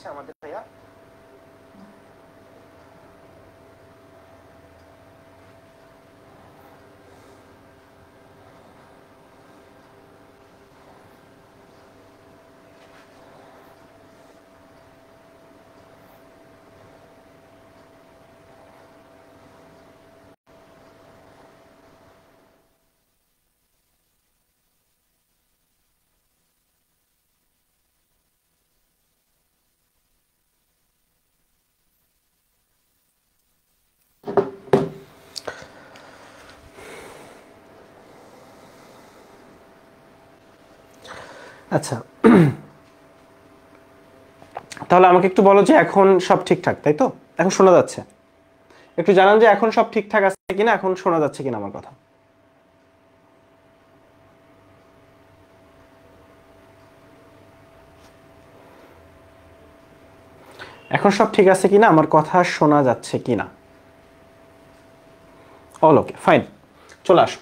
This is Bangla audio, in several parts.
দিচ্ছে আমাদের ভাইয়া আচ্ছা। তাহলে আমাকে একটু বলো যে এখন সব ঠিকঠাক, তাই তো? এখন শোনা যাচ্ছে। একটু জানান যে এখন সব ঠিকঠাক আছে কিনা, এখন শোনা যাচ্ছে কিনা আমার কথা। এখন সব ঠিক আছে কিনা, আমার কথা শোনা যাচ্ছে কিনা? অল ওকে ফাইন চলে আসো।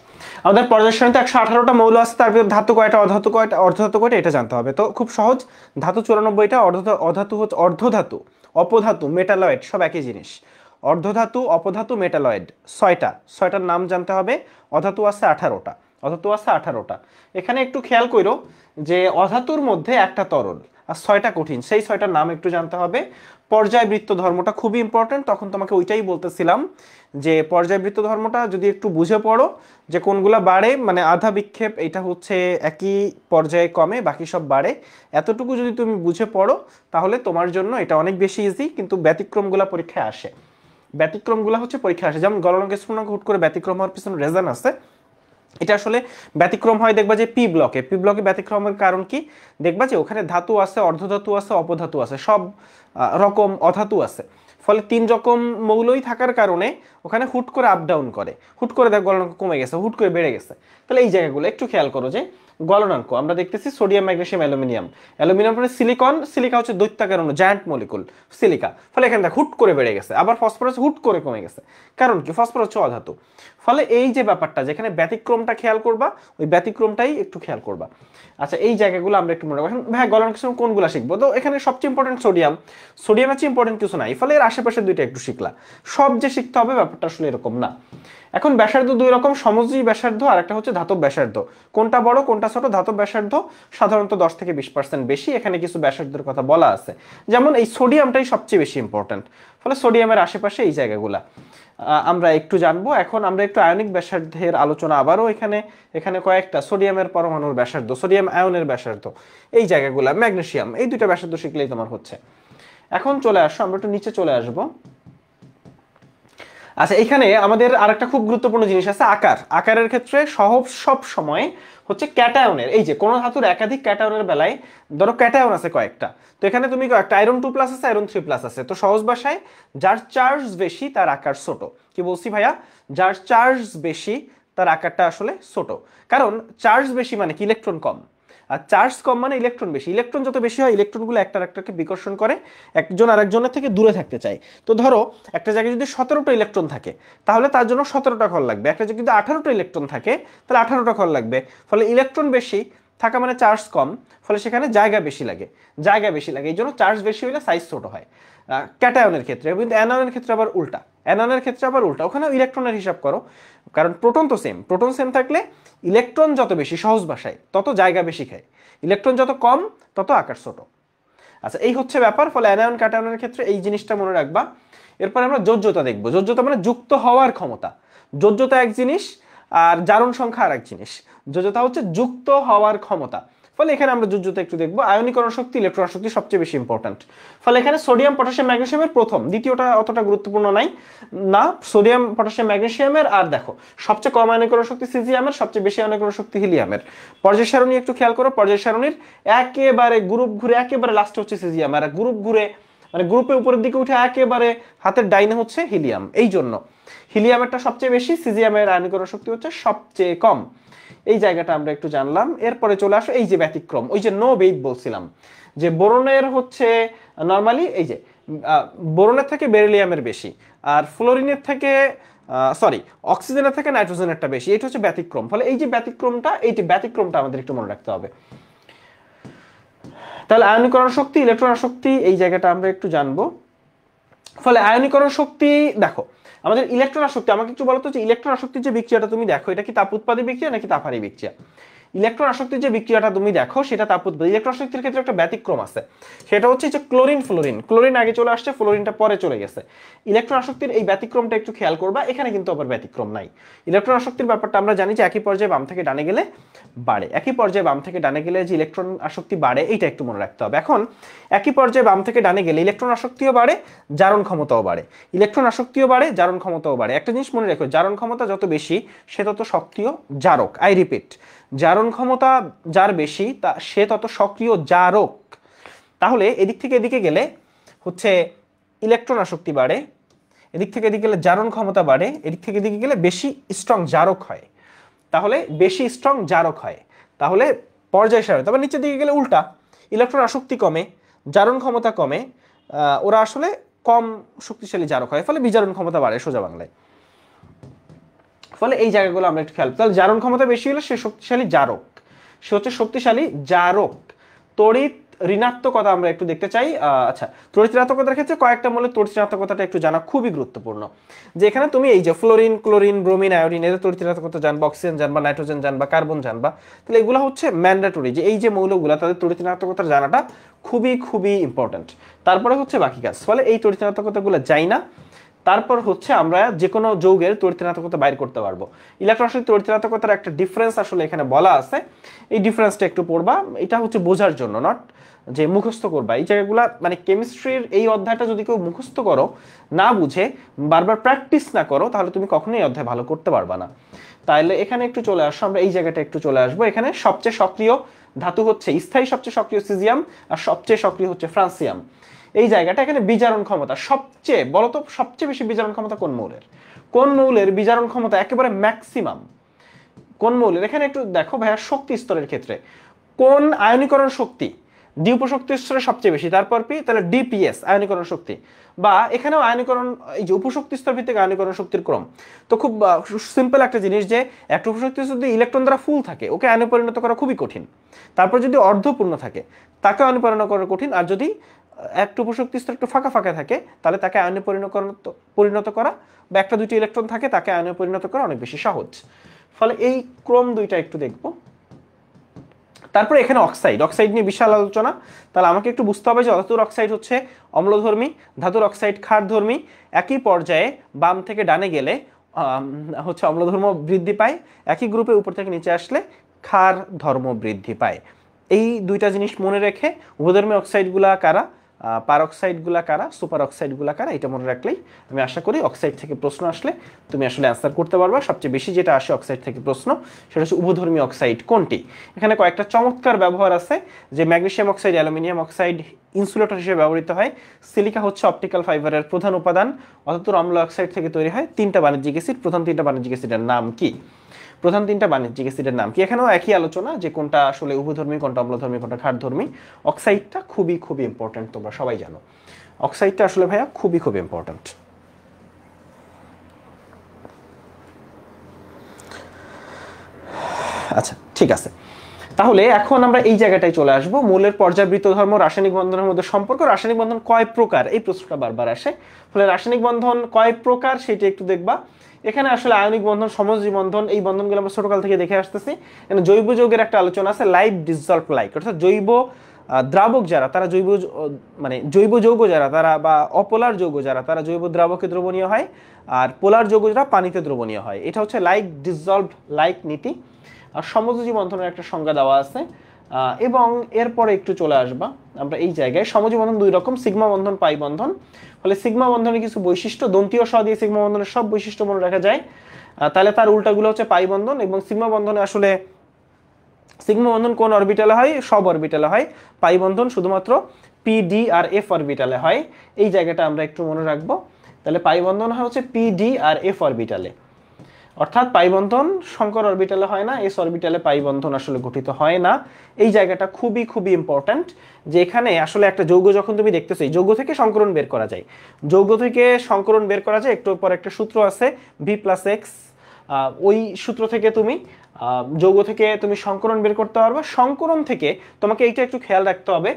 আমাদের পর্যায় একশো আঠারোটা মৌল আছে, তার ভিতরে ধাতু কয়টা, অধাতু কয়টা, অর্ধধাতু কয়টা, এটা জানতে হবে। তো খুব সহজ, ধাতু চুরানব্বইটা অর্ধ অধাতু হচ্ছে অর্ধধাতু, অপধাতু, মেটালয়েড, সব একই জিনিস। অর্ধধাতু, অপধাতু, মেটালয়েড, ছয়টা, ছয়টার নাম জানতে হবে, অধাতু আছে আঠারোটা, অধাতু আছে আঠারোটা। এখানে একটু খেয়াল করো যে অধাতুর মধ্যে একটা তরল আর ছয়টা কঠিন, সেই ছয়টার নাম একটু জানতে হবে। পর্যায়বৃত্ত ধর্মটা খুবই ইম্পর্টেন্ট তখন তোমাকে ওইটাই বলতেছিলাম যে পর্যায়বৃত্ত ধর্মটা যদি একটু বুঝে পড়ো যে কোনগুলা বাড়ে মানে আধা বিক্ষেপ, এটা হচ্ছে একই পর্যায়ে কমে, বাকি সব বাড়ে। এতটুকু যদি তুমি বুঝে পড়ো, তাহলে তোমার জন্য এটা অনেক বেশি ইজি কিন্তু ব্যতিক্রমগুলা পরীক্ষায় আসে। ব্যতিক্রমগুলো হচ্ছে পরীক্ষায় আসে। যেমন গলনাঙ্ক স্ফুটনাঙ্ক হুট করে ব্যতিক্রম হওয়ার পিছনে রেজান আছে। এটা আসলে ব্যতিক্রম হয়, দেখবা যে পি ব্লকে। পি ব্লকে ব্যতিক্রমের কারণ কি? দেখবা যে ওখানে ধাতু আছে, অর্ধধাতু আছে, অপধাতু আছে, সব রকম অধাতু আছে। ফলে তিন রকম মৌলই থাকার কারণে ওখানে হুট করে আপ ডাউন করে। হুট করে দেখ গলনাঙ্ক কমে গেছে, হুট করে বেড়ে গেছে। তাহলে এই জায়গাগুলো একটু খেয়াল করো যে গলনাঙ্ক, আমরা দেখতেছি সোডিয়াম ম্যাগনেশিয়াম অ্যালুমিনিয়াম অ্যালুমিনিয়াম মানে সিলিকন সিলিকা হচ্ছে দৈত্যাকার অণু জায়ান্ট মলিকুল সিলিকা ফলে এখানে দেখ হুট করে বেড়ে গেছে, আবার ফসফরাস হুট করে কমে গেছে। কারণ কি? ফসফরাস হচ্ছে অধাতু। ফলে এই যে ব্যাপারটা, যেখানে ব্যতিক্রমটা খেয়াল করবা, ওই ব্যতিক্রমটাই একটু খেয়াল করবা। আচ্ছা এই জায়গাগুলো আমরা একটু মনে রাখব। ভাই গলনাঙ্ক সময় কোনগুলো শিখব? তো এখানে সবচেয়ে ইম্পর্টেন্ট সোডিয়াম সোডিয়াম হচ্ছে ইম্পর্টেন্ট কিছু নাই, ফলে এর আশেপাশে দুইটা একটু শিখলা। সব যে শিখতে হবে ব্যাপারটা আসলে এরকম না। এখন ব্যাসার্ধ দুই রকম সমুদ্রী ব্যাসার্ধ আর একটা হচ্ছে ধাতব ব্যাসার্ধ। কোনটা বড়, কোনটা ছোট? ধাতব ব্যাসার্ধ সাধারণত দশ থেকে বিশ পার্সেন্ট বেশি। এখানে কিছু ব্যাসার্ধের কথা বলা আছে। যেমন এই সোডিয়ামটাই সবচেয়ে বেশি ইম্পর্টেন্ট ফলে সোডিয়ামের আশেপাশে এই জায়গাগুলা। আমরা একটু জানব। এখন আমরা একটু আয়নিক ব্যাসার্ধের আলোচনা আবারও এখানে এখানে কয়েকটা সোডিয়ামের পরমাণুর ব্যাসার্ধ, সোডিয়াম আয়নের ব্যাসার্ধ। এই জায়গাগুলা, ম্যাগনেসিয়াম, এই দুইটা ব্যাসার্ধ শিখলেই তোমার হচ্ছে। এখন চলে আসো, আমরা একটু নিচে চলে আসব। আচ্ছা এখানে আমাদের আরেকটা খুব গুরুত্বপূর্ণ জিনিস আছে, আকার। আকারের ক্ষেত্রে সহ সব সময় হচ্ছে ক্যাটায়নের। এই যে, কোন ধাতুর একাধিক ক্যাটায়নের বেলায়, ধরো ক্যাটায়ন আছে কয়েকটা। তো এখানে তুমি একটা আয়রন টু প্লাস আছে আয়রন থ্রি প্লাস আছে। তো সহজ ভাষায়, যার চার্জ বেশি, তার আকার ছোট। কি বলছি ভাইয়া? যার চার্জ বেশি, তার আকারটা আসলে ছোট। কারণ চার্জ বেশি মানে কি? ইলেকট্রন কম। আর চার্জ কম মানে ইলেকট্রন বেশি। ইলেকট্রন যত বেশি হয় ইলেকট্রনগুলো একটা একটাকে বিকর্ষণ করে, একজন আরেকজনের থেকে দূরে থাকতে চায়। তো ধরো, একটা জায়গায় যদি সতেরোটা ইলেকট্রন থাকে, তাহলে তার জন্য সতেরোটা ঘর লাগবে। একটা জায়গায় যদি আঠারোটা ইলেকট্রন থাকে, তাহলে আঠারোটা ঘর লাগবে। ফলে ইলেকট্রন বেশি, থাকা মানে চার্জ কম, ফলে সেখানে জায়গা বেশি লাগে। জায়গা বেশি লাগে, এই জন্য চার্জ বেশি হলে সাইজ ছোট হয়। ক্যাটায়নের ক্ষেত্রে, কিন্তু অ্যানায়নের ক্ষেত্রে আবার উল্টা। অ্যানায়নের ক্ষেত্রে আবার উল্টা। ওখানে ইলেকট্রনের হিসাব করো। কারণ প্রোটন তো সেম প্রোটন সেম থাকলে ইলেকট্রন যত বেশি, সহজ ভাষায়, তত জায়গা বেশি খায়। ইলেকট্রন যত কম, তত আকার ছোট। আচ্ছা এই হচ্ছে ব্যাপার। ফলে অ্যানায়ন ক্যাটায়নের ক্ষেত্রে এই জিনিসটা মনে রাখবা। এরপরে আমরা যোজ্যতা দেখব। যোজ্যতা মানে যুক্ত হওয়ার ক্ষমতা। যোজ্যতা এক জিনিস, আর জারণ সংখ্যা আর এক জিনিস। যোজ্যতা হচ্ছে যুক্ত হওয়ার ক্ষমতা। ফলে এখানে আমরা যোজ্যতা একটু দেখব, আয়নীকরণ শক্তি, ইলেকট্রন শক্তি সবচেয়ে বেশি ইম্পর্ট্যান্ট ফলে এখানে সোডিয়াম পটাশিয়াম ম্যাগনেসিয়ামের প্রথম, দ্বিতীয়টা অতটা গুরুত্বপূর্ণ নাই। না সোডিয়াম পটাশিয়াম ম্যাগনেসিয়ামের আর দেখো, সবচেয়ে কম আয়নীকরণ শক্তি সিজিয়ামের সবচেয়ে বেশি আয়নীকরণ শক্তি হিলিয়ামের পর্যায় সারণী একটু খেয়াল করো, পর্যায় সারণীর একেবারে গ্রুপ ঘুরে, একেবারে লাস্টে হচ্ছে সিজিয়াম আর গ্রুপ ঘুরে মানে গ্রুপে উপরের দিকে উঠে একেবারে হাতের ডাইনে হচ্ছে হিলিয়াম এই জন্য হিলিয়ামেরটা সবচেয়ে বেশি সিজিয়ামের আয়নীকরণ শক্তি হচ্ছে সবচেয়ে কম। এই জায়গাটা আমরা একটু জানলাম। এরপরে চলে আসো এই যে ব্যতিক্রম, ওই যে নো বেইট বলছিলাম, যে বোরনের হচ্ছে নর্মালি এই যে বোরনের থেকে বেরিলিয়ামের বেশি, আর ফ্লোরিনের থেকে সরি অক্সিজেনের থেকে নাইট্রোজেনেরটা বেশি, এটা হচ্ছে ব্যতিক্রম। ফলে এই যে ব্যতিক্রমটা, এই ব্যতিক্রমটা আমাদের একটু মনে রাখতে হবে। তাহলে আয়নীকরণ শক্তি, ইলেকট্রন শক্তি, এই জায়গাটা আমরা একটু জানব। ফলে আয়নীকরণ শক্তি, দেখো আমাদের ইলেকট্রন আসক্তি, আমাকে একটু বলতো যে ইলেকট্রন আসক্তির যে বিক্রিয়াটা তুমি দেখো, এটা কি তাপ উৎপাদী বিক্রিয়া নাকি তাপহারী বিক্রিয়া? ইলেকট্রন আসক্তির যে বিক্রিয়াটা তুমি দেখো, সেটা তাপ উৎপাদী ইলেকট্রন আসক্তির ক্ষেত্রে একটা ব্যতিক্রম আছে। সেটা হচ্ছে যে ক্লোরিন, ফ্লোরিন। ক্লোরিন আগে চলে আসছে, ফ্লোরিনটা পরে চলে গেছে। ইলেকট্রন আসক্তির এই ব্যতিক্রমটা একটু খেয়াল করবা, এখানে কিন্তু আবার ব্যতিক্রম নাই। ইলেকট্রন আসক্তির ব্যাপারটা আমরা জানি যে একই পর্যায়ে বাম থেকে ডানে গেলে বাড়ে। একই পর্যায়ে বাম থেকে ডানে গেলে যে ইলেকট্রন আসক্তি বাড়ে, এইটা একটু মনে রাখতে হবে। এখন, একই পর্যায়ে বাম থেকে ডানে গেলে ইলেকট্রন আসক্তিও বাড়ে, জারণ ক্ষমতাও বাড়ে। ইলেকট্রন আসক্তিও বাড়ে, জারণ ক্ষমতাও বাড়ে। একটা জিনিস মনে রেখো, জারণ ক্ষমতা যত বেশি, সে তত সক্রিয় জারক। আই রিপিট জারণ ক্ষমতা যার বেশি, তা সে তত সক্রিয় জারক। তাহলে এদিক থেকে এদিকে গেলে হচ্ছে ইলেকট্রন আসক্তি বাড়ে, এদিক থেকে এদিকে গেলে জারণ ক্ষমতা বাড়ে, এদিক থেকে এদিকে গেলে বেশি স্ট্রং জারক হয়। তাহলে বেশি স্ট্রং জারক হয়। তাহলে পর্যায় সারণী তবে নিচের দিকে গেলে উল্টা ইলেকট্রন আসক্তি কমে, জারণ ক্ষমতা কমে ওরা আসলে কম শক্তিশালী জারক হয়, ফলে বিজারণ ক্ষমতা বাড়ে সোজা বাংলায়। ফলে এই জায়গাগুলো আমরা একটু খেয়াল তাহলে জারণ ক্ষমতা বেশি হলে সে শক্তিশালী জারক। সে হচ্ছে শক্তিশালী জারক। তড়িৎ ঋণাত্মকতা আমরা একটু দেখতে চাই। আচ্ছা তড়িৎ ঋণাত্মকতার ক্ষেত্রে কয়েকটা মূলে তড়িৎ ঋণাত্মকতাটা একটু জানা খুবই গুরুত্বপূর্ণ। যে এখানে তুমি এই যে ফ্লোরিন, ক্লোরিন, ব্রোমিন, আয়োডিন, এদের তড়িৎ ঋণাত্মকতা জানবা, অক্সিজেন জানবা, নাইট্রোজেন জানবা, কার্বন জানবা। তাহলে এগুলো হচ্ছে ম্যান্ডাটরি। যে এই যে মৌলগুলো, তাদের তড়িৎ ঋণাত্মকতা জানাটা খুবই খুবই ইম্পর্ট্যান্ট তারপরে হচ্ছে বাকি কাজ। ফলে এই তড়িৎ ঋণাত্মকতাগুলো যাই না তারপর হচ্ছে আমরা যে কোনো যৌগের তড়িৎ-ঋণাত্মকতা বাইর করতে পারব। ইলেকট্রনিক তড়িৎ-ঋণাত্মকতার একটা ডিফারেন্স আসলে এখানে বলা আছে। এই ডিফারেন্সটা একটু পড়বা। এটা হচ্ছে বোঝার জন্য নট যে মুখস্থ করবা। এই জায়গাগুলা মানে কেমিস্ট্রির এই অধ্যায়টা যদি কেউ মুখস্থ করো, না বুঝে, বারবার প্র্যাকটিস না করো, তাহলে তুমি কখনোই অধ্যায় ভালো করতে পারবা না। তাহলে এখানে একটু চলে আসো, আমরা এই জায়গাটা একটু চলে আসব। এখানে সবচেয়ে সক্রিয় ধাতু হচ্ছে, স্থায়ী সবচেয়ে সক্রিয় সিজিয়াম আর সবচেয়ে সক্রিয় হচ্ছে ফ্রান্সিয়াম এই জায়গাটা এখানে বিচারণ ক্ষমতা সবচেয়ে, বলতো সবচেয়ে বেশি বিচারণ ক্ষমতা কোন মৌলের? কোন মৌলের বিচারণ ক্ষমতা একেবারে ম্যাক্সিমাম কোন মৌলের? এখানে একটু দেখো ভাইয়া, শক্তি স্তরের ক্ষেত্রে। কোন আয়নীকরণ শক্তি? ডি উপশক্তি স্তরে সবচেয়ে বেশি, তারপর পি, তাহলে ডিপিএস আয়নীকরণ শক্তি। বা এখানেও আয়নীকরণ, এই যে উপশক্তি স্তর ভিত্তিক আয়নীকরণ শক্তির ক্রম। তো খুব সিম্পল একটা জিনিস যে, একটা উপশক্তি স্তর যদি ইলেকট্রন দ্বারা ফুল থাকে, ওকে আয়নে পরিণত করা খুবই কঠিন। তারপর যদি অর্ধপূর্ণ থাকে, তাকে আয়নে পরিণত করা কঠিন। আর যদি একটা উপশক্তি স্তর একটু ফাঁকা ফাঁকা থাকে, তাহলে তাকে আয়নে পরিণত পরিণত করা বা একটা দুটি ইলেকট্রন থাকে, তাকে আয়নে পরিণত করা অনেক বেশি সহজ। ফলে এই ক্রম দুইটা একটু দেখব। তারপরে এখানে অক্সাইড অক্সাইড নিয়ে বিশাল আলোচনা। তাহলে আমাকে একটু বুঝতে হবে যে অধাতুর অক্সাইড হচ্ছে অম্লধর্মী, ধাতুর অক্সাইড ক্ষারধর্মী। একই পর্যায়ে বাম থেকে ডানে গেলে হচ্ছে অম্লধর্ম বৃদ্ধি পায়। একই গ্রুপে উপর থেকে নিচে আসলে ক্ষার ধর্ম বৃদ্ধি পায়। এই দুইটা জিনিস মনে রেখে উভধর্মী অক্সাইডগুলা কারা? পার অক্সাইডগুলা কারা সুপার অক্সাইডগুলা কারা, এটা মনে রাখলেই আমি আশা করি অক্সাইড থেকে প্রশ্ন আসলে তুমি আসলে অ্যান্সার করতে পারবা। সবচেয়ে বেশি যেটা আসে অক্সাইড থেকে প্রশ্ন, সেটা হচ্ছে উভধর্মী অক্সাইড কোনটি? এখানে কয়েকটা চমৎকার ব্যবহার আছে, যে magnesium oxide aluminium oxide insulator হিসেবে ব্যবহৃত হয়। সিলিকা হচ্ছে অপটিক্যাল ফাইবারের প্রধান উপাদান অথতুর অম্ল অক্সাইড থেকে তৈরি হয় তিনটা বাণিজ্যিক অ্যাসিড প্রধান তিনটা বাণিজ্যিক অ্যাসিডের নাম কি? প্রধান তিনটা বাণিজ্যিক অ্যাসিডের নাম কি? এখানেও একই আলোচনা যে কোনটা আসলে উভধর্মী, কোনটা অম্লধর্মী, কোনটা ক্ষারধর্মী। অক্সাইডটা খুবই খুবই ইম্পর্ট্যান্ট তোমরা সবাই জানো। অক্সাইডটা আসলে ভাইয়া খুবই খুব ইম্পর্ট্যান্ট আচ্ছা ঠিক আছে। তাহলে এখন আমরা এই জায়গাটায় চলে আসব। মূলের পর্যাবৃত্ত ধর্ম, রাসায়নিক বন্ধনের মধ্যে সম্পর্ক। রাসায়নিক বন্ধন কয় প্রকার? এই প্রশ্নটা বারবার আসে। ফলে রাসায়নিক বন্ধন কয় প্রকার সেটা একটু দেখবা। এখানে আসলে আয়নিক বন্ধন, সমযোজী বন্ধন, এই বন্ধনগুলো আমরা ছোটকাল থেকে দেখে আসতেছি। এখানে জৈব যৌগের একটা আলোচনা আছে লাইভ ডিসলভ লাইক অর্থাৎ জৈব দ্রাবক যারা, তারা জৈব মানে জৈব যৌগ যারা, তারা বা অপোলার যৌগ যারা, তারা জৈব দ্রাবকে দ্রবণীয় হয়, আর পোলার যৌগ যারা পানিতে দ্রবণীয় হয়। এটা হচ্ছে লাইক ডিসলভ লাইক নীতি। আর সমযোজী বন্ধনের একটা সংজ্ঞা দেওয়া আছে। এবং এরপরে একটু চলে আসবা। আমরা এই জায়গায় সমযোজী বন্ধন দুই রকম, সিগমা বন্ধন, পাই বন্ধন। ফলে সিগমা বন্ধনের কিছু বৈশিষ্ট্য, দন্তীয় স দিয়ে সিগমা বন্ধনের সব বৈশিষ্ট্য মনে রাখা যায়। তাহলে তার উল্টাগুলো হচ্ছে পাই বন্ধন এবং সিগমা বন্ধনে আসলে সিগমা বন্ধন কোন অরবিটালে হয়? সব অরবিটালে হয়। পাই বন্ধন শুধুমাত্র পি ডি আর এফ অরবিটালে হয়। এই জায়গাটা আমরা একটু মনে রাখব। তাহলে পাই বন্ধন হচ্ছে পি ডি আর এফ অরবিটালে। অর্থাৎ পাই বন্ধন শঙ্কর অরবিটালে হয় না, এস অরবিটালে পাই বন্ধন আসলে গঠিত হয় না। এই জায়গাটা খুবই খুবই ইম্পর্ট্যান্ট যে এখানে আসলে একটা যৌগ যখন তুমি দেখতেছো, এই যৌগ থেকে সংকরণ বের করা যায়। যৌগ থেকে সংকরণ বের করা যায়, একটু পর একটা সূত্র আছে ভি প্লাস এক্স ওই সূত্র থেকে তুমি যৌগ থেকে তুমি সংকরণ বের করতে পারবা। সংকরণ থেকে তোমাকে এইটা একটু খেয়াল রাখতে হবে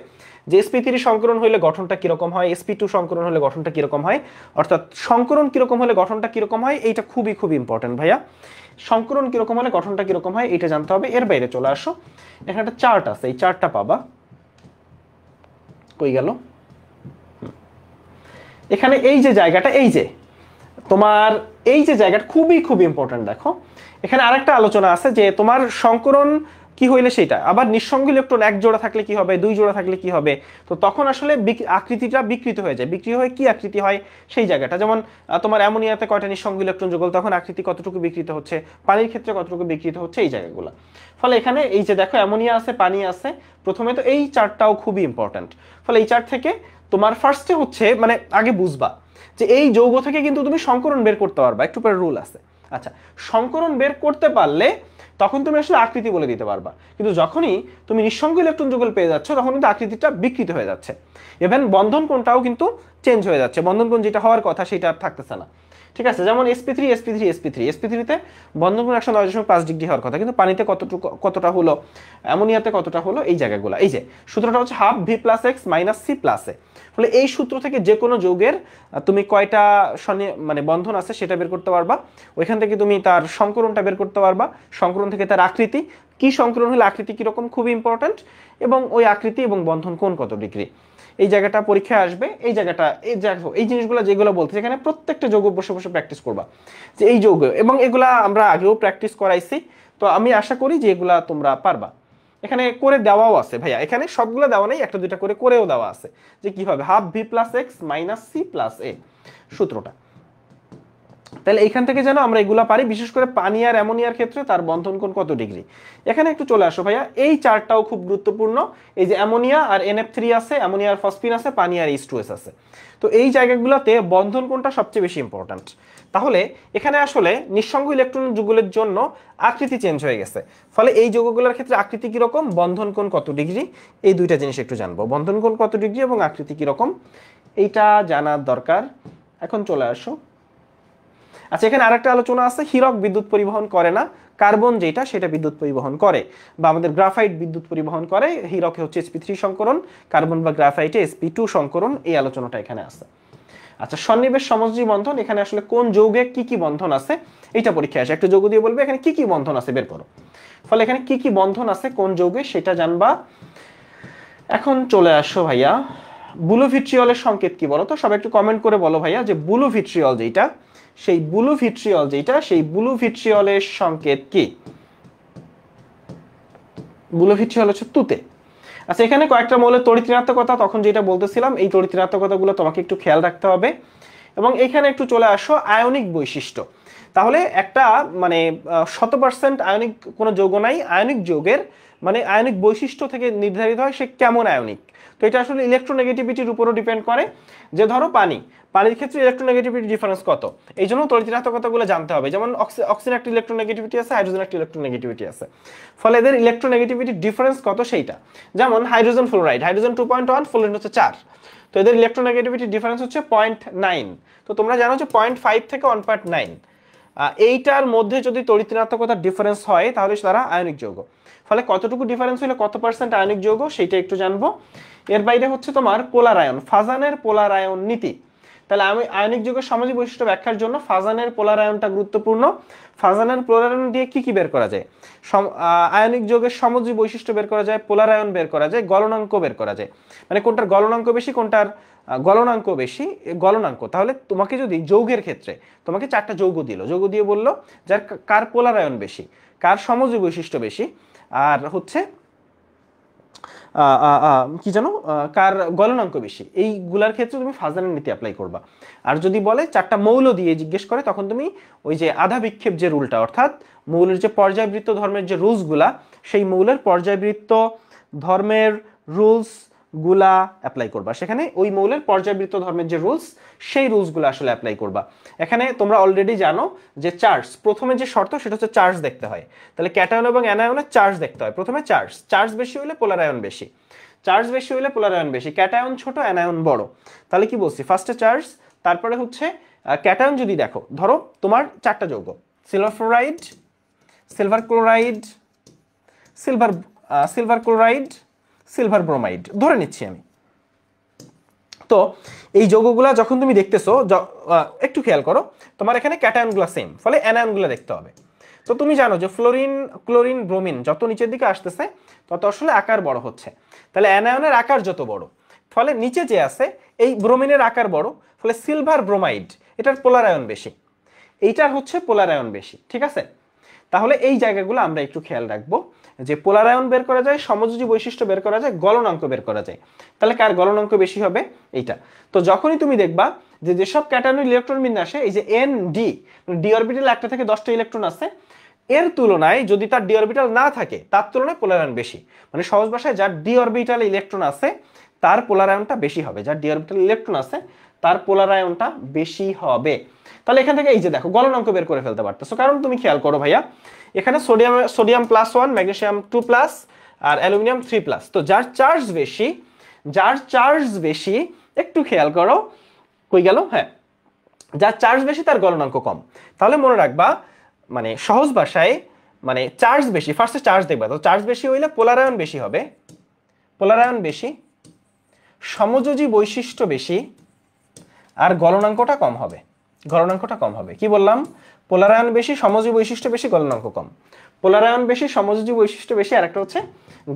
যে এসপি থ্রি সংকরণ হলে গঠনটা কীরকম হয় এসপি টু সংকরণ হলে গঠনটা কীরকম হয়, অর্থাৎ সংকরণ কীরকম হলে গঠনটা কীরকম হয়, এইটা খুবই খুবই ইম্পর্টেন্ট ভাইয়া। সংকরণ কীরকম হলে গঠনটা কীরকম হয় এটা জানতে হবে। এর বাইরে চলে আসো। এখানে একটা চার্ট আছে, এই চার্টটা পাবা। কই গেল? এখানে এই যে জায়গাটা, এই যে, তোমার এই যে জায়গাটা খুবই খুব ইম্পর্টেন্ট দেখো। এখানে আরেকটা আলোচনা আছে যে তোমার সংকরণ কি হইলে সেটা আবার নিঃসঙ্গ ইলেকট্রন এক জোড়া থাকলে কি হবে? দুই জোড়া থাকলে কি হবে? তো তখন আসলে আকৃতিটা বিকৃত হয়ে যায়। বিক্রি হয়ে কি আকৃতি হয়? সেই জায়গাটা। যেমন তোমার অ্যামোনিয়াতে কয়টা নিঃসঙ্গ ইলেকট্রন যুগল, তখন আকৃতি কতটুকু বিকৃত হচ্ছে? পানির ক্ষেত্রে কতটুকু বিকৃত হচ্ছে? এই জায়গাগুলো। ফলে এখানে এই যে দেখো, অ্যামোনিয়া আছে, পানি আছে, প্রথমে তো এই চার্টটাও খুবই ইম্পর্ট্যান্ট ফলে এই চার্ট থেকে তোমার ফার্স্টে হচ্ছে মানে আগে বুঝবা যে এই যৌগ থেকে কিন্তু তুমি সংকরণ বের করতে পারবা। একটু পরে রুল আছে। আচ্ছা সংকরণ বের করতে পারলে তখন তুমি আসলে আকৃতি বলে দিতে পারবা। কিন্তু যখনই তুমি নিঃসঙ্গ ইলেকট্রন যুগল পেয়ে যাচ্ছ, তখন কিন্তু আকৃতিটা বিকৃত হয়ে যাচ্ছে। ইভেন বন্ধন কোণটাও কিন্তু চেঞ্জ হয়ে যাচ্ছে। বন্ধন কোণ যেটা হওয়ার কথা সেটা আর থাকতেছে না। ঠিক আছে? যেমন SP three SP three SP three SP থ্রিতে বন্ধন কোণ একশো নয় দশমিক পাঁচ ডিগ্রি হওয়ার কথা। কিন্তু পানিতে কতটুকু, কতটা হলো? অ্যামোনিয়াতে কতটা হলো? এই জায়গাগুলো। এই যে, সূত্রটা হচ্ছে half V plus X minus C plus A ফলে এই সূত্র থেকে যে কোনো যৌগের তুমি কয়টা সনি- মানে বন্ধন আছে সেটা বের করতে পারবা। ওইখান থেকে তুমি তার সংকরণটা বের করতে পারবা। সংকরণ থেকে তার আকৃতি। কি সংকরণ হলে আকৃতি কীরকম? খুবই ইম্পর্ট্যান্ট এবং ওই আকৃতি এবং বন্ধন কোন কত ডিগ্রি? এই জায়গাটা পরীক্ষায় আসবে। এই জায়গাটা, এই এই জিনিসগুলো যেগুলো বলতে এখানে প্রত্যেকটা যৌগ বসে বসে প্র্যাকটিস করবা। যে এই যৌগ, এবং এগুলা আমরা আগেও প্র্যাকটিস করাইছি। তো আমি আশা করি যে এগুলা তোমরা পারবা। এখানে করে দেওয়াও আছে, ভাইয়া। এখানে সবগুলো দেওয়া নেই, একটা, দুইটা করে করেও দেওয়া আছে। যে কীভাবে? Half V plus X minus C plus A সূত্রটা। তাহলে এইখান থেকে যেন আমরা এগুলা পারি, বিশেষ করে পানি আর অ্যামোনিয়ার ক্ষেত্রে তার বন্ধন কোণ কত ডিগ্রি? এখানে একটু চলে আসো, ভাইয়া। এই চারটাও খুব গুরুত্বপূর্ণ। এই যে অ্যামোনিয়া আর এনএফ থ্রি আছে অ্যামোনিয়ার ফসফিন আছে, পানি আর এইচ টু এস আছে। তো এই জায়গাগুলোতে বন্ধন কোণটা সবচেয়ে বেশি ইম্পর্ট্যান্ট তাহলে এখানে আসলে নিঃসঙ্গ ইলেকট্রন যুগলের জন্য আকৃতি চেঞ্জ হয়ে গেছে। ফলে এই যৌগগুলোর ক্ষেত্রে আকৃতি কীরকম? বন্ধন কোণ কত ডিগ্রি? এই দুইটা জিনিস একটু জানব। বন্ধন কোণ কত ডিগ্রি এবং আকৃতি কীরকম? এইটা জানার দরকার। এখন চলে আসো। আচ্ছা এখানে আরেকটা আলোচনা আছে। হীরক বিদ্যুৎ পরিবহন করে না, কার্বন যেটা, সেটা বিদ্যুৎ পরিবহন করে। বা আমাদের গ্রাফাইট বিদ্যুৎ পরিবহন করে, হীরকে হচ্ছে এসপি থ্রি সংকরণ, কার্বন বা গ্রাফাইটে এসপি টু সংকরণ, এই আলোচনাটা এখানে আছে। আচ্ছা সন্নিবেশ সমযোজী বন্ধন, এখানে আসলে কোন যৌগে কি কি বন্ধন আছে? এটা পরীক্ষায় আসে। একটা যৌগ দিয়ে বলবে, এখানে কি কি বন্ধন আছে? বের করো। ফলে এখানে কি কি বন্ধন আছে, কোন যৌগে, সেটা জানবা। এখন চলে আসো ভাইয়া, বুলোভিট্রিয়লের সংকেত কি বলো তো? সবাই একটু কমেন্ট করে বলো ভাইয়া যে বুলোভিট্রিয়ল যেটা সেই বুলোভিট্রিয়ল যেটা সেই বুলু ভিট্রিয়লের সংকেত কি? বুলোভিট্রিয়ল হচ্ছে তুতে। আচ্ছা এখানে কয়েকটা মৌলের তড়িৎ ঋণাত্মকতা, তখন যেটা বলতেছিলাম, এই তড়িৎ ঋণাত্মকতাগুলো তোমাকে একটু খেয়াল রাখতে হবে। এবং এখানে একটু চলে আসো, আয়নিক বৈশিষ্ট্য। তাহলে একটা মানে শত পার্সেন্ট আয়নিক কোনো যৌগ নাই, আয়নিক যৌগের মানে আয়নিক বৈশিষ্ট্য থেকে নির্ধারিত হয় সে কেমন আয়নিক। তো এটা আসলে ইলেকট্রোনেগেটিভিটির উপরও ডিপেন্ড করে। যে ধরো পানি, পানির ক্ষেত্রে ইলেকট্রোনেগেটিভিটি ডিফারেন্স কত? এই জন্য তড়িৎ জানতে হবে। যেমন অক্সি- অক্সিজেন একটা ইলেকট্রোনেগেটিভিটি আছে হাইড্রোজেন একটা ইলেকট্রোনেগেটিভিটি আছে। ফলে এদের ইলেকট্রোনেগেটিভিটি ডিফারেন্স কত সেইটা? যেমন hydrogen fluoride hydrogen two point one fluoride হচ্ছে চার। তো এদের ইলেকট্রোনেগেটিভিটি ডিফারেন্স হচ্ছে পয়েন্ট নাইন তো তোমরা জানো যে পয়েন্ট ফাইভ থেকে ওয়ান পয়েন্ট নাইন এইটার মধ্যে যদি তড়িৎ ডিফারেন্স হয়, তাহলে তারা আয়নিক যৌগ। ফলে কতটুকু ডিফারেন্স হলে কত পার্সেন্ট আয়নিক যৌগ সেটা একটু জানব। এর বাইরে হচ্ছে তোমার পোলার আয়ন ফাজানের পোলার আয়ন নীতি। তাহলে আমি আয়নিক যৌগের সামাজিক বৈশিষ্ট্য ব্যাখ্যার জন্য ফাজানের পোলার আয়নটা গুরুত্বপূর্ণ। ফাজানের পোলার আয়ন দিয়ে কি কি বের করা যায়? আয়নিক যৌগের সামাজিক বৈশিষ্ট্য বের করা যায় পোলার আয়ন বের করা যায়, গলনাঙ্ক বের করা যায়। মানে কোনটার গলনাঙ্ক বেশি, কোনটার গলনাঙ্ক বেশি গলনাঙ্ক। তাহলে তোমাকে যদি যৌগের ক্ষেত্রে, তোমাকে চারটা যৌগ দিল। যৌগ দিয়ে বলল, যার কার পোলার আয়ন বেশি, কার সমযোজী বৈশিষ্ট্য বেশি আর হচ্ছে কি জানো? কার গলনাঙ্ক বেশি? এইগুলার ক্ষেত্রে তুমি ফাজানের নীতি অ্যাপ্লাই করবা। আর যদি বলে চারটা মৌল দিয়ে জিজ্ঞেস করে, তখন তুমি ওই যে আধা বিক্ষেপ যে রুলটা, অর্থাৎ মৌলের যে পর্যায়বৃত্ত ধর্মের যে রুলসগুলা, সেই মৌলের পর্যায়বৃত্ত ধর্মের রুলস গুলা অ্যাপ্লাই করবা। সেখানে ওই মৌলের পর্যায়বৃত্ত ধর্মের যে রুলস সেই রুলসগুলো আসলে অ্যাপ্লাই করবা। এখানে তোমরা অলরেডি জানো যে চার্জ প্রথমে যে শর্ত সেটা হচ্ছে চার্জ দেখতে হয়। তাহলে ক্যাটায়ন এবং অ্যানায়নের চার্জ দেখতে হয়। প্রথমে চার্জ চার্জ বেশি হলে পোলার আয়ন বেশি। চার্জ বেশি হলে পোলার আয়ন বেশি। ক্যাটায়ন ছোট, অ্যানায়ন বড়। তাহলে কি বলছি? ফার্স্টে চার্জ তারপরে হচ্ছে ক্যাটায়ন যদি দেখো, ধরো তোমার চারটা যৌগ। Silver fluoride silver chloride silver silver chloride silver bromide ধরে নিচ্ছি আমি। তো এই যৌগগুলা যখন তুমি দেখতেছো একটু খেয়াল করো, তোমার এখানে ক্যাটায়নগুলো সেম ফলে অ্যানায়নগুলো দেখতে হবে। তো তুমি জানো যে ফ্লোরিন, ক্লোরিন ব্রোমিন যত নিচের দিকে আসতেছে, তত আসলে আকার বড় হচ্ছে। তাহলে অ্যানায়নের আকার যত বড়, ফলে নিচে যে আছে, এই ব্রোমিনের আকার বড়, ফলে সিলভার ব্রোমাইড এটার পোলারায়ন বেশি। এইটার হচ্ছে পোলারায়ন বেশি, ঠিক আছে? তাহলে এই জায়গাগুলো আমরা একটু খেয়াল রাখব। যে পোলারায়ন বের করা যায়, সমযোজী বৈশিষ্ট্য বের করা যায়, গলনাঙ্ক বের করা যায়। তাহলে কার গলনাঙ্ক বেশি হবে? এইটা। তো যখনই তুমি দেখবা যে যেসব ক্যাটানোর ইলেকট্রন বিন্যাসে এই যে এন ডি ডি অরবিটাল একটা থেকে দশটা ইলেকট্রন আছে, এর তুলনায় যদি তার ডি অরবিটাল না থাকে, তার তুলনায় পোলারায়ন বেশি। মানে সহজ ভাষায় যার ডি অরবিটাল ইলেকট্রন আছে, তার পোলারায়নটা বেশি হবে। যার ডি অরবিটাল ইলেকট্রন আছে, তার পোলারায়নটা বেশি হবে। তাহলে এখান থেকে এই যে দেখো গলনাঙ্ক বের করে ফেলতে পারতেছো। কারণ তুমি খেয়াল করো ভাইয়া, এখানে sodium sodium plus one magnesium two plus আর অ্যালুমিনিয়াম থ্রি প্লাস তো যার চার্জ বেশি, যার চার্জ বেশি, একটু খেয়াল করো, কই গেল? হ্যাঁ যার চার্জ বেশি তার গলনাঙ্ক কম। তাহলে মনে রাখবা মানে সহজ ভাষায় মানে চার্জ বেশি ফার্স্টে চার্জ দেখবা। তো চার্জ বেশি হইলে পোলারায়ন বেশি হবে। পোলারায়ন বেশি, সমযোজী বৈশিষ্ট্য বেশি, আর গলনাঙ্কটা কম হবে। গলনাঙ্কটা কম হবে। কি বললাম? পোলারায়ন বেশি, সমযোজী বৈশিষ্ট্য বেশি গলনাঙ্ক কম। পোলারায়ন বেশি, সমযোজী বৈশিষ্ট্য বেশি, আর একটা হচ্ছে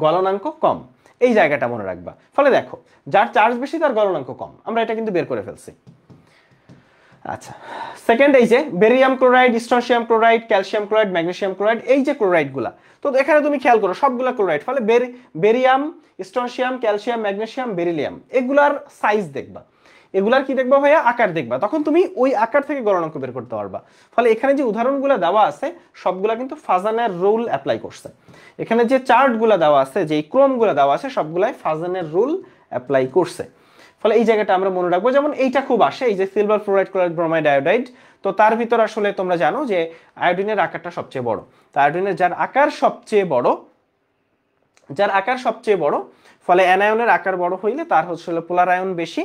গলনাঙ্ক কম। এই জায়গাটা মনে রাখবা। ফলে দেখো, যার চার্জ বেশি, তার গলনাঙ্ক কম। আমরা এটা কিন্তু বের করে ফেলছি। আচ্ছা সেকেন্ড এই যে barium chloride strontium chloride calcium chloride magnesium chloride এই যে ক্লোরাইডগুলা তো এখানে তুমি খেয়াল করো, সবগুলা ক্লোরাইড ফলে barium strontium calcium magnesium beryllium এগুলার সাইজ দেখবা। এগুলার কি দেখবা ভাইয়া? আকার দেখবা। তখন তুমি ওই আকার থেকে গণনাঙ্ক বের করতে পারবা। ফলে এখানে যে উদাহরণগুলো দেওয়া আছে, সবগুলা কিন্তু ফাজানের রুল অ্যাপ্লাই করছে। এখানে যে চার্টগুলো দেওয়া আছে, যে ক্রমগুলো দেওয়া আছে, সবগুলাই ফাজানের রুল অ্যাপ্লাই করছে। ফলে এই জায়গাটা আমরা মনে রাখব, যেমন এইটা খুব আসে, এই যে silver fluoride, chloride, bromide, iodide. তো তার ভিতর আসলে তোমরা জানো যে আয়োডিনের আকারটা সবচেয়ে বড়। তো আয়োডিনের যার আকার সবচেয়ে বড়, যার আকার সবচেয়ে বড়, ফলে অ্যানায়নের আকার বড় হইলে তার হচ্ছে পোলারায়ন বেশি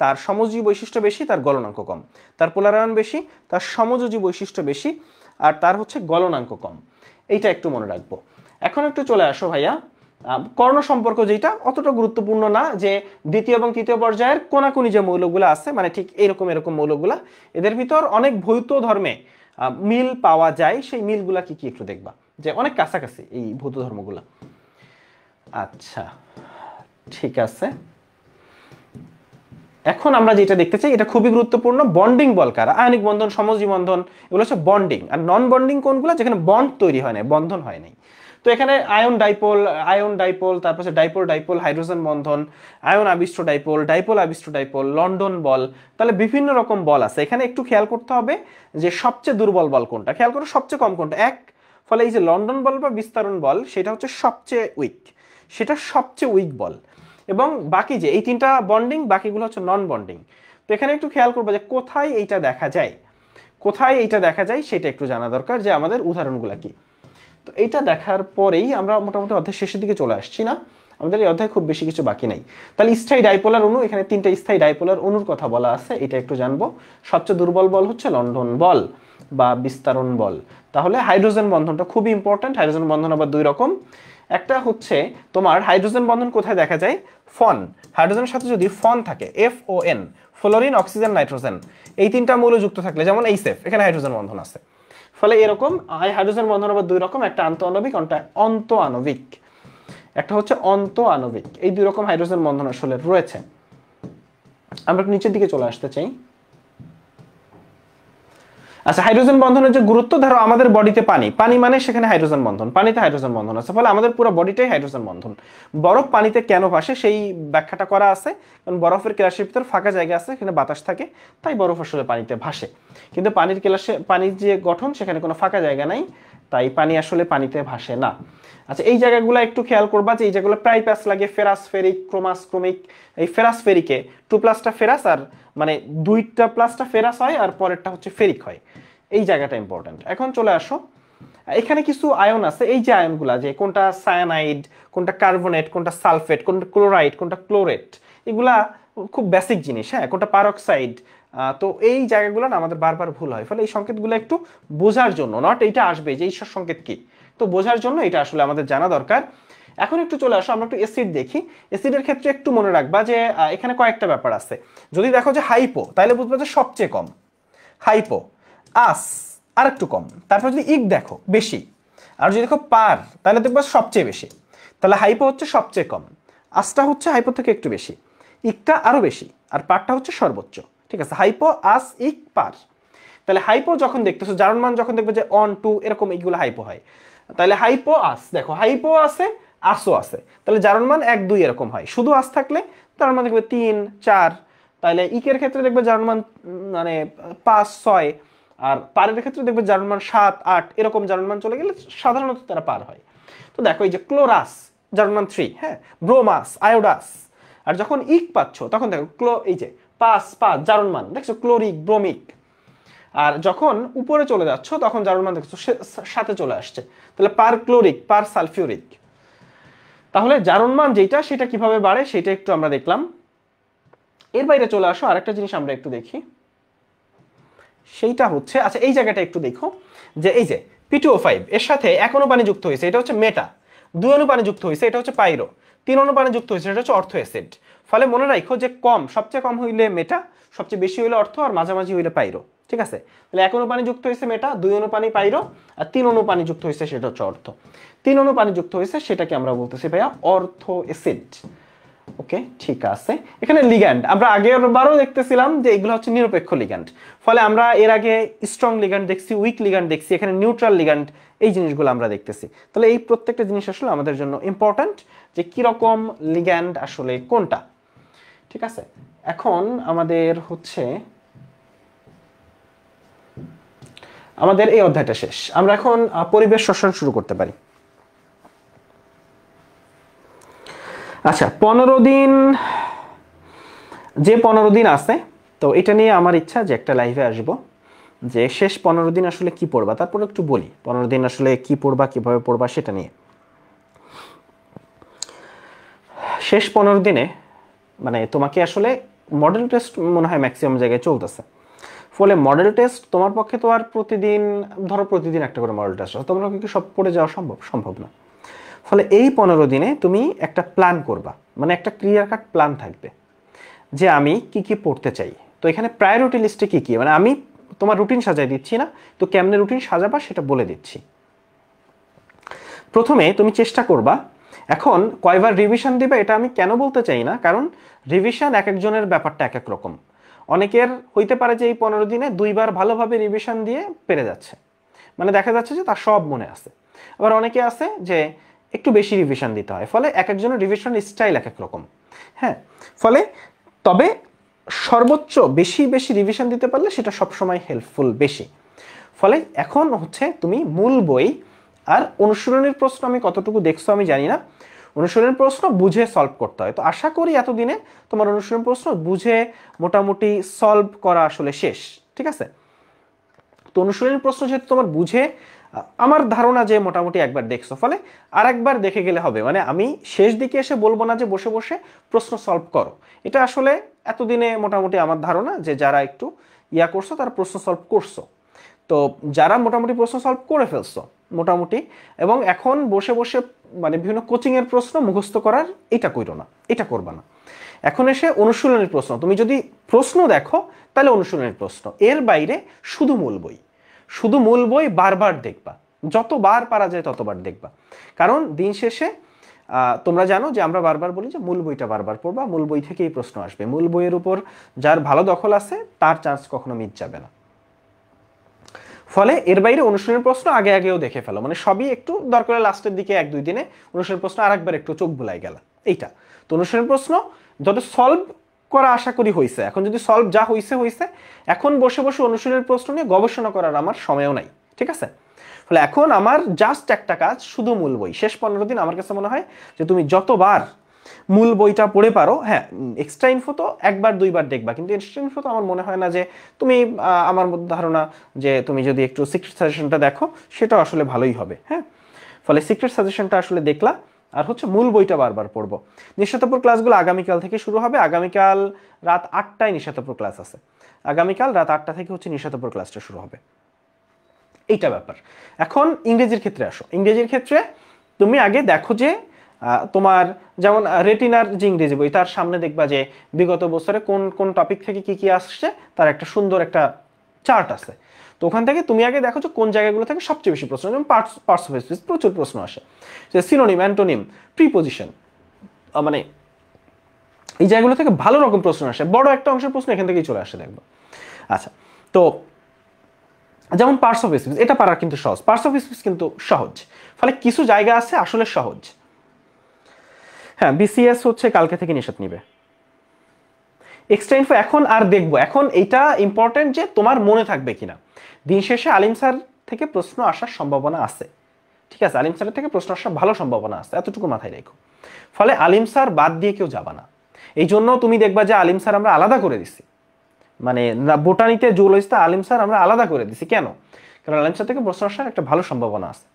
তার সমযোজী বৈশিষ্ট্য বেশি, তার গলনাঙ্ক কম। তার পোলারায়ন বেশি, তার সমযোজী বৈশিষ্ট্য বেশি, আর তার হচ্ছে গলনাঙ্ক কম। এইটা একটু মনে রাখব। এখন একটু চলে আসো ভাইয়া। কর্ণ সম্পর্ক যেটা অতটা গুরুত্বপূর্ণ না যে দ্বিতীয় এবং তৃতীয় পর্যায়ের কোনাকুনি যে মৌলগুলো আছে মানে ঠিক এরকম এরকম মৌলগুলা এদের ভিতর অনেক ভৌত ধর্মে মিল পাওয়া যায়। সেই মিলগুলা কি কি একটু দেখবা? যে অনেক কাছাকাছি এই ভৌত ধর্মগুলা। আচ্ছা ঠিক আছে। এখন আমরা যেটা দেখতে চাই, এটা খুবই গুরুত্বপূর্ণ বন্ডিং বল কারা? আয়নিক বন্ধন সমজি বন্ধন, এগুলো হচ্ছে বন্ডিং আর নন বন্ডিং কোনগুলো যেখানে বন্ড তৈরি হয় না বন্ধন হয় নাই। তো এখানে আয়ন ডাইপোল আয়ন ডাইপোল তারপর ডাইপোল ডাইপোল হাইড্রোজেন বন্ধন আয়ন আবিষ্ট ডাইপোল ডাইপোল আবিষ্ট ডাইপোল লন্ডন বল। তাহলে বিভিন্ন রকম বল আছে। এখানে একটু খেয়াল করতে হবে যে সবচেয়ে দুর্বল বল কোনটা। খেয়াল করো সবচেয়ে কম কোনটা। এক, ফলে এই যে লন্ডন বল বা বিস্তারণ বল, সেটা হচ্ছে সবচেয়ে উইক সেটা সবচেয়ে উইক বল। এবং বাকি যে, এই তিনটা বন্ডিং বাকিগুলো হচ্ছে নন বন্ডিং তো এখানে একটু খেয়াল করব যে কোথায় এইটা দেখা যায়। কোথায় এইটা দেখা যায় সেটা একটু জানা দরকার যে আমাদের উদাহরণগুলো কি। তো এইটা দেখার পরেই আমরা মোটামুটি অধ্যায় শেষের দিকে চলে আসছি না। আমাদের এই অধ্যায় খুব বেশি কিছু বাকি নাই। তাহলে স্থায়ী ডাইপোলার অণু, এখানে তিনটা স্থায়ী ডাইপোলার অণুর কথা বলা আছে, এটা একটু জানব। সবচেয়ে দুর্বল বল হচ্ছে লন্ডন বল বা বিস্তারণ বল। তাহলে হাইড্রোজেন বন্ধনটা খুবই ইম্পর্টেন্ট হাইড্রোজেন বন্ধন আবার দুই রকম। একটা হচ্ছে তোমার হাইড্রোজেন বন্ধন কোথায় দেখা যায়? ফন। হাইড্রোজেনের সাথে যদি ফন থাকে F O N fluorine, oxygen, nitrogen, এই তিনটা মৌল যুক্ত থাকলে, যেমন এই সেফ এখানে হাইড্রোজেন বন্ধন আছে। ফলে এরকম আই হাইড্রোজেন বন্ধন আবার দুই রকম, একটা আন্ত আণবিক অন্ত আণবিক একটা হচ্ছে অন্ত আণবিক এই দুই রকম হাইড্রোজেন বন্ধন আসলে রয়েছে। আমরা নিচের দিকে চলে আসতে চাই। আচ্ছা হাইড্রোজেন বন্ধনের যে গুরুত্ব, ধরো আমাদের বডিতে পানি। পানি মানে সেখানে হাইড্রোজেন বন্ধন। পানিতে হাইড্রোজেন বন্ধন আছে, ফলে আমাদের পুরো বডিটাই হাইড্রোজেন বন্ধন। বরফ পানিতে কেন ভাসে, সেই ব্যাখ্যাটা করা আছে। কারণ বরফের কেলাসের ভিতর ফাঁকা জায়গা আছে, সেখানে বাতাস থাকে, তাই বরফ আসলে পানিতে ভাসে। কিন্তু পানির কেলাসে, পানির যে গঠন, সেখানে কোনো ফাঁকা জায়গা নাই, তাই পানি আসলে পানিতে ভাসে না। আচ্ছা এই জায়গাগুলো একটু খেয়াল করবা যে এই জায়গাগুলো প্রায় প্যাস লাগে ফেরাস ফেরিক ক্রোমাস ক্রমিক এই ফেরাস ফেরিকে টু প্লাসটা ফেরাস আর মানে দুইটা প্লাসটা ফেরাস হয় আর পরেরটা হচ্ছে ফেরিক হয়। এই জায়গাটা ইম্পর্টেন্ট এখন চলে আসো। এখানে কিছু আয়ন আছে। এই যে আয়নগুলা, যে কোনটা সায়ানাইড কোনটা কার্বনেট কোনটা সালফেট কোনটা ক্লোরাইড কোনটা ক্লোরেট এগুলা খুব বেসিক জিনিস হ্যাঁ? কোনটা পারক্সাইড তো এই জায়গাগুলো না আমাদের বারবার ভুল হয়। ফলে এই সংকেতগুলো একটু বোঝার জন্য নট এইটা আসবে যে এইসব সংকেত কি। তো বোঝার জন্য এটা আসলে আমাদের জানা দরকার। এখন একটু চলে আসো, আমরা একটু অ্যাসিড দেখি। অ্যাসিডের ক্ষেত্রে একটু মনে রাখবা যে এখানে কয়েকটা ব্যাপার আছে। যদি দেখো যে হাইপো তাহলে বুঝবে যে সবচেয়ে কম। হাইপো আস আর একটু কম। তারপর যদি ইক দেখো, বেশি। আর যদি দেখো পার, তাহলে দেখবে সবচেয়ে বেশি। তাহলে হাইপো হচ্ছে সবচেয়ে কম। আসটা হচ্ছে হাইপো থেকে একটু বেশি। ইকটা আরও বেশি। আর পারটা হচ্ছে সর্বোচ্চ। ঠিক আছে হাইপো আস ইক পার। তাহলে হাইপো যখন দেখতেছো জার্মান মান যখন দেখবে যে অন টু এরকম এইগুলো হাইপো হয়। তাহলে হাইপো আস দেখো হাইপো আছে আসও আছে। তাহলে জার্মান মান এক দুই এরকম হয়। শুধু আস থাকলে তার মানে দেখবে তিন, চার। তাহলে ইকের ক্ষেত্রে দেখবে জার্মান মান মানে পাঁচ, ছয়। আর পারের ক্ষেত্রে দেখবে জার্মান মান সাত, আট। এরকম জার্মান মান চলে গেলে সাধারণত তারা পার হয়। তো দেখো, এই যে ক্লোরাস জার্মান মান থ্রি হ্যাঁ? ব্রোমাস আয়োডাস আর যখন ইক পাচ্ছ, তখন দেখো ক্লো এই যে পাস পাঁচ জার্মান মান। দেখছ ক্লোরিক ব্রোমিক আর যখন উপরে চলে যাচ্ছ, তখন জার্মান মান দেখছ সাথে চলে আসছে। তাহলে পার ক্লোরিক পার সালফিউরিক তাহলে জারণ মান যেটা সেটা কীভাবে বাড়ে, সেটা একটু আমরা দেখলাম। এর বাইরে চলে আসো, আরেকটা জিনিস আমরা একটু দেখি। সেইটা হচ্ছে আচ্ছা এই জায়গাটা একটু দেখো, যে এই যে পিটুও ফাইভ এর সাথে এক অনুপানি যুক্ত হয়েছে, এটা হচ্ছে মেটা। দুই অনুপানি যুক্ত হয়েছে, এটা হচ্ছে পাইরো। তিন অনুপানি যুক্ত হয়েছে এটা হচ্ছে অর্থ অ্যাসিড ফলে মনে রাখো যে কম, সবচেয়ে কম হইলে মেটা সবচেয়ে বেশি হইলে অর্থ আর মাঝামাঝি হইলে পাইরো। ঠিক আছে? তাহলে এক অনুপানি যুক্ত হয়েছে মেটা, দুই অনুপানি পাইরো, আর তিন অনুপানি যুক্ত হয়েছে সেটা হচ্ছে অর্থ। তিন অনুপানি যুক্ত হয়েছে সেটাকে আমরা বলতেছি ভাইয়া অর্থ অ্যাসিড ওকে? ঠিক আছে। এখানে লিগ্যান্ড আমরা আগের বারও দেখতেছিলাম যে এগুলো হচ্ছে নিরপেক্ষ লিগ্যান্ড ফলে আমরা এর আগে স্ট্রং লিগ্যান্ড দেখছি উইক লিগ্যান্ড দেখছি, এখানে নিউট্রাল লিগ্যান্ড এই জিনিসগুলো আমরা দেখতেছি। তাহলে এই প্রত্যেকটা জিনিস আসলে আমাদের জন্য ইম্পর্ট্যান্ট যে কীরকম লিগ্যান্ড আসলে কোনটা। ঠিক আছে? এখন আমাদের হচ্ছে, আমাদের এই অধ্যায়টা শেষ। আমরা এখন পরিবেশ শোষণ শুরু করতে পারি। আচ্ছা পনেরো দিন, যে পনেরো দিন আছে, তো এটা নিয়ে আমার ইচ্ছা যে একটা লাইভে আসব, যে শেষ পনেরো দিন আসলে কি পড়বা? তারপর একটু বলি, পনেরো দিন আসলে কি পড়বা, কীভাবে পড়বা সেটা নিয়ে। শেষ পনেরো দিনে মানে তোমাকে আসলে মডেল টেস্ট মনে হয় ম্যাক্সিমাম জায়গায় চলতেছে। ফলে মডেল টেস্ট তোমার পক্ষে তো আর প্রতিদিন, ধরো প্রতিদিন একটা করে মডেল টেস্ট তোমরা কি সব পড়ে যাওয়া সম্ভব? সম্ভব না। ফলে এই পনেরো দিনে তুমি একটা প্ল্যান করবা মানে একটা ক্লিয়ার কাট প্ল্যান থাকবে, যে আমি কি কি পড়তে চাই। তো এখানে প্রায়োরিটি লিস্টে কি কি? মানে আমি তোমার রুটিন সাজাই দিচ্ছি না, তো কেমনে রুটিন সাজাবা সেটা বলে দিচ্ছি। প্রথমে তুমি চেষ্টা করবা, এখন কয়বার রিভিশন দিবে এটা আমি কেন বলতে চাই না? কারণ রিভিশন এক একজনের ব্যাপারটা এক এক রকম। অনেকের হইতে পারে যে এই পনেরো দিনে দুইবার ভালোভাবে রিভিশন দিয়ে পেরে যাচ্ছে। মানে দেখা যাচ্ছে যে তার সব মনে আছে। আবার অনেকে আছে যে একটু বেশি রিভিশন দিতে হয়। ফলে এক একজনের রিভিশন স্টাইল এক এক রকম। হ্যাঁ ফলে তবে সর্বোচ্চ বেশি বেশি রিভিশন দিতে পারলে সেটা সবসময় হেল্পফুল বেশি। ফলে এখন হচ্ছে তুমি মূল বই আর অনুশীলনের প্রশ্ন আমি কতটুকু দেখছ আমি জানি না। অনুশীলনের প্রশ্ন বুঝে সলভ করতে হয়। তো আশা করি এতদিনে তোমার অনুশীলন প্রশ্ন বুঝে মোটামুটি সলভ করা আসলে শেষ, ঠিক আছে? তো অনুশীলনের প্রশ্ন যেহেতু তোমার বুঝে, আমার ধারণা যে মোটামুটি একবার দেখছ, ফলে আর একবার দেখে গেলে হবে। মানে আমি শেষ দিকে এসে বলব না যে বসে বসে প্রশ্ন সলভ করো। এটা আসলে এতদিনে মোটামুটি আমার ধারণা যে যারা একটু ইয়া করছ, তারা প্রশ্ন সলভ করছ। তো যারা মোটামুটি প্রশ্ন সলভ করে ফেলছো মোটামুটি, এবং এখন বসে বসে মানে বিভিন্ন কোচিং এর প্রশ্ন মুখস্থ করার এটা কইরো না, এটা করবা না। এখন এসে অনুশীলনের প্রশ্ন, তুমি যদি প্রশ্ন দেখো, তাহলে অনুশীলনের প্রশ্ন। এর বাইরে শুধু মূল বই, শুধু মূল বই বারবার দেখবা, যতবার পারা যায় ততবার দেখবা। কারণ দিন শেষে তোমরা জানো যে আমরা বারবার বলি যে মূল বইটা বারবার পড়বা, মূল বই থেকেই প্রশ্ন আসবে। মূল বইয়ের উপর যার ভালো দখল আছে, তার চান্স কখনো মিট যাবে না। ফলে এর বাইরে অনুশীলনের প্রশ্ন আগে আগেও দেখে ফেলো। মানে সবই একটু দরকার লাস্টের দিকে এক দুই দিনে অনুশীলনের প্রশ্ন আরেকবার একটু চোখ বুলাই গেল। এইটা। তো অনুশীলনের প্রশ্ন, যত সলভ করা আশা করি হয়েছে এখন যদি সলভ যা হয়েছে হয়েছে এখন বসে বসে অনুশীলনের প্রশ্ন নিয়ে গবেষণা করার আমার সময়ও নাই, ঠিক আছে? ফলে এখন আমার জাস্ট একটা কাজ, শুধু মূল বই। শেষ পনেরো দিন আমার কাছে মনে হয় যে তুমি যতবার মূল বইটা পড়ে পারো। হ্যাঁ এক্সট্রা ইনফো তো একবার দুইবার দেখবা। কিন্তু এক্সট্রা ইনফো তো আমার মনে হয় না যে তুমি আমার মধ্যে ধারণা যে তুমি যদি একটু সিক্রেট সাজেশনটা দেখো সেটাও আসলে ভালোই হবে। হ্যাঁ? ফলে সিক্রেট সাজেশনটা আসলে দেখলা। আর হচ্ছে মূল বইটা বারবার পড়ব। নিশাতপুর ক্লাসগুলো আগামীকাল থেকে শুরু হবে। আগামীকাল রাত আটটায় নিশাতপুর ক্লাস আছে। আগামীকাল রাত আটটা থেকে হচ্ছে নিশাতপুর ক্লাসটা শুরু হবে। এইটা ব্যাপার। এখন ইংরেজির ক্ষেত্রে আসো। ইংরেজির ক্ষেত্রে তুমি আগে দেখো যে তোমার যেমন রেটিনার যে ইংরেজি বই, তার সামনে দেখবা যে বিগত বছরে কোন কোন টপিক থেকে কি কি আসছে, তার একটা সুন্দর একটা চার্ট আছে। তো ওখান থেকে তুমি আগে দেখো যে কোন জায়গাগুলো থেকে সবচেয়ে বেশি প্রশ্ন, যেমন পার্টস পার্টস অফ স্পিচ প্রচুর প্রশ্ন আসে। যে সিনোনিম অ্যান্টোনিম প্রিপোজিশন মানে এই জায়গাগুলো থেকে ভালো রকম প্রশ্ন আসে, বড় একটা অংশের প্রশ্ন এখান থেকেই চলে আসে, দেখব। আচ্ছা তো যেমন পার্টস অফ স্পিচ এটা পারার কিন্তু সহজ পার্টস অফ স্পিচ কিন্তু সহজ, ফলে কিছু জায়গা আছে আসলে সহজ। হ্যাঁ বিসিএস হচ্ছে কালকে থেকে নিষেধ নিবে। এক্সট্রা ইনফো এখন আর দেখব। এখন এইটা ইম্পর্টেন্ট যে তোমার মনে থাকবে কিনা। দিন শেষে আলিম স্যার থেকে প্রশ্ন আসার সম্ভাবনা আছে। ঠিক আছে, আলিম স্যারের থেকে প্রশ্ন আসার ভালো সম্ভাবনা আছে। এতটুকু মাথায় রেখো। ফলে আলিম স্যার বাদ দিয়ে কেউ যাবা না। এই জন্য তুমি দেখবা যে আলিম স্যার আমরা আলাদা করে দিছি। মানে বোটানিতে জুলজিতে আলিম স্যার আমরা আলাদা করে দিছি। কেন? কারণ আলিম স্যার থেকে প্রশ্ন আসার একটা ভালো সম্ভাবনা আছে।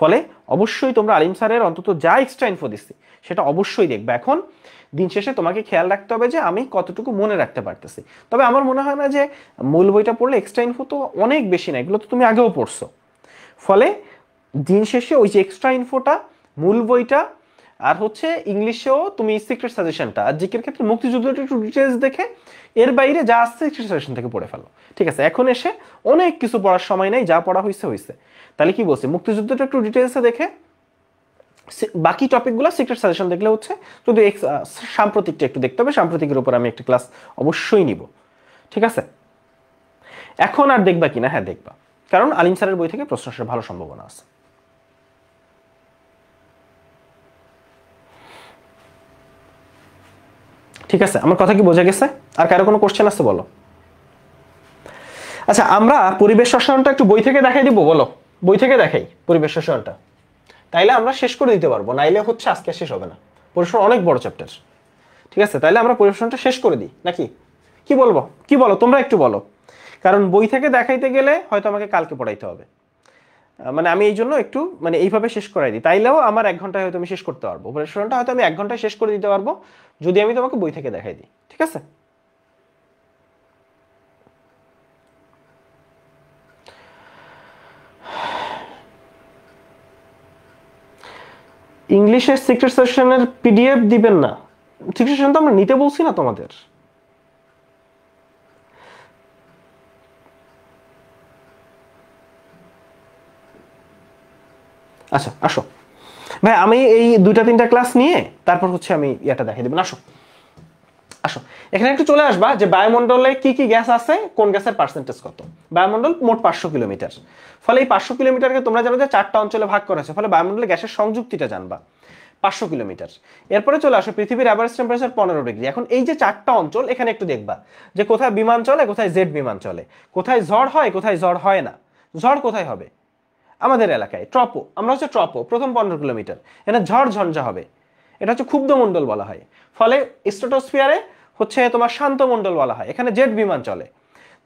ফলে অবশ্যই তোমরা আলিম স্যারের অন্তত যা এক্সট্রা ইনফো দিচ্ছি, সেটা অবশ্যই দেখবে। এখন দিন শেষে তোমাকে খেয়াল রাখতে হবে যে আমি কতটুকু মনে রাখতে পারতেছি। তবে আমার মনে হয় না যে মূল বইটা পড়লে এক্সট্রা ইনফো তো অনেক বেশি না, এগুলো তো তুমি আগেও পড়ছো। ফলে দিন শেষে ওই যে এক্সট্রা ইনফোটা মূল বইটা আর হচ্ছে ইংলিশেও তুমি সিক্রেট সাজেশনটা আর জিকের ক্ষেত্রে মুক্তিযুদ্ধটা একটু ডিটেলস দেখে এর বাইরে যা আসছে সিক্রেট সাজেশন থেকে পড়ে ফেলো। ঠিক আছে, এখন এসে অনেক কিছু পড়ার সময় নেই, যা পড়া হয়েছে হয়েছে তাহলে কি বলছি? মুক্তিযুদ্ধটা একটু ডিটেলসে দেখে বাকি টপিকগুলো সিক্রেট সাজেশন দেখলে হচ্ছে যদি সাম্প্রতিকটা একটু দেখতে হবে, সাম্প্রতিকের উপর আমি একটা ক্লাস অবশ্যই নিব। ঠিক আছে? এখন আর দেখবা কিনা? হ্যাঁ দেখবা। কারণ আলিম স্যারের বই থেকে প্রশ্ন আসার ভালো সম্ভাবনা আছে। ঠিক আছে, আমার কথা কি বোঝা গেছে? আর কারও কোনো কোশ্চেন আছে বলো? আচ্ছা আমরা পরিবেশ রসায়নটা একটু বই থেকে দেখাই দিব, বলো। বই থেকে দেখাই পরিবেশ রসায়নটা তাইলে আমরা শেষ করে দিতে পারব, নাইলে হচ্ছে আজকে শেষ হবে না। পরিবেশন অনেক বড় চ্যাপ্টার ঠিক আছে, তাইলে আমরা পরিবেশনটা শেষ করে দিই, নাকি? কি বলব? কি বলো? তোমরা একটু বলো। কারণ বই থেকে দেখাইতে গেলে হয়তো আমাকে কালকে পড়াইতে হবে। মানে আমি এই জন্য একটু মানে এইভাবে শেষ করাই দিই। তাইলেও আমার এক ঘন্টায় হয়তো আমি শেষ করতে পারব। পরিবেশনটা হয়তো আমি এক ঘন্টায় শেষ করে দিতে পারব। যদি আমি তোমাকে বই থেকে দেখাই দিই, ঠিক আছে? ইংলিশের সিক্রেট সেশনের পিডিএফ দিবেন না। সিক্রেট সেশন তো আমরা নিতে বলছি না তোমাদের। আচ্ছা আসো। ভাই, আমি এই দুইটা, তিনটা ক্লাস নিয়ে তারপর হচ্ছে আমি ইয়াটা দেখাই দেবেন আসো। আসো। এখানে একটু চলে আসবা যে বায়ুমণ্ডলে কি কি গ্যাস আছে, কোন গ্যাসের পার্সেন্টেজ কত? বায়ুমণ্ডল মোট পাঁচশো কিলোমিটার। ফলে এই পাঁচশো কিলোমিটারকে তোমরা জানো যে চারটা অঞ্চলে ভাগ করা আছে ফলে বায়ুমণ্ডলে গ্যাসের সংযুক্তিটা জানবা। পাঁচশো কিলোমিটার। এরপরে চলে আসো পৃথিবীর অ্যাভারেজ টেম্পারেচার পনেরো ডিগ্রি এখন এই যে চারটা অঞ্চল, এখানে একটু দেখবা যে কোথায় বিমান চলে, কোথায় জেড বিমান চলে। কোথায় ঝড় হয়, কোথায় ঝড় হয় না। ঝড় কোথায় হবে? আমাদের এলাকায়, ট্রপো, আমরা হচ্ছে ট্রপো, প্রথম পনেরো কিলোমিটার। এটা ঝড় ঝঞ্ঝা হবে। এটা হচ্ছে ক্ষুব্ধ মণ্ডল বলা হয়। ফলে স্ট্রাটোস্ফিয়ারে হচ্ছে তোমার শান্ত মণ্ডল বলা হয়। এখানে জেট বিমান চলে।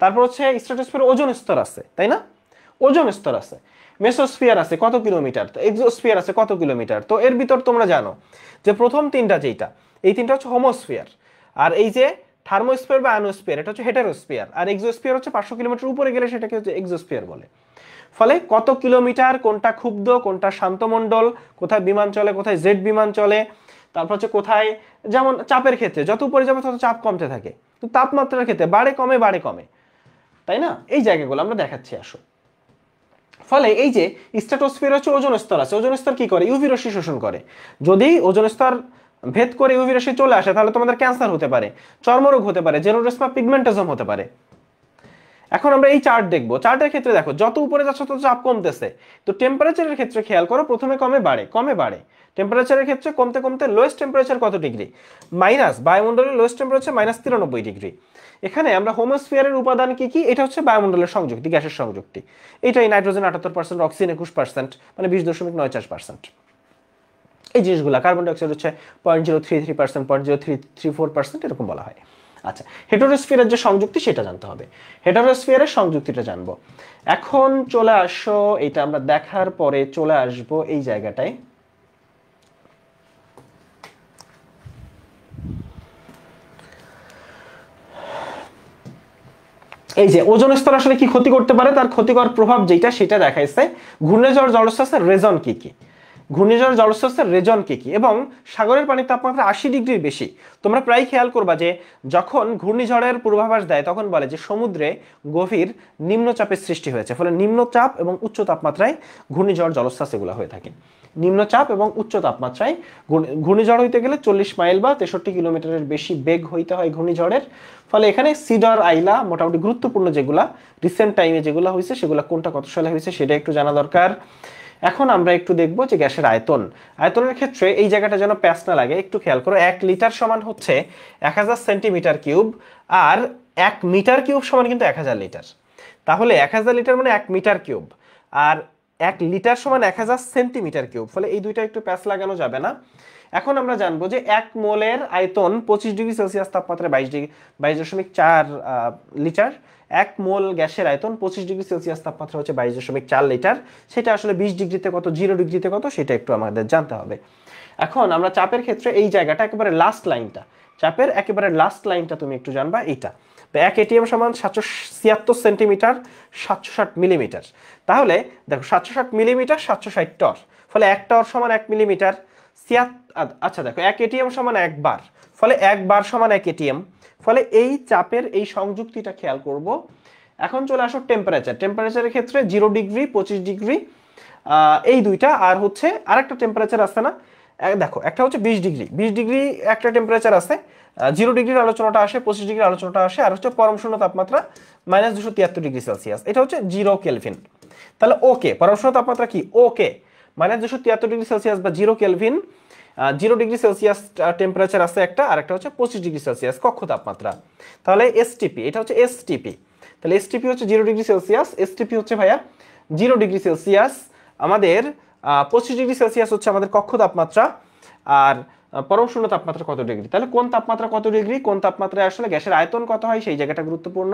তারপর হচ্ছে স্ট্রাটোস্ফিয়ার ওজন স্তর আছে, তাই না? ওজন স্তর আছে। মেসোস্ফিয়ার আছে কত কিলোমিটার? তো এক্সোস্ফিয়ার আছে কত কিলোমিটার? তো এর ভিতর তোমরা জানো যে প্রথম তিনটা যেইটা, এই তিনটা হচ্ছে হোমোস্ফিয়ার। আর এই যে থার্মোস্ফিয়ার বা অ্যানোস্ফিয়ার, এটা হচ্ছে হেটারোস্ফিয়ার। আর এক্সোস্ফিয়ার হচ্ছে পাঁচশো কিলোমিটার উপরে গেলে সেটাকে হচ্ছে এক্সোস্ফিয়ার বলে। ফলে কত কিলোমিটার, কোনটা ক্ষুব্ধ, কোনটা শান্তমণ্ডল, কোথায় বিমান চলে, কোথায় জেড বিমান চলে, তারপর হচ্ছে কোথায়, যেমন চাপের ক্ষেত্রে, যত উপরে যাবে তত চাপ কমতে থাকে। তো তাপমাত্রার ক্ষেত্রে বাড়ে কমে বাড়ে কমে। তাই না? এই জায়গাগুলো আমরা দেখাচ্ছি আসো। ফলে এই যে স্ট্যাটোস্ফিয়ার হচ্ছে ওজন স্তর আছে। ওজন স্তর কি করে? ইউভি রশ্মি শোষণ করে। যদি ওজন স্তর ভেদ করে ইউভি রশ্মি চলে আসে, তাহলে তোমাদের ক্যান্সার হতে পারে, চর্মরোগ হতে পারে জেনোডেসমা পিগমেন্টাজম হতে পারে। এখন আমরা এই চার্ট দেখব। চার্টের ক্ষেত্রে দেখো, যত উপরে যাচ্ছে তত চাপ কমতেছে। তো টেম্পারেচারের ক্ষেত্রে খেয়াল করো, প্রথমে কমে বাড়ে কমে বাড়ে। টেম্পারেচারের ক্ষেত্রে কমতে কমতে লোয়েস্ট টেম্পারেচার কত ডিগ্রি মাইনাস বায়ুমণ্ডলের লোয়েস্ট টেম্পারেচার মাইনাস তিরানব্বই ডিগ্রি এখানে আমরা হোমোস্ফিয়ারের উপাদান কি কি? এটা হচ্ছে বায়ুমণ্ডলের সংযুক্তি, গ্যাসের সংযুক্তি। এটাই নাইট্রোজেন আটাত্তর পার্সেন্ট অক্সিজেন একুশ পার্সেন্ট মানে বিশ দশমিক নয় চার পার্সেন্ট এই জিনিসগুলো কার্বন ডাইঅক্সাইড হচ্ছে point zero three three percent point zero three three four percent এরকম বলা হয়। আচ্ছা হেটারোস্ফিয়ারের যে সংযুক্তি সেটা জানতে হবে। হেটারোস্ফিয়ারের সংযুক্তিটা জানব। এখন চলে আসো, এটা আমরা দেখার পরে চলে আসব এই জায়গাটায়। এই যে, ওজন স্তর আসলে কি ক্ষতি করতে পারে? তার ক্ষতিকর প্রভাব যেটা সেটা দেখাইছে। ঘূর্ণিঝড় জলস্রোতের রেজন কি কি? ঘূর্ণিঝড় জলস্রোতের রেজন কি কি? এবং সাগরের পানির তাপমাত্রা আশি ডিগ্রির বেশি। তোমরা প্রায় খেয়াল করবা যে যখন ঘূর্ণিঝড়ের পূর্বাভাস দেয়, তখন বলে যে সমুদ্রে গভীর নিম্নচাপের সৃষ্টি হয়েছে। ফলে নিম্নচাপ এবং উচ্চ তাপমাত্রায় ঘূর্ণিঝড় জলস্রাস এগুলো হয়ে থাকে। নিম্নচাপ এবং উচ্চ তাপমাত্রায় ঘূর্ণিঝড় হইতে গেলে চল্লিশ মাইল বা তেষট্টি কিলোমিটারের বেশি বেগ হইতে হয় ঘূর্ণিঝড়ের। ফলে এখানে সিডর আইলা মোটামুটি গুরুত্বপূর্ণ যেগুলা, রিসেন্ট টাইমে যেগুলো হয়েছে সেগুলো কোনটা কত সালে হয়েছে সেটা একটু জানা দরকার। এখন আমরা একটু দেখব যে গ্যাসের আয়তন। আয়তনের ক্ষেত্রে এই জায়গাটা যেন প্যাস না লাগে, একটু খেয়াল করো, এক লিটার সমান হচ্ছে এক হাজার সেন্টিমিটার কিউব আর এক মিটার কিউব সমান কিন্তু এক হাজার লিটার। তাহলে এক হাজার লিটার মানে এক মিটার কিউব আর এক লিটার সমান এক হাজার সেন্টিমিটার কিউব। ফলে এই দুইটা একটু প্যাস লাগানো যাবে না। এখন আমরা জানব যে এক মোলের আয়তন পঁচিশ ডিগ্রি সেলসিয়াস তাপমাত্রায় বাইশ ডিগ্রি, বাইশ দশমিক চার লিটার। এক মোল গ্যাসের আয়তন পঁচিশ ডিগ্রি সেলসিয়াস তাপমাত্রা হচ্ছে বাইশ দশমিক চার লিটার। সেটা আসলে বিশ ডিগ্রিতে কত, জিরো ডিগ্রিতে কত, সেটা একটু আমাদের জানতে হবে। এখন আমরা চাপের ক্ষেত্রে এই জায়গাটা একেবারে লাস্ট লাইনটা চাপের একেবারে লাস্ট লাইনটা তুমি একটু জানবা, এইটা। এক এটিএম সমান সাতশো ছিয়াত্তর সেন্টিমিটার, সাতশো ষাট মিলিমিটার। তাহলে দেখো, সাতশো ষাট মিলিমিটার, সাতশো ষাট টর। ফলে এক টর সমান এক মিলিমিটার আচ্ছা দেখো, এক এটিএম সমান একবার। ফলে একবার সমান এক এটিএম ফলে এই চাপের এই সংযুক্তিটা খেয়াল করব। এখন চলে আসো টেম্পারেচার টেম্পারেচারের ক্ষেত্রে জিরো ডিগ্রি পঁচিশ ডিগ্রি এই দুইটা। আর হচ্ছে আরেকটা টেম্পারেচার আছে না দেখো, একটা হচ্ছে বিশ ডিগ্রি বিশ ডিগ্রি একটা টেম্পারেচার আছে জিরো ডিগ্রির আলোচনাটা আসে, পঁচিশ ডিগ্রির আলোচনাটা আসে, আর হচ্ছে পরম শূন্য তাপমাত্রা মাইনাস দুশো তিয়াত্তর ডিগ্রি সেলসিয়াস এটা হচ্ছে জিরো কেলভিন তাহলে ওকে পরম শূন্য তাপমাত্রা কি? ওকে মাইনাস দুশো তিয়াত্তর ডিগ্রি সেলসিয়াস বা zero Kelvin zero degree Celsius temperature আছে একটা, আর একটা হচ্ছে পঁচিশ ডিগ্রি সেলসিয়াস, কক্ষ তাপমাত্রা। তাহলে এসটিপি এটা হচ্ছে এসটিপি তাহলে এসটিপি হচ্ছে জিরো ডিগ্রি সেলসিয়াস এসটিপি হচ্ছে ভাইয়া জিরো ডিগ্রি সেলসিয়াস। আমাদের পঁচিশ ডিগ্রি সেলসিয়াস হচ্ছে আমাদের কক্ষ তাপমাত্রা, আর পরম শূন্য তাপমাত্রা কত ডিগ্রি? তাহলে কোন তাপমাত্রা কত ডিগ্রি? কোন তাপমাত্রায় আসলে গ্যাসের আয়তন কত হয়? সেই জায়গাটা গুরুত্বপূর্ণ।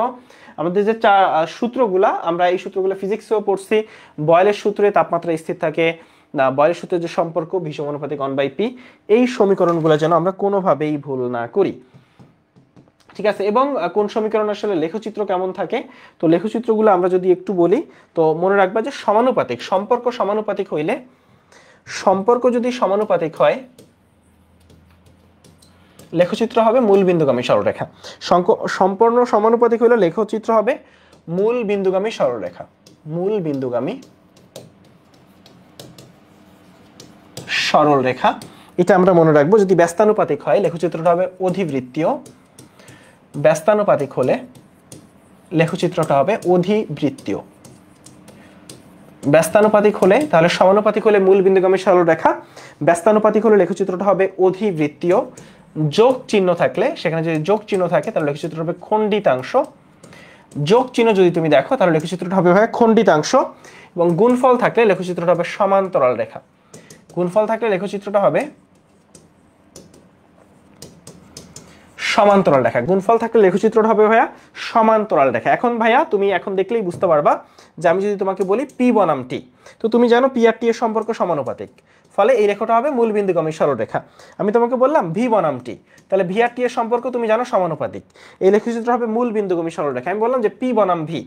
আমাদের যে চা সূত্রগুলা, আমরা এই সূত্রগুলো ফিজিক্সেও পড়ছি। বয়েলের সূত্রে তাপমাত্রা স্থির থাকে না বয়েলের সূত্রে যে সম্পর্ক, ভীষণ অনুপাতিক অন বাই পি এই সমীকরণগুলো যেন আমরা কোনোভাবেই ভুল না করি। ঠিক আছে, এবং কোন সমীকরণ আসলে লেখচিত্র কেমন থাকে? তো লেখচিত্রগুলো আমরা যদি একটু বলি, তো মনে রাখবা যে সমানুপাতিক, সম্পর্ক সমানুপাতিক হইলে, সম্পর্ক যদি সমানুপাতিক হয়, লেখচিত্র হবে মূল বিন্দুগামী সরলরেখা সম্পূর্ণ সমানুপাতিক হইলে লেখচিত্র হবে মূল বিন্দুগামী সরলরেখা। মূল বিন্দুগামী সরল রেখা। এটা আমরা মনে রাখব, যদি ব্যস্তানুপাতিক হয়, লেখচিত্রটা হবে অধিবৃত্তীয়। ব্যস্তানুপাতিক হলে লেখচিত্রটা হবে অধিবৃত্তীয়। ব্যস্তানুপাতিক হলে, তাহলে সমানুপাতিক হলে মূল বিন্দুগামী সরল রেখা। ব্যস্তানুপাতিক হলে লেখচিত্রটা হবে অধিবৃত্তীয়। যোগ চিহ্ন থাকলে, সেখানে যদি যোগ চিহ্ন থাকে, তাহলে লেখচিত্র হবে খণ্ডিতাংশ। যোগ চিহ্ন যদি তুমি দেখো, তাহলে লেখচিত্রটা হবে খণ্ডিতাংশ। এবং গুণফল থাকলে লেখচিত্রটা হবে সমান্তরাল রেখা। গুণফল থাকলে লেখচিত্রটা হবে সমান্তরাল রেখা। গুণফল থাকলে লেখচিত্রটা হবে ভাইয়া সমান্তরাল রেখা। এখন ভাইয়া তুমি এখন দেখলেই বুঝতে পারবা যে আমি যদি তোমাকে বলি পি বনাম টি, তো তুমি জানো পি আর টি এর সম্পর্ক সমানুপাতিক। ফলে এই রেখাটা হবে মূল বিন্দুগামী সরলরেখা আমি তোমাকে বললাম ভি বনাম টি, তাহলে ভি আর টি এর সম্পর্ক তুমি জানো সমানুপাতিক। এই লেখচিত্র হবে মূল বিন্দুগামী সরলরেখা আমি বললাম যে পি বনাম ভি,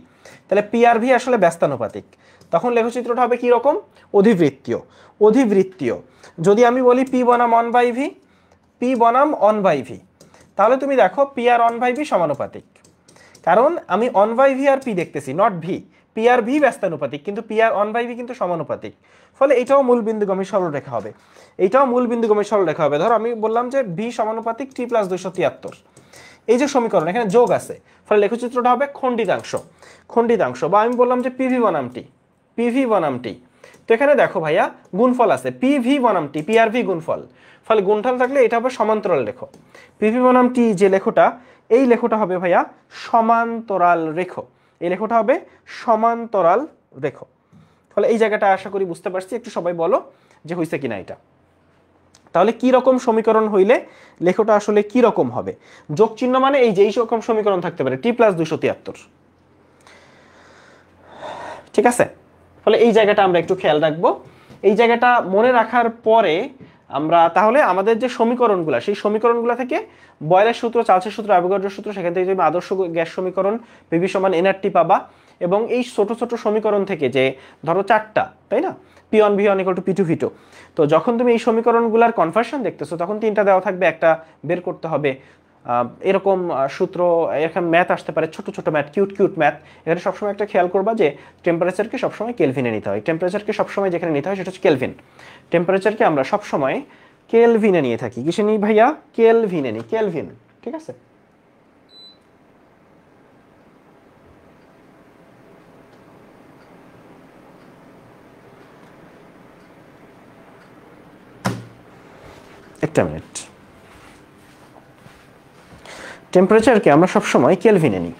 তাহলে পি আর ভি আসলে ব্যস্তানুপাতিক। তখন লেখচিত্রটা হবে কি রকম অধিবৃত্তীয়। অধিবৃত্তীয়। যদি আমি বলি পি বনাম অন বাই ভি, পি বনাম অন বাই ভি, তাহলে তুমি দেখো পি আর অন বাই ভি সমানুপাতিক। কারণ আমি অন বাই ভি আর পি দেখতেছি নট ভি। পি আর ভি ব্যস্তানুপাতিক, কিন্তু পি আর অন বাই ভি কিন্তু সমানুপাতিক। ফলে এটাও মূল বিন্দুগমী সরলরেখা হবে। এইটাও মূল বিন্দুগমী সরলরেখা হবে। ধরো আমি বললাম যে ভি সমানুপাতিক টি প্লাস দুইশো তিয়াত্তর। এই যে সমীকরণ, এখানে যোগ আছে। ফলে লেখচিত্রটা হবে খণ্ডিতাংশ। খণ্ডিতাংশ, বা আমি বললাম যে পিভি বনাম টি। পিভি বনাম টি তো এখানে দেখো ভাইয়া, গুণফল আছে। পিভি বনাম টি পিআরভি গুণফল। ফলে গুণফল থাকলে এটা হবে সমান্তরাল লেখো পিভি বনাম টি যে লেখোটা, এই লেখোটা হবে ভাইয়া সমান্তরাল রেখো। এই লেখোটা হবে সমান্তরাল রেখো। ফলে এই জায়গাটা আশা করি বুঝতে পারছি, একটু সবাই বলো যে হয়েছে কিনা এটা। তাহলে কি রকম সমীকরণ হইলে লেখোটা আসলে কি রকম হবে? যোগ চিহ্ন মানে এই যে, এই রকম সমীকরণ থাকতে পারে। টি প্লাস দুশো তিয়াত্তর। ঠিক আছে? ফলে এই জায়গাটা আমরা একটু খেয়াল রাখব। এই জায়গাটা মনে রাখার পরে আমরা তাহলে আমাদের যে সমীকরণগুলো, সেই সমীকরণগুলো থেকে বয়লের সূত্র চার্লসের সূত্র অ্যাভোগাড্রোর সূত্র, সেখান থেকে তুমি আদর্শ গ্যাস সমীকরণ পিভি সমান এনআরটি পাবা এবং এই ছোট ছোট সমীকরণ থেকে যে ধরো চারটা, তাই না? P one V one equal to P two V two তো যখন তুমি এই সমীকরণগুলোর কনভার্সন দেখতেছো, তখন তিনটা দেওয়া থাকবে, একটা বের করতে হবে। এরকম সূত্র এখানে ম্যাথ আসতে পারে, ছোট ছোট ম্যাথ কিউট কিউট ম্যাথ এখানে সবসময় একটা খেয়াল করবা যে টেম্পারেচারকে সবসময় কেলভিনে নিতে হয়। টেম্পারেচারকে সবসময় যেখানে নিতে হয় সেটা হচ্ছে কেলভিন টেম্পারেচারকে আমরা সবসময় কেলভিনে নিয়ে থাকি। কিসে নিই ভাইয়া? কেলভিনে নিই। কেলভিন ঠিক আছে? একটা মিনিট টেম্পারেচারকে আমরা সবসময় কেলভিনে নিই।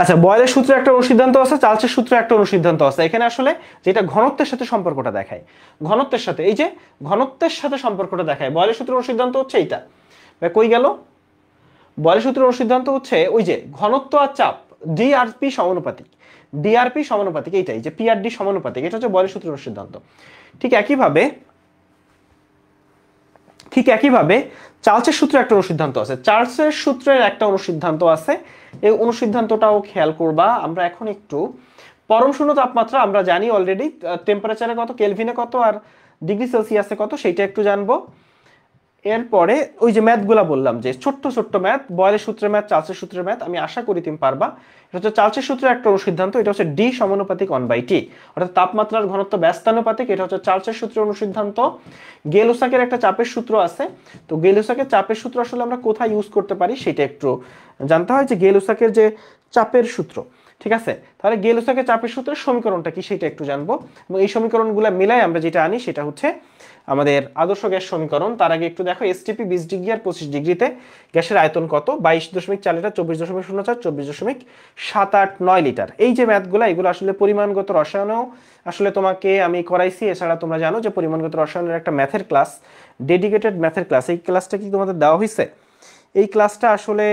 আচ্ছা বয়েলের সূত্রে একটা অনুসিদ্ধান্ত আছে চার্লসের সূত্রে একটা অনুসিদ্ধান্ত আছে। এখানে আসলে যেটা ঘনত্বের সাথে সম্পর্কটা দেখায়, ঘনত্বের সাথে, এই যে ঘনত্বের সাথে সম্পর্কটা দেখায় বয়েলের সূত্রের অনুসিদ্ধান্ত হচ্ছে এইটা। কই গেল? বয়েলের সূত্রের অনুসিদ্ধান্ত হচ্ছে ওই যে ঘনত্ব আর চাপ ডিআরপি সমানুপাতিক। ডিআরপি সমানুপাতিক এইটাই, যে পিআরডি সমানুপাতিক, এটা হচ্ছে বয়েলের সূত্রের অনুসিদ্ধান্ত ঠিক একইভাবে ঠিক একইভাবে চার্লসের সূত্রে একটা অনুসিদ্ধান্ত আছে। চার্লসের সূত্রের একটা অনুসিদ্ধান্ত আছে। এই অনুসিদ্ধান্তটাও খেয়াল করবা, আমরা এখন একটু পরম শূন্য তাপমাত্রা, আমরা জানি অলরেডি টেম্পারেচারে কত কেলভিনে কত আর ডিগ্রি সেলসিয়াসে কত, সেইটা একটু জানব। এরপরে ওই যে ম্যাথগুলা বললাম যে ছোট্ট ছোট্ট ম্যাথ বয়েলের সূত্রের ম্যাথ চার্লসের সূত্রের ম্যাথ আমি আশা করি তুমি পারবা। এটা হচ্ছে চার্লসের সূত্রের একটা অনুসিদ্ধান্ত এটা হচ্ছে ডি সমানুপাতিক ওয়ান বাই টি অর্থাৎ তাপমাত্রার ঘনত্ব ব্যস্তানুপাতিক, এটা হচ্ছে চার্লসের সূত্রের অনুসিদ্ধান্ত গেলুসাকের একটা চাপের সূত্র আছে, তো গেলুসাকের চাপের সূত্র আসলে আমরা কোথায় ইউজ করতে পারি সেটা একটু জানতে হয় যে গেলুসাকের যে চাপের সূত্র, ঠিক আছে? তাহলে গেলোসাকের চাপের সূত্রের সমীকরণটা কি সেটা একটু জানব। এবং এই সমীকরণগুলো মিলাই আমরা যেটা আনি সেটা হচ্ছে আমাদের আদর্শ গ্যাস সমীকরণ। তার আগে একটু দেখো এসটিপি বিশ ডিগ্রি আর পঁচিশ ডিগ্রিতে গ্যাসের আয়তন কত? বাইশ দশমিক চার লিটার, চব্বিশ দশমিক শূন্য চার, চব্বিশ দশমিক সাত আট নয় লিটার। এই যে ম্যাথগুলো, এগুলো আসলে পরিমাণগত রসায়নেও আসলে তোমাকে আমি করাইছি। এছাড়া তোমরা জানো যে পরিমাণগত রসায়নের একটা ম্যাথের ক্লাস, ডেডিকেটেড ম্যাথের ক্লাস। এই ক্লাসটা কি তোমাদের দেওয়া হয়েছে এই ক্লাসটা আসলে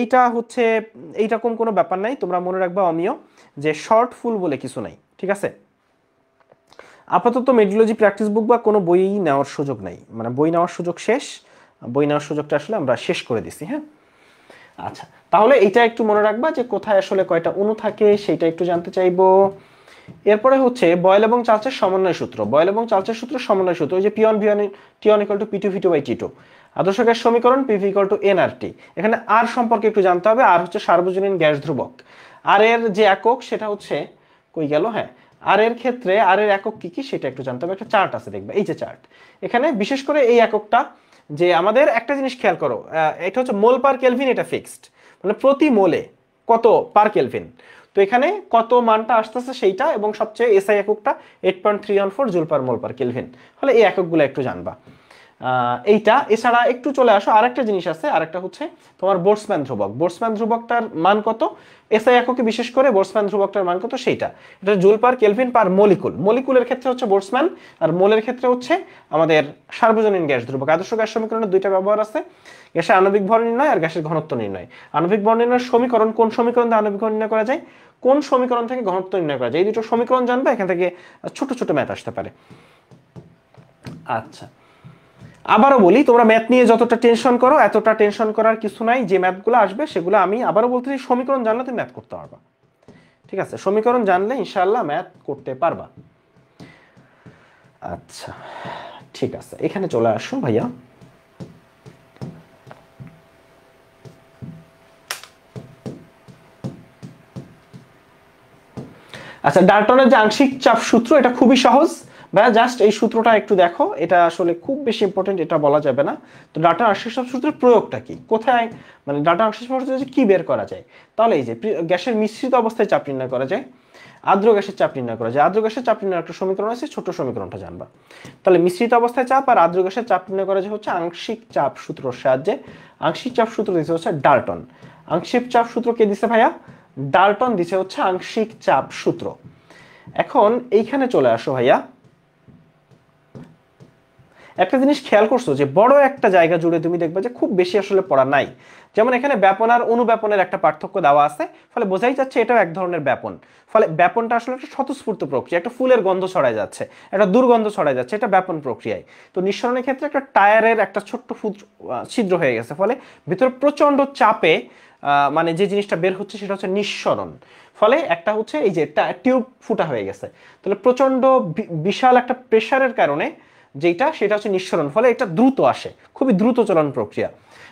এইটা হচ্ছে এইরকম কোনো ব্যাপার নাই। তোমরা মনে রাখবা অমিয় যে শর্ট ফুল বলে কিছু নাই, ঠিক আছে? আপাতত মেডিওলজি প্র্যাকটিস বুক বা কোনো বই নেওয়ার সুযোগ নাই। মানে বই নেওয়ার সুযোগ শেষ, বই নেওয়ার সুযোগটা আসলে আমরা শেষ করে দিছি হ্যাঁ? আচ্ছা তাহলে এটা একটু মনে রাখবা যে কোথায় আসলে কয়টা অণু থাকে সেটা একটু জানতে চাইব। এরপরে হচ্ছে বয়েল এবং চার্চের সমন্বয় সূত্র। বয়েল এবং চার্চের সূত্র সমন্বয় সূত্র, ওই যে P one V one T one equal to P two V two by T আদর্শ গ্যাস সমীকরণ পিভি ইকাল টু এনআরটি এখানে আর সম্পর্কে একটু জানতে হবে আর হচ্ছে সার্বজনীন গ্যাস ধ্রুবক। আর এর যে একক, সেটা হচ্ছে কই গেল? হ্যাঁ আর এর ক্ষেত্রে, আর এর একক কি কি সেটা একটু জানতে হবে। একটা চার্ট আছে দেখবে, এই যে চার্ট এখানে বিশেষ করে এই এককটা, যে আমাদের একটা জিনিস খেয়াল করো এটা হচ্ছে মোল পার কেলভিন এটা ফিক্সড মানে প্রতি মোলে কত পার কেলভিন তো এখানে কত মানটা আসতেছে সেইটা এবং সবচেয়ে SI এককটা eight point three one four joule per mole per Kelvin ফলে এই এককগুলো একটু জানবা। এইটা। এছাড়া একটু চলে আসো, আরেকটা জিনিস আছে, আরেকটা হচ্ছে তোমার বোর্সম্যান ধ্রুবক। বোর্সম্যান ধ্রুবকটার মান কত? এসআই এককে বিশেষ করে বোর্সম্যান ধ্রুবকটার মান কত? সেইটা। এটা joule per Kelvin per molecule. মলিকুলের ক্ষেত্রে হচ্ছে বোর্সম্যান, আর মোলের ক্ষেত্রে হচ্ছে আমাদের সার্বজনীন গ্যাস ধ্রুবক। আদর্শ গ্যাস সমীকরণের দুইটা ব্যবহার আছে গ্যাসের আণবিক ভর নির্ণয় আর গ্যাসের ঘনত্ব নির্ণয়। আণবিক ভর নির্ণয়ের সমীকরণ কোন সমীকরণ দিয়ে আণবিক ভর নির্ণয় করা যায়? কোন সমীকরণ থেকে ঘনত্ব নির্ণয় করা যায়? এই দুটো সমীকরণ জানবে, এখান থেকে ছোট ছোট ম্যাথ আসতে পারে। আচ্ছা। আবারও বলি, তোমরা ম্যাথ নিয়ে যতটা টেনশন করো, এতটা টেনশন করার কিছু নাই। যে ম্যাথগুলো আসবে, সেগুলো আমি আবারও বলতে চাই সমীকরণ জানলে তুমি ম্যাথ করতে পারবা। ঠিক আছে? সমীকরণ জানলে ইনশাল্লাহ ম্যাথ করতে পারবা। আচ্ছা ঠিক আছে। এখানে চলে আসো ভাইয়া। আচ্ছা ডাল্টনের যে আংশিক চাপ সূত্র, এটা খুবই সহজ। ভাইয়া জাস্ট এই সূত্রটা একটু দেখো। এটা আসলে খুব বেশি ইম্পর্টেন্ট এটা বলা যাবে না। তো ডাটা চাপ সূত্রের প্রয়োগটা কি? কোথায়? মানে ডাটা চাপ সূত্রে কি বের করা যায়? তাহলে এই যে গ্যাসের মিশ্রিত অবস্থায় চাপ নির্ণয় করা যায়, আর্দ্র গ্যাসের চাপ নির্ণয় করা যায়। আর্দ্র গ্যাসের চাপ নির্ণয় একটা সমীকরণ আছে, ছোট সমীকরণটা জানবা। তাহলে মিশ্রিত অবস্থায় চাপ আর আর্দ্র গ্যাসের চাপ নির্ণয় করা যায় হচ্ছে আংশিক চাপ সূত্রর সাহায্যে। আংশিক চাপ সূত্র দিচ্ছে হচ্ছে ডাল্টন। আংশিক চাপ সূত্র কে দিছে ভাইয়া? ডাল্টন দিছে হচ্ছে আংশিক চাপ সূত্র। এখন এইখানে চলে আসো ভাইয়া। একটা জিনিস খেয়াল করছ যে বড় একটা জায়গা জুড়ে তুমি দেখবে যে খুব বেশি আসলে পড়া নাই। যেমন এখানে ব্যাপন আর অনুব্যাপনের একটা পার্থক্য দেওয়া আছে, ফলে বোঝাই যাচ্ছে এটাও এক ধরনের ব্যাপন। ফলে ব্যাপনটা আসলে একটা স্বতঃস্ফূর্ত প্রক্রিয়া, একটা ফুলের গন্ধ ছড়ায় যাচ্ছে, একটা দুর্গন্ধ ছড়ায় যাচ্ছে, এটা ব্যাপন প্রক্রিয়ায়। তো নিঃসরণের ক্ষেত্রে একটা টায়ারের একটা ছোট্ট ফুট ছিদ্র হয়ে গেছে, ফলে ভিতরে প্রচণ্ড চাপে মানে যে জিনিসটা বের হচ্ছে সেটা হচ্ছে নিঃসরণ। ফলে একটা হচ্ছে এই যে টিউব ফুটা হয়ে গেছে। তাহলে প্রচণ্ড বি- বিশাল একটা প্রেশারের কারণে যেটা সেটা হচ্ছে নিঃসরণ, ফলে এটা দ্রুত আসে, খুবই দ্রুত চলন প্রক্রিয়া।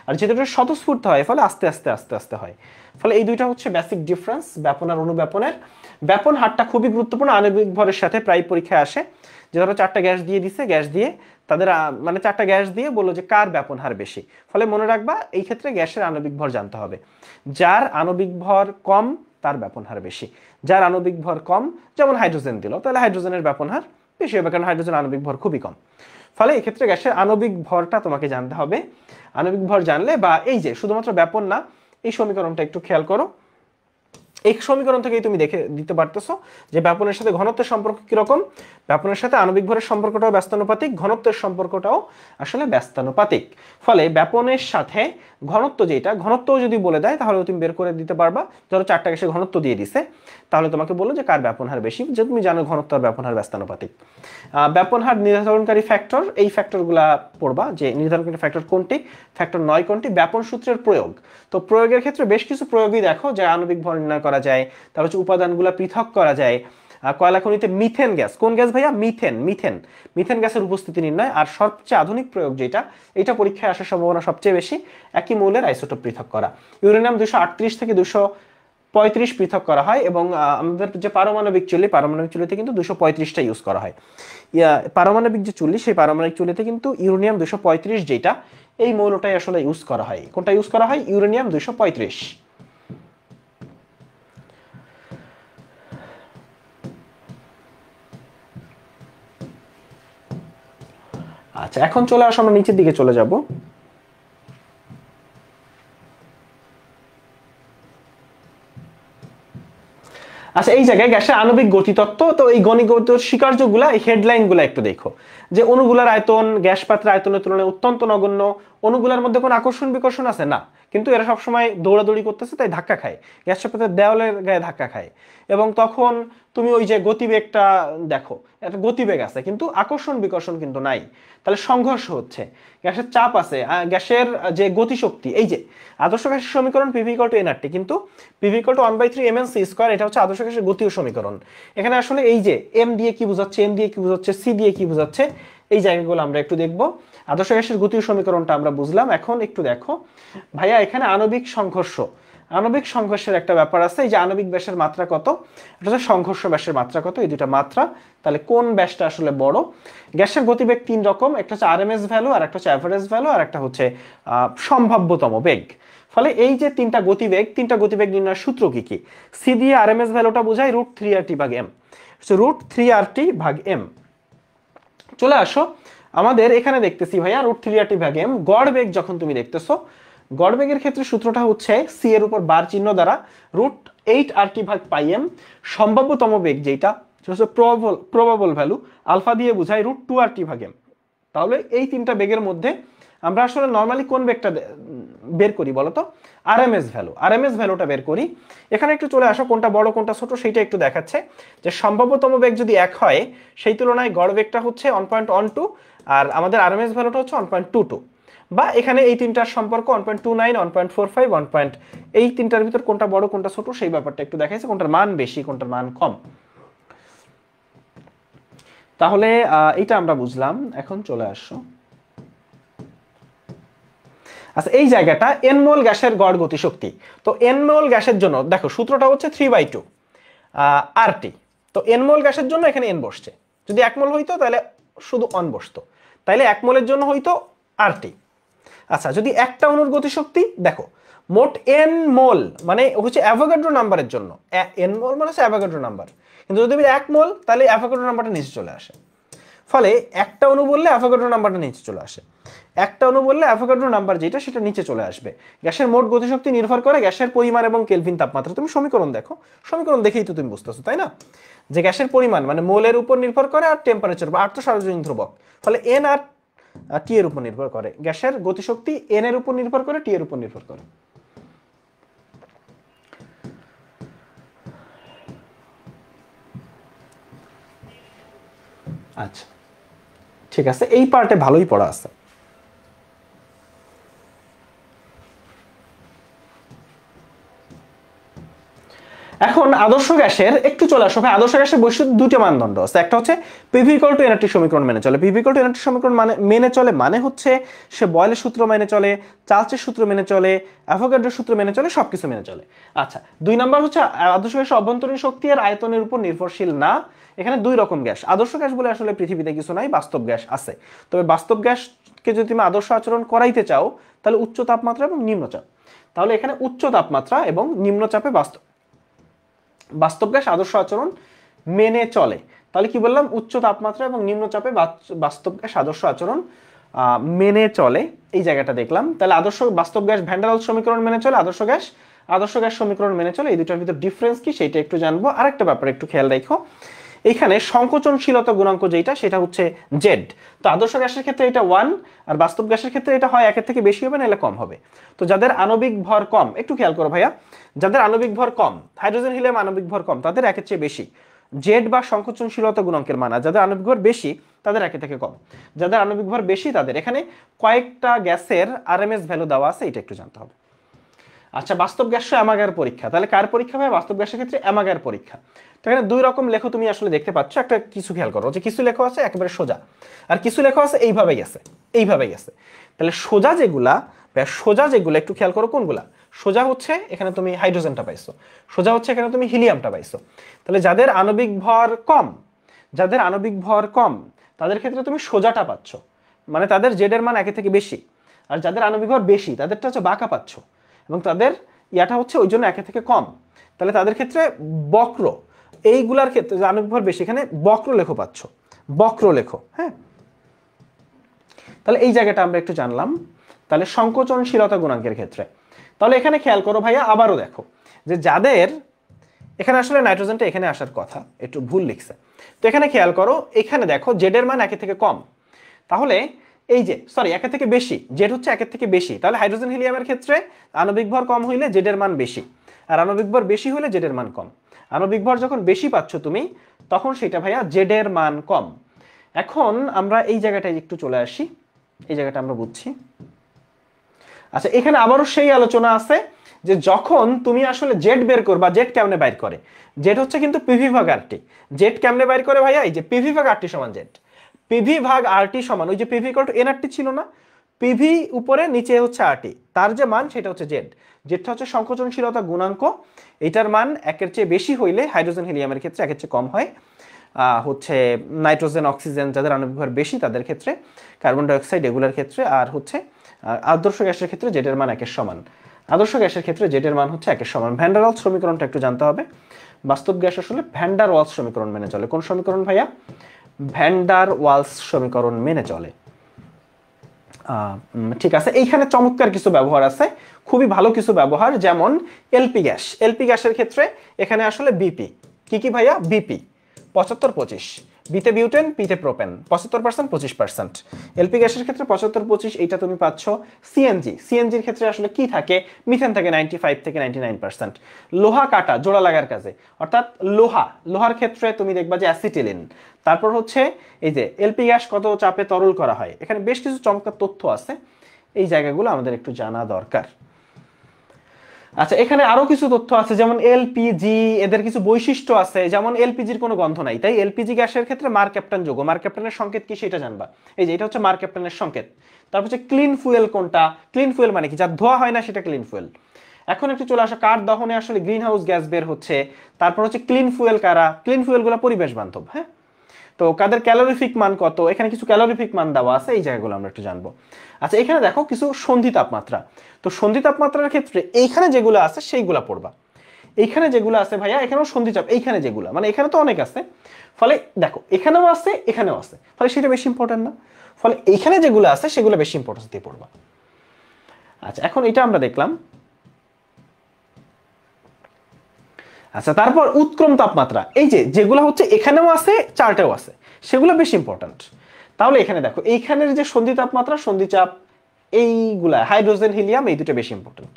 আর যেটা স্বতঃস্ফূর্ত হয়, ফলে আস্তে আস্তে আস্তে আস্তে হয়। ফলে এই দুইটা হচ্ছে বেসিক ডিফারেন্স ব্যাপন আর অনুব্যাপনের। ব্যাপন হারটা খুবই গুরুত্বপূর্ণ আণবিক ভরের সাথে প্রায় পরীক্ষায় আসে। যে ধরো চারটা গ্যাস দিয়ে দিছে, গ্যাস দিয়ে তাদের মানে চারটা গ্যাস দিয়ে বলল যে কার ব্যাপন হার বেশি? ফলে মনে রাখবা, এই ক্ষেত্রে গ্যাসের আণবিক ভর জানতে হবে। যার আণবিক ভর কম, তার ব্যাপন হার বেশি। যার আণবিক ভর কম, যেমন হাইড্রোজেন দিল, তাহলে হাইড্রোজেনের ব্যাপন হার বেশি হবে, কারণ হাইড্রোজেন আণবিক ভর খুবই কম। ফলে এক্ষেত্রে গ্যাসের আণবিক ভরটা তোমাকে জানতে হবে। আণবিক ভর জানলে বা এই যে, শুধুমাত্র ব্যাপন না, এই সমীকরণটা একটু খেয়াল করো। এই সমীকরণ থেকেই তুমি দেখে দিতে পারতেছো যে ব্যাপনের সাথে ঘনত্বের সম্পর্ক কীরকম? ব্যাপনের সাথে আণবিক ভরের সম্পর্কটাও ব্যস্তানুপাতিক, ঘনত্বের সম্পর্কটাও আসলে ব্যস্তানুপাতিক। ফলে ব্যাপনের সাথে ঘনত্ব যেটা ঘনত্ব যদি বলে দেয় তাহলে তুমি বের করে দিতে পারবা। ধরো চারটা গ্যাসে ঘনত্ব দিয়ে দিছে, তাহলে তোমাকে বলল যে কার ব্যাপন হার বেশি? যে তুমি জানো ঘনত্ব আর ব্যাপন হার ব্যস্তানুপাতিক। ব্যাপন হার নির্ধারণকারী ফ্যাক্টর এই ফ্যাক্টরগুলা পড়বা যে নির্ধারণকারী ফ্যাক্টর কোনটি ফ্যাক্টর নয় কোনটি, ব্যাপন সূত্রের প্রয়োগ। তো প্রয়োগের ক্ষেত্রে বেশ কিছু প্রয়োগই দেখো, যে আণবিক ভর নির্ণয় করা যায়, তারপর হচ্ছে উপাদানগুলো পৃথক করা যায়। কয়লা খনিতে মিথেন গ্যাস। কোন গ্যাস ভাইয়া? Methane methane. মিথেন গ্যাসের উপস্থিতি নির্ণয়। আর সবচেয়ে আধুনিক প্রয়োগ যেটা, এটা পরীক্ষায় আসার সম্ভাবনা সবচেয়ে বেশি, একই মৌলের আইসোটোপ পৃথক করা। ইউরেনিয়াম দুশো থেকে দুশো পঁয়ত্রিশ পৃথক করা হয় এবং আমাদের যে পারমাণবিক চুল্লি, পারমাণবিক চুল্লিতে কিন্তু দুশো পঁয়ত্রিশটা ইউজ করা হয়। পারমাণবিক যে চুল্লি, সেই পারমাণবিক চুল্লিতে কিন্তু ইউরেনিয়াম দুশো পঁয়ত্রিশ যেটা, এই মৌলটাই আসলে ইউজ করা হয়। কোনটা ইউজ করা হয়? ইউরেনিয়াম দুশো পঁয়ত্রিশ। আচ্ছা এখন চলে আসো, আমরা নিচের দিকে চলে যাব। আচ্ছা এই জায়গায় গ্যাসের আণবিক গতিতত্ত্ব, তো এই গণিত স্বীকার্যগুলা, এই হেডলাইনগুলো একটু দেখো। যে অনুগুলার আয়তন গ্যাস পাত্রের আয়তনের তুলনায় অত্যন্ত নগণ্য, অনুগুলার মধ্যে কোনো আকর্ষণ বিকর্ষণ আছে? না। কিন্তু এরা সবসময় দৌড়াদৌড়ি করতেছে, তাই ধাক্কা খায়। গ্যাস পাত্রের দেওয়ালের গায়ে ধাক্কা খায়। এবং তখন তুমি ওই যে গতিবেগটা দেখো একটা গতিবেগ আছে, কিন্তু আকর্ষণ বিকর্ষণ কিন্তু নাই। তাহলে সংঘর্ষ হচ্ছে। গ্যাসের চাপ আছে গ্যাসের যে গতিশক্তি, এই যে আদর্শ গ্যাসের সমীকরণ পিভি ইকল টু এনআরটি কিন্তু PV equal to one by three M N C square এটা হচ্ছে আদর্শ গ্যাসের গতীয় সমীকরণ। এখানে আসলে এই যে এম দিয়ে কি বোঝাচ্ছে এম দিয়ে কি বোঝাচ্ছে সি দিয়ে কি বোঝাচ্ছে এই জায়গাগুলো আমরা একটু দেখব। আদর্শ গ্যাসের গতীয় সমীকরণটা আমরা বুঝলাম। এখন একটু দেখো। ভাইয়া, এখানে আণবিক সংঘর্ষ। আণবিক সংঘর্ষের একটা ব্যাপার আছে। এই যে আণবিক ব্যাসের মাত্রা কত? এটা হচ্ছে সংঘর্ষ ব্যাসের মাত্রা কত? এই দুটা মাত্রা। তাহলে কোন ব্যাসটা আসলে বড়? গ্যাসের গতিবেগ তিন রকম। একটা হচ্ছে আরএমএস ভ্যালু আর একটা হচ্ছে অ্যাভারেজ ভ্যালু আর একটা হচ্ছে সম্ভাব্যতম বেগ। ফলে এই যে তিনটা গতিবেগ তিনটা গতিবেগ নির্ণয়ের সূত্র কি কি? সি দিয়ে আরএমএস ভ্যালুটা বোঝায় রুট থ্রি আর টি ভাগ M root three R T ভাগ এম চলে আসো। আমাদের এখানে দেখতেছি ভাইয়া রুট থ্রি আর টি ভাগ এম গড় বেগ যখন তুমি দেখতেছো, গড় বেগের ক্ষেত্রে সূত্রটা হচ্ছে সি এর উপর বার চিহ্ন দ্বারা রুট এইট আর টি ভাগ পাই এম সম্ভাব্যতম বেগ যেটা প্রবাবল প্রবাবল ভ্যালু আলফা দিয়ে বোঝায় রুট টু আর টি ভাগ এম তাহলে এই তিনটা বেগের মধ্যে আমরা আসলে নর্মালি কোন বেগটা বের করি বলতো? আরএমএস ভ্যালু আরএমএস ভ্যালুটা বের করি। এখানে একটু চলে আসো, কোনটা বড়, কোনটা ছোট, সেইটা একটু দেখাচ্ছে। যে সম্ভাব্যতম বেগ যদি এক হয়, সেই তুলনায় গড় বেগটা হচ্ছে ওয়ান পয়েন্ট ওয়ান টু আর আমাদের আর এম এস ভ্যালুটা হচ্ছে ওয়ান পয়েন্ট টু টু বা এখানে এই তিনটার সম্পর্ক one point two nine one point four five one point এই তিনটার ভিতর কোনটা বড়, কোনটা ছোট, সেই ব্যাপারটা একটু দেখাইছে, কোনটার মান বেশি, কোনটার মান কম। তাহলে এইটা আমরা বুঝলাম। এখন চলে আসো। আচ্ছা এই জায়গাটা এনমোল গ্যাসের গড় গতিশক্তি। তো এনমোল গ্যাসের জন্য, দেখো, সূত্রটা হচ্ছে three by two R T তো এনমোল গ্যাসের জন্য এখানে এন বসছে। যদি এক মোল হইতো, তাহলে শুধু অন বসতো। তাইলে এক মোলের জন্য হইতো আর টি আচ্ছা যদি একটা অনুর গতিশক্তি, দেখো, মোট এন মোল মানে হচ্ছে অ্যাভোগাড্রো নাম্বারের জন্য। এন মোল মানে হচ্ছে অ্যাভোগাড্রো নাম্বার কিন্তু যদি এক মোল, তাহলে অ্যাভোগাড্রো নাম্বারটা নিচে চলে আসে। ফলে একটা অণু বললে অ্যাভোগাড্রো নাম্বারটা নিচে চলে আসে। একটা অণু বললে অ্যাভোগাড্রো নাম্বার যেটা, সেটা নিচে চলে আসবে। গ্যাসের মোট গতিশক্তি নির্ভর করে গ্যাসের পরিমাণ এবং কেলভিন তাপমাত্রা। তুমি সমীকরণ দেখো। সমীকরণ দেখেই তো তুমি বুঝতেছো, তাই না? যে গ্যাসের পরিমাণ মানে মোলের উপর নির্ভর করে আর টেম্পারেচার বা আর্থ সার্বজনীন ধ্রুবক। ফলে এন আর টি এর উপর নির্ভর করে। গ্যাসের গতিশক্তি এন এর উপর নির্ভর করে টি এর উপর নির্ভর করে। আচ্ছা। ঠিক আছে, এই পার্টে ভালোই পড়া আছে। এখন আদর্শ গ্যাসের, একটু চলে আসো ভাই, আদর্শ গ্যাসের বৈশিষ্ট্য দুটো মানদণ্ড আছে। একটা হচ্ছে পিভিকল টু এনার্টি সমীকরণ মেনে চলে। পিভিকল টু এনার্টি সমীকরণ মানে মেনে চলে মানে হচ্ছে সে বয়লের সূত্র মেনে চলে, চার্চের সূত্র মেনে চলে অ্যাভোগাড্রোর সূত্র মেনে চলে, সবকিছু মেনে চলে। আচ্ছা দুই নাম্বার হচ্ছে আদর্শ গ্যাসের অভ্যন্তরীণ শক্তি আর আয়তনের উপর নির্ভরশীল না। এখানে দুই রকম গ্যাস। আদর্শ গ্যাস বলে আসলে পৃথিবীতে কিছু নাই, বাস্তব গ্যাস আছে। তবে বাস্তব গ্যাসকে যদি তুমি আদর্শ আচরণ করাইতে চাও, তাহলে উচ্চ তাপমাত্রা এবং নিম্নচাপ তাহলে এখানে উচ্চ তাপমাত্রা এবং নিম্নচাপে বাস্তব বাস্তব গ্যাস আদর্শ আচরণ মেনে চলে। তাহলে কি বললাম? উচ্চ তাপমাত্রা এবং নিম্নচাপে বাস্তব গ্যাস আদর্শ আচরণ মেনে চলে। এই জায়গাটা দেখলাম। তাহলে আদর্শ, বাস্তব গ্যাস ভ্যান্ডারাল সমীকরণ মেনে চলে, আদর্শ গ্যাস। আদর্শ গ্যাস সমীকরণ মেনে চলে। এই দুটার ভিতরে ডিফারেন্স কি সেটা একটু জানব। আরেকটা ব্যাপার একটু খেয়াল রাখো। এখানে সংকোচনশীলতা গুণাঙ্ক যেটা সেটা হচ্ছে জেড তো আদর্শ গ্যাসের ক্ষেত্রে এটা ওয়ান আর বাস্তব গ্যাসের ক্ষেত্রে এটা হয় একের থেকে বেশি হবে না এলে কম হবে। তো যাদের আণবিক ভর কম, একটু খেয়াল করো ভাইয়া, যাদের আণবিক ভর কম, হাইড্রোজেন, হিলিয়াম আণবিক ভর কম, তাদের একের চেয়ে বেশি। জেড বা সংকোচনশীলতা গুণাঙ্কের মানা যাদের আণবিক ভর বেশি, তাদের একে থেকে কম। যাদের আণবিক ভর বেশি, তাদের এখানে কয়েকটা গ্যাসের আরএমএস ভ্যালু দেওয়া আছে, এটা একটু জানতে হবে। আচ্ছা বাস্তব গ্যাস অ্যামাগার পরীক্ষা। তাহলে কার পরীক্ষা হয় বাস্তব গ্যাসের ক্ষেত্রে অ্যামাগার পরীক্ষা। তো এখানে দুই রকম লেখো তুমি আসলে দেখতে পাচ্ছ। একটা কিছু খেয়াল করো যে কিছু লেখো আছে একেবারে সোজা, আর কিছু লেখো আছে এইভাবেই আছে এইভাবেই আছে। তাহলে সোজা যেগুলা সোজা যেগুলো, একটু খেয়াল করো কোনগুলা? সোজা হচ্ছে এখানে তুমি হাইড্রোজেনটা পাইছো, সোজা হচ্ছে এখানে তুমি হিলিয়ামটা পাইছো। তাহলে যাদের আণবিক ভর কম, যাদের আণবিক ভর কম, তাদের ক্ষেত্রে তুমি সোজাটা পাচ্ছ মানে তাদের জেডের মান একে থেকে বেশি, আর যাদের আণবিক ভর বেশি, তাদেরটা হচ্ছে বাঁকা পাচ্ছ, এবং তাদের ইয়াটা হচ্ছে ওই জন্য একে থেকে কম। তাহলে তাদের ক্ষেত্রে বক্র এইগুলার ক্ষেত্রে আণবিক ভর বেশি এখানে বক্র লেখো পাচ্ছ। বক্র লেখো হ্যাঁ? তাহলে এই জায়গাটা আমরা একটু জানলাম। তাহলে সংকোচনশীলতা গুণাঙ্কের ক্ষেত্রে। তাহলে এখানে খেয়াল করো ভাইয়া, আবারও দেখো যে যাদের, এখানে আসলে নাইট্রোজেনটা এখানে আসার কথা, একটু ভুল লিখছে। তো এখানে খেয়াল করো, এখানে দেখো জেডের মান একের থেকে কম। তাহলে এই যে সরি একের থেকে বেশি, জেড হচ্ছে একের থেকে বেশি। তাহলে হাইড্রোজেন হিলিয়ামের ক্ষেত্রে আণবিক ভর কম হইলে জেডের মান বেশি। আর আণবিক ভর বেশি হলে জেডের মান কম। আণবিক ভর যখন বেশি পাচ্ছ তুমি, তখন সেটা ভাইয়া জেডের মান কম। এখন আমরা এই জায়গাটায় একটু চলে আসি। এই জায়গাটা আমরা বুঝছি। আচ্ছা এখানে আবারও সেই আলোচনা আছে যে যখন তুমি আসলে জেড বের করবা জেড কেমনে বাইর করে? জেড হচ্ছে কিন্তু পিভি ভাগ আরটি জেড কেমনে বাইর করে ভাইয়া? এই যে পিভি ভাগ আরটি সমান জেড পিভি ভাগ আরটি সমান, ওই যে পিভি কল এনআরটি ছিল না? পিভি উপরে, নিচে হচ্ছে আরটি তার যে মান, সেটা হচ্ছে জেড জেডটা হচ্ছে সংকোচনশীলতা গুণাঙ্ক। এটার মান একের চেয়ে বেশি হইলে হাইড্রোজেন, হিলিয়ামের ক্ষেত্রে একের চেয়ে কম হয়। হচ্ছে নাইট্রোজেন, অক্সিজেন যাদের আণবিক বেশি তাদের ক্ষেত্রে, কার্বন ডাইঅক্সাইড এগুলোর ক্ষেত্রে, আর হচ্ছে আদর্শ গ্যাসের ক্ষেত্রে জেডের মান একের সমান। আদর্শ গ্যাসের ক্ষেত্রে জেডের মান হচ্ছে একের সমান। ভ্যান্ডার সমীকরণটা একটু জানতে হবে। বাস্তব গ্যাস আসলে ভ্যান্ডার ওয়ালস সমীকরণ মেনে চলে। কোন সমীকরণ ভাইয়া? ভ্যান্ডার ওয়ালস সমীকরণ মেনে চলে। ঠিক আছে। এইখানে চমৎকার কিছু ব্যবহার আছে। খুবই ভালো কিছু ব্যবহার, যেমন এলপি গ্যাস। এলপি গ্যাসের ক্ষেত্রে এখানে আসলে বিপি। কি কি ভাইয়া? বিপি। পঁচাত্তর পঁচিশ। বিতে বিউটেন, পিতে প্রোপেন। পঁচাত্তর পার্সেন্ট, পঁচিশ পার্সেন্ট। এলপি গ্যাসের ক্ষেত্রে পঁচাত্তর পঁচিশ, এইটা তুমি পাচ্ছ সিএনজি। সিএনজির ক্ষেত্রে আসলে কি থাকে? মিথেন থাকে নাইনটি ফাইভ থেকে নাইনটি নাইন পার্সেন্ট। লোহা কাটা, জোড়া লাগার কাজে। অর্থাৎ লোহা, লোহার ক্ষেত্রে তুমি দেখবা যে অ্যাসিটিলিন। তারপর হচ্ছে এই যে এলপি গ্যাস কত চাপে তরল করা হয়। এখানে বেশ কিছু চমৎকার তথ্য আছে। এই জায়গাগুলো আমাদের একটু জানা দরকার। আচ্ছা এখানে আরও কিছু তথ্য আছে, যেমন এলপিজি, এদের কিছু বৈশিষ্ট্য আছে, যেমন এলপিজির কোনো গন্ধ নাই, তাই এলপিজি গ্যাসের ক্ষেত্রে মার ক্যাপ্টেন যোগ। মার ক্যাপ্টেনের সংকেত কি সেটা জানবা। এই যে, এটা হচ্ছে মার ক্যাপ্টেনের সংকেত। তারপর হচ্ছে ক্লিন ফুয়েল কোনটা? ক্লিন ফুয়েল মানে কি? যা ধোয়া হয় না সেটা ক্লিন ফুয়েল। এখন একটু চলে আসা কাঠ দহনে আসলে গ্রিন হাউস গ্যাস বের হচ্ছে? তারপর হচ্ছে ক্লিন ফুয়েল কারা? ক্লিন ফুয়েলগুলো পরিবেশ বান্ধব হ্যাঁ? তো কাদের ক্যালোরিফিক মান কত? এখানে কিছু ক্যালোরিফিক মান দেওয়া আছে, এই জায়গাগুলো আমরা একটু জানব। আচ্ছা এখানে দেখো কিছু সন্ধি তাপমাত্রা। তো সন্ধি তাপমাত্রার ক্ষেত্রে এইখানে যেগুলো আছে, সেইগুলা পড়বা। এইখানে যেগুলো আছে ভাইয়া, এখানেও সন্ধি চাপ এইখানে যেগুলো। মানে এখানে তো অনেক আছে। ফলে দেখো, এখানেও আছে এখানেও আছে। ফলে সেটা বেশি ইম্পর্টেন্ট না। ফলে এইখানে যেগুলো আছে, সেগুলো বেশি ইম্পর্টেন্স দিয়ে পড়বা। আচ্ছা এখন এটা আমরা দেখলাম। আচ্ছা তারপর উৎক্রম তাপমাত্রা। এই যে, যেগুলো হচ্ছে এখানেও আছে, চার্টেও আছে। সেগুলো বেশি ইম্পর্ট্যান্ট তাহলে এখানে দেখো, এইখানের যে সন্ধি তাপমাত্রা, সন্ধি চাপ, এইগুলা, হাইড্রোজেন, হিলিয়াম, এই দুটো বেশি ইম্পর্টেন্ট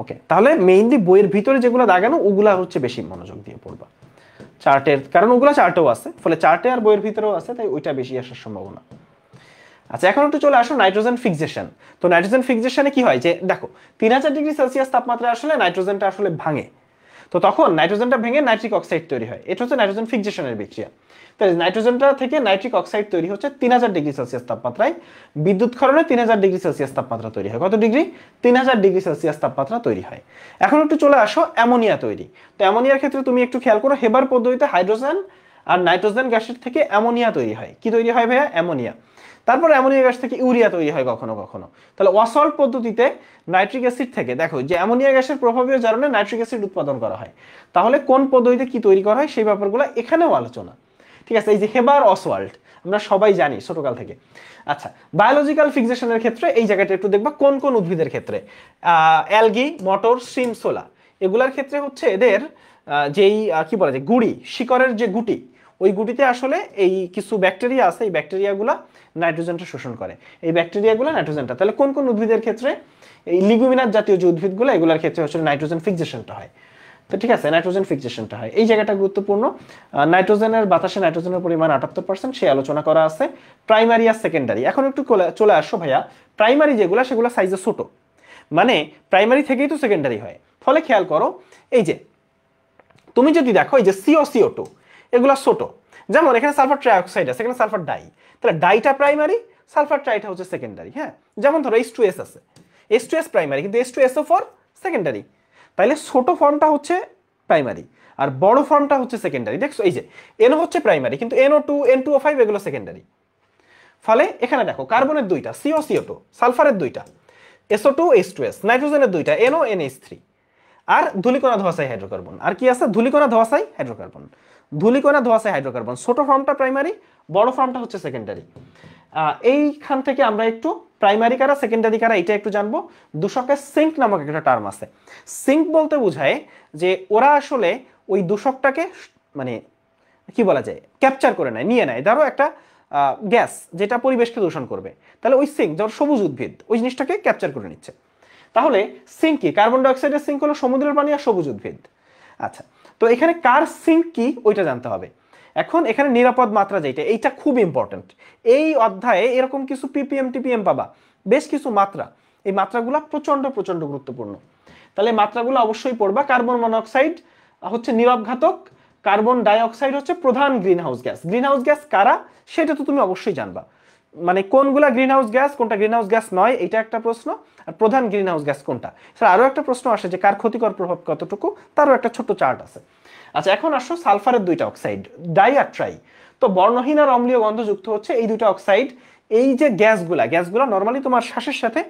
ওকে তাহলে মেইনলি বইয়ের ভিতরে যেগুলো দাগানো, ওগুলা হচ্ছে বেশি মনোযোগ দিয়ে পড়বা। চার্টের, কারণ ওগুলো চার্টেও আছে, ফলে চার্টে আর বইয়ের ভিতরেও আছে, তাই ওইটা বেশি আসার সম্ভাবনা। আচ্ছা এখন একটু চলে আসো নাইট্রোজেন ফিক্সেশন। তো নাইট্রোজেন ফিক্সেশনে কি হয়? যে, দেখো, তিন হাজার ডিগ্রি সেলসিয়াস তাপমাত্রায় আসলে নাইট্রোজেনটা আসলে ভাঙে। তো তখন নাইট্রোজেনটা ভেঙে নাইট্রিক অক্সাইড তৈরি হয়। এটা হচ্ছে নাইট্রোজেন ফিক্সেশনের বিক্রিয়া। তাই নাইট্রোজেনটা থেকে নাইট্রিক অক্সাইড তৈরি হচ্ছে তিন হাজার ডিগ্রি সেলসিয়াস তাপমাত্রায়। বিদ্যুৎ ক্ষরণে তিন হাজার ডিগ্রি সেলসিয়াস তাপমাত্রা তৈরি হয়। কত ডিগ্রি? তিন হাজার ডিগ্রি সেলসিয়াস তাপমাত্রা তৈরি হয়। এখন একটু চলে আসো, অ্যামোনিয়া তৈরি। তো অ্যামোনিয়ার ক্ষেত্রে তুমি একটু খেয়াল করো, হেবার পদ্ধতিতে হাইড্রোজেন আর নাইট্রোজেন গ্যাসের থেকে অ্যামোনিয়া তৈরি হয়। কি তৈরি হয় ভাইয়া? অ্যামোনিয়া। তারপর অ্যামোনিয়া গ্যাস থেকে ইউরিয়া তৈরি হয় কখনো কখনো। তাহলে ওয়াসল্ট পদ্ধতিতে নাইট্রিক অ্যাসিড থেকে, দেখো, যে অ্যামোনিয়া গ্যাসের প্রভাবীয় কারণে নাইট্রিক অ্যাসিড উৎপাদন করা হয়। তাহলে কোন পদ্ধতিতে কি তৈরি করা হয় সেই ব্যাপারগুলো এখানেও আলোচনা। ঠিক আছে, এই যে হেবার অসওয়াল্ট আমরা সবাই জানি ছোটকাল থেকে। আচ্ছা বায়োলজিক্যাল ফিক্সেশনের ক্ষেত্রে এই জায়গাটা একটু দেখবা, কোন কোন উদ্ভিদের ক্ষেত্রে? অ্যালগি, মটর স্ট্রিম সোলা, এগুলার ক্ষেত্রে হচ্ছে এদের যেই কি বলা যায় গুড়ি, শিকড়ের যে গুটি, ওই গুটিতে আসলে এই কিছু ব্যাকটেরিয়া আছে, এই ব্যাকটেরিয়াগুলা নাইট্রোজেনটা শোষণ করে। এই ব্যাকটেরিয়াগুলো নাইট্রোজেনটা। তাহলে কোন কোন উদ্ভিদের ক্ষেত্রে? এই লিগুমিনার জাতীয় যে উদ্ভিদগুলো, এগুলোর ক্ষেত্রে হচ্ছে নাইট্রোজেন ফিক্সেশনটা হয়। তো ঠিক আছে, নাইট্রোজেন ফিক্সেশনটা হয়। এই জায়গাটা গুরুত্বপূর্ণ। নাইট্রোজেনের বাতাসে নাইট্রোজেনের পরিমাণ আটাত্তর পার্সেন্ট সেই আলোচনা করা আছে। প্রাইমারি আর সেকেন্ডারি। এখন একটু চলে আসো ভাইয়া। প্রাইমারি যেগুলো, সেগুলো সাইজে ছোট। মানে প্রাইমারি থেকেই তো সেকেন্ডারি হয়। ফলে খেয়াল করো, এই যে, তুমি যদি দেখো, এই যে সিও সিও টু এগুলো ছোট। যেমন এখানে সালফার ট্রাইঅক্সাইড আছে, এখানে সালফার ডাই। তাহলে ডাইটা প্রাইমারি, সালফার ট্রাইটা হচ্ছে সেকেন্ডারি হ্যাঁ? যেমন ধরো এইচ টু এস আছে। এইচ টু এস প্রাইমারি, কিন্তু H two SO four secondary. তাইলে ছোট ফর্মটা হচ্ছে প্রাইমারি, আর বড় ফর্মটা হচ্ছে সেকেন্ডারি। দেখছ, এই যে এনও হচ্ছে প্রাইমারি, কিন্তু NO two N two O five এগুলো সেকেন্ডারি। ফলে এখানে দেখো, কার্বনের দুইটা সিও সিও টু সালফারের দুইটা SO two H two S নাইট্রোজেনের দুইটা এনও এন এইচ থ্রি আর ধুলিকণা ধোয়াশাই হাইড্রোকার্বন আর কি আছে? ধুলিকণা ধোয়াশাই হাইড্রোকার্বন ধুলিকণা ধোয়াশাই হাইড্রোকার্বন ছোট ফর্মটা প্রাইমারি বড় ফর্মটা হচ্ছে সেকেন্ডারি এইখান থেকে আমরা একটু প্রাইমারি কারা সেকেন্ডারি কারা এটা একটু জানব। দূষকের সিঙ্ক নামক একটা টার্ম আছে। সিঙ্ক বলতে বোঝায় যে ওরা আসলে ওই দূষকটাকে মানে কি বলা যায় ক্যাপচার করে নেয়, নিয়ে নেয়। ধরো একটা গ্যাস যেটা পরিবেশকে দূষণ করবে। তাহলে ওই সিঙ্ক ধর সবুজ উদ্ভিদ, ওই জিনিসটাকে ক্যাপচার করে নিচ্ছে। তাহলে সিঙ্ক কি? কার্বন ডাইঅক্সাইডের সিঙ্ক হলো সমুদ্রের পানি আর সবুজ উদ্ভিদ। আচ্ছা তো এখানে কার সিঙ্ক কি, ওইটা জানতে হবে। এখন এখানে নিরাপদ মাত্রা যেটা এইটা খুব ইম্পর্টেন্ট এই অধ্যায়ে এরকম কিছু পিপিএম টিপিএম পাবা, বেশ কিছু মাত্রা। এই মাত্রাগুলো প্রচণ্ড প্রচণ্ড গুরুত্বপূর্ণ। তাহলে মাত্রাগুলো অবশ্যই পড়বা। কার্বন মনোক্সাইড হচ্ছে নিরবঘাতক কার্বন ডাইঅক্সাইড হচ্ছে প্রধান green house gas green house gas কারা, সেটা তো তুমি অবশ্যই জানবা। মানে কোনগুলা গ্রিন হাউস গ্যাস কোনটা গ্রিন হাউস গ্যাস নয়, এটা একটা প্রশ্ন। আর প্রধান গ্রিন হাউস গ্যাস কোনটা? স্যার আরও একটা প্রশ্ন আসে যে কার ক্ষতিকর প্রভাব কতটুকু? তারও একটা ছোট্ট চার্ট আছে। আচ্ছা এখন আসো সালফারের দুইটা অক্সাইড ডাই আর ট্রাই তো বর্ণহীন আর অম্লীয় গন্ধযুক্ত হচ্ছে এই দুইটা অক্সাইড এই যে গ্যাসগুলা গ্যাসগুলা নর্মালি তোমার শ্বাসের সাথে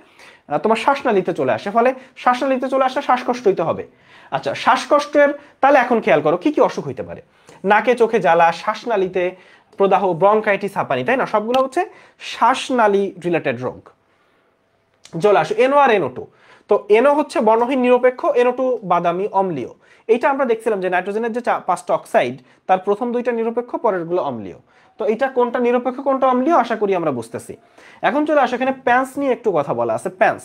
তোমার শ্বাসনালীতে চলে আসে। ফলে শ্বাসনালীতে চলে আসলে শ্বাসকষ্ট হইতে হবে। আচ্ছা শ্বাসকষ্টের, তাহলে এখন খেয়াল করো, কি কি অসুখ হইতে পারে? নাকে চোখে জ্বালা, শ্বাসনালীতে প্রদাহ ব্রঙ্কাইটিস হাঁপানি, তাই না? সবগুলো হচ্ছে শ্বাসনালী রিলেটেড রোগ। চলে আসো এনো আর এনো টু তো এনো হচ্ছে বর্ণহীন, নিরপেক্ষ এনো টু বাদামি, অম্লীয়। এইটা আমরা দেখছিলাম যে নাইট্রোজেনের যে পাঁচটা অক্সাইড, তার প্রথম দুইটা নিরপেক্ষ পরেরগুলো অম্লীয়। তো এটা কোনটা নিরপেক্ষ, কোনটা অম্লীয়, আশা করি আমরা বুঝতেছি। এখন চলে আসো, এখানে প্যান্স নিয়ে একটু কথা বলা আছে। প্যান্স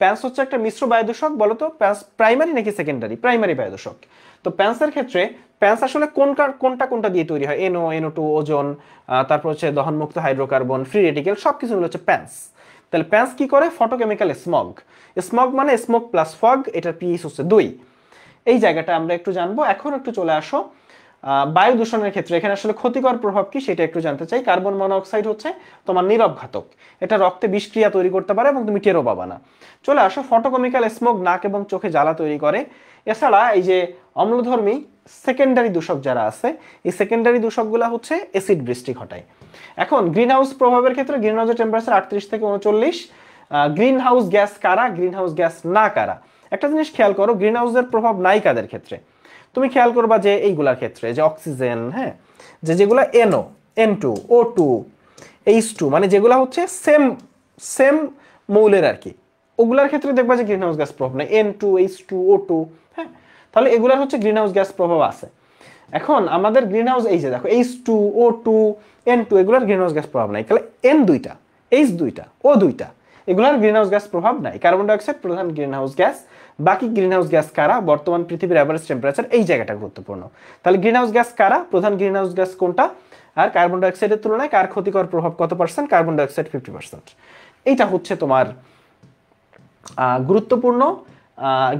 প্যান্স হচ্ছে একটা মিশ্র বায়ুদূষক বলো তো প্যান্স প্রাইমারি নাকি সেকেন্ডারি প্রাইমারি বায়ুদূষক। তো প্যান্সের ক্ষেত্রে প্যান্স আসলে কোনটা কোনটা কোনটা দিয়ে তৈরি হয়? এনও এনও টু ওজন তারপর হচ্ছে দহনমুক্ত হাইড্রোকার্বন ফ্রি রেডিকেল সব কিছু হচ্ছে প্যান্স তাহলে প্যান্স কি করে? ফটোকেমিক্যাল স্মগ স্মগ মানে স্মোক প্লাস ফগ এটার পিএইচ হচ্ছে দুই। এই জায়গাটা আমরা একটু জানব। এখন একটু চলে আসো। বায়ু দূষণের ক্ষেত্রে এখানে আসলে ক্ষতিকর প্রভাব কি সেটা একটু জানতে চাই। কার্বন মনোক্সাইড হচ্ছে তোমার নীরব ঘাতক। এটা রক্তে বিষক্রিয়া তৈরি করতে পারে এবং তুমি টেরো পাবা না। চলে আসো ফটোকেমিক্যাল স্মোক নাক এবং চোখে জ্বালা তৈরি করে। এছাড়া এই যে অম্লধর্মী সেকেন্ডারি দূষক যারা আছে, এই সেকেন্ডারি দূষকগুলো হচ্ছে অ্যাসিড বৃষ্টি ঘটায়। এখন গ্রিন হাউস প্রভাবের ক্ষেত্রে গ্রিন হাউসের টেম্পারেচার আটত্রিশ থেকে উনচল্লিশ। গ্রিন হাউস গ্যাস কারা গ্রিন হাউস গ্যাস না কারা? একটা জিনিস খেয়াল করো গ্রিন হাউসের প্রভাব নাই কাদের ক্ষেত্রে। তুমি খেয়াল করবা যে এইগুলার ক্ষেত্রে, যে অক্সিজেন হ্যাঁ? যে যেগুলো NO N two O two H two মানে যেগুলো হচ্ছে সেম সেম মৌলের আর কি। ওগুলার ক্ষেত্রে দেখবা যে গ্রিন হাউস গ্যাস প্রভাব নেই। N two H two O two হ্যাঁ? তাহলে এগুলার হচ্ছে গ্রিন হাউস গ্যাস প্রভাব আছে। এখন আমাদের গ্রিন হাউস এই যে দেখো H two O two N two এগুলোর গ্রিন হাউস গ্যাস প্রভাব নাই। তাহলে এন দুইটা এইচ দুইটা ও দুইটা, এগুলার গ্রিন হাউস গ্যাস প্রভাব নাই। কার্বন ডাইঅক্সাইড প্রধান গ্রিন হাউস গ্যাস বাকি গ্রিন হাউস গ্যাস কারা? বর্তমান পৃথিবীর অ্যাভারেজ টেম্পারেচার এই জায়গাটা গুরুত্বপূর্ণ। তাহলে গ্রিন হাউস গ্যাস কারা? প্রধান গ্রিন হাউস গ্যাস কোনটা? আর কার্বন ডাইঅক্সাইডের তুলনায় কার ক্ষতিকর প্রভাব কত percent carbon dioxide fifty percent এইটা হচ্ছে তোমার গুরুত্বপূর্ণ।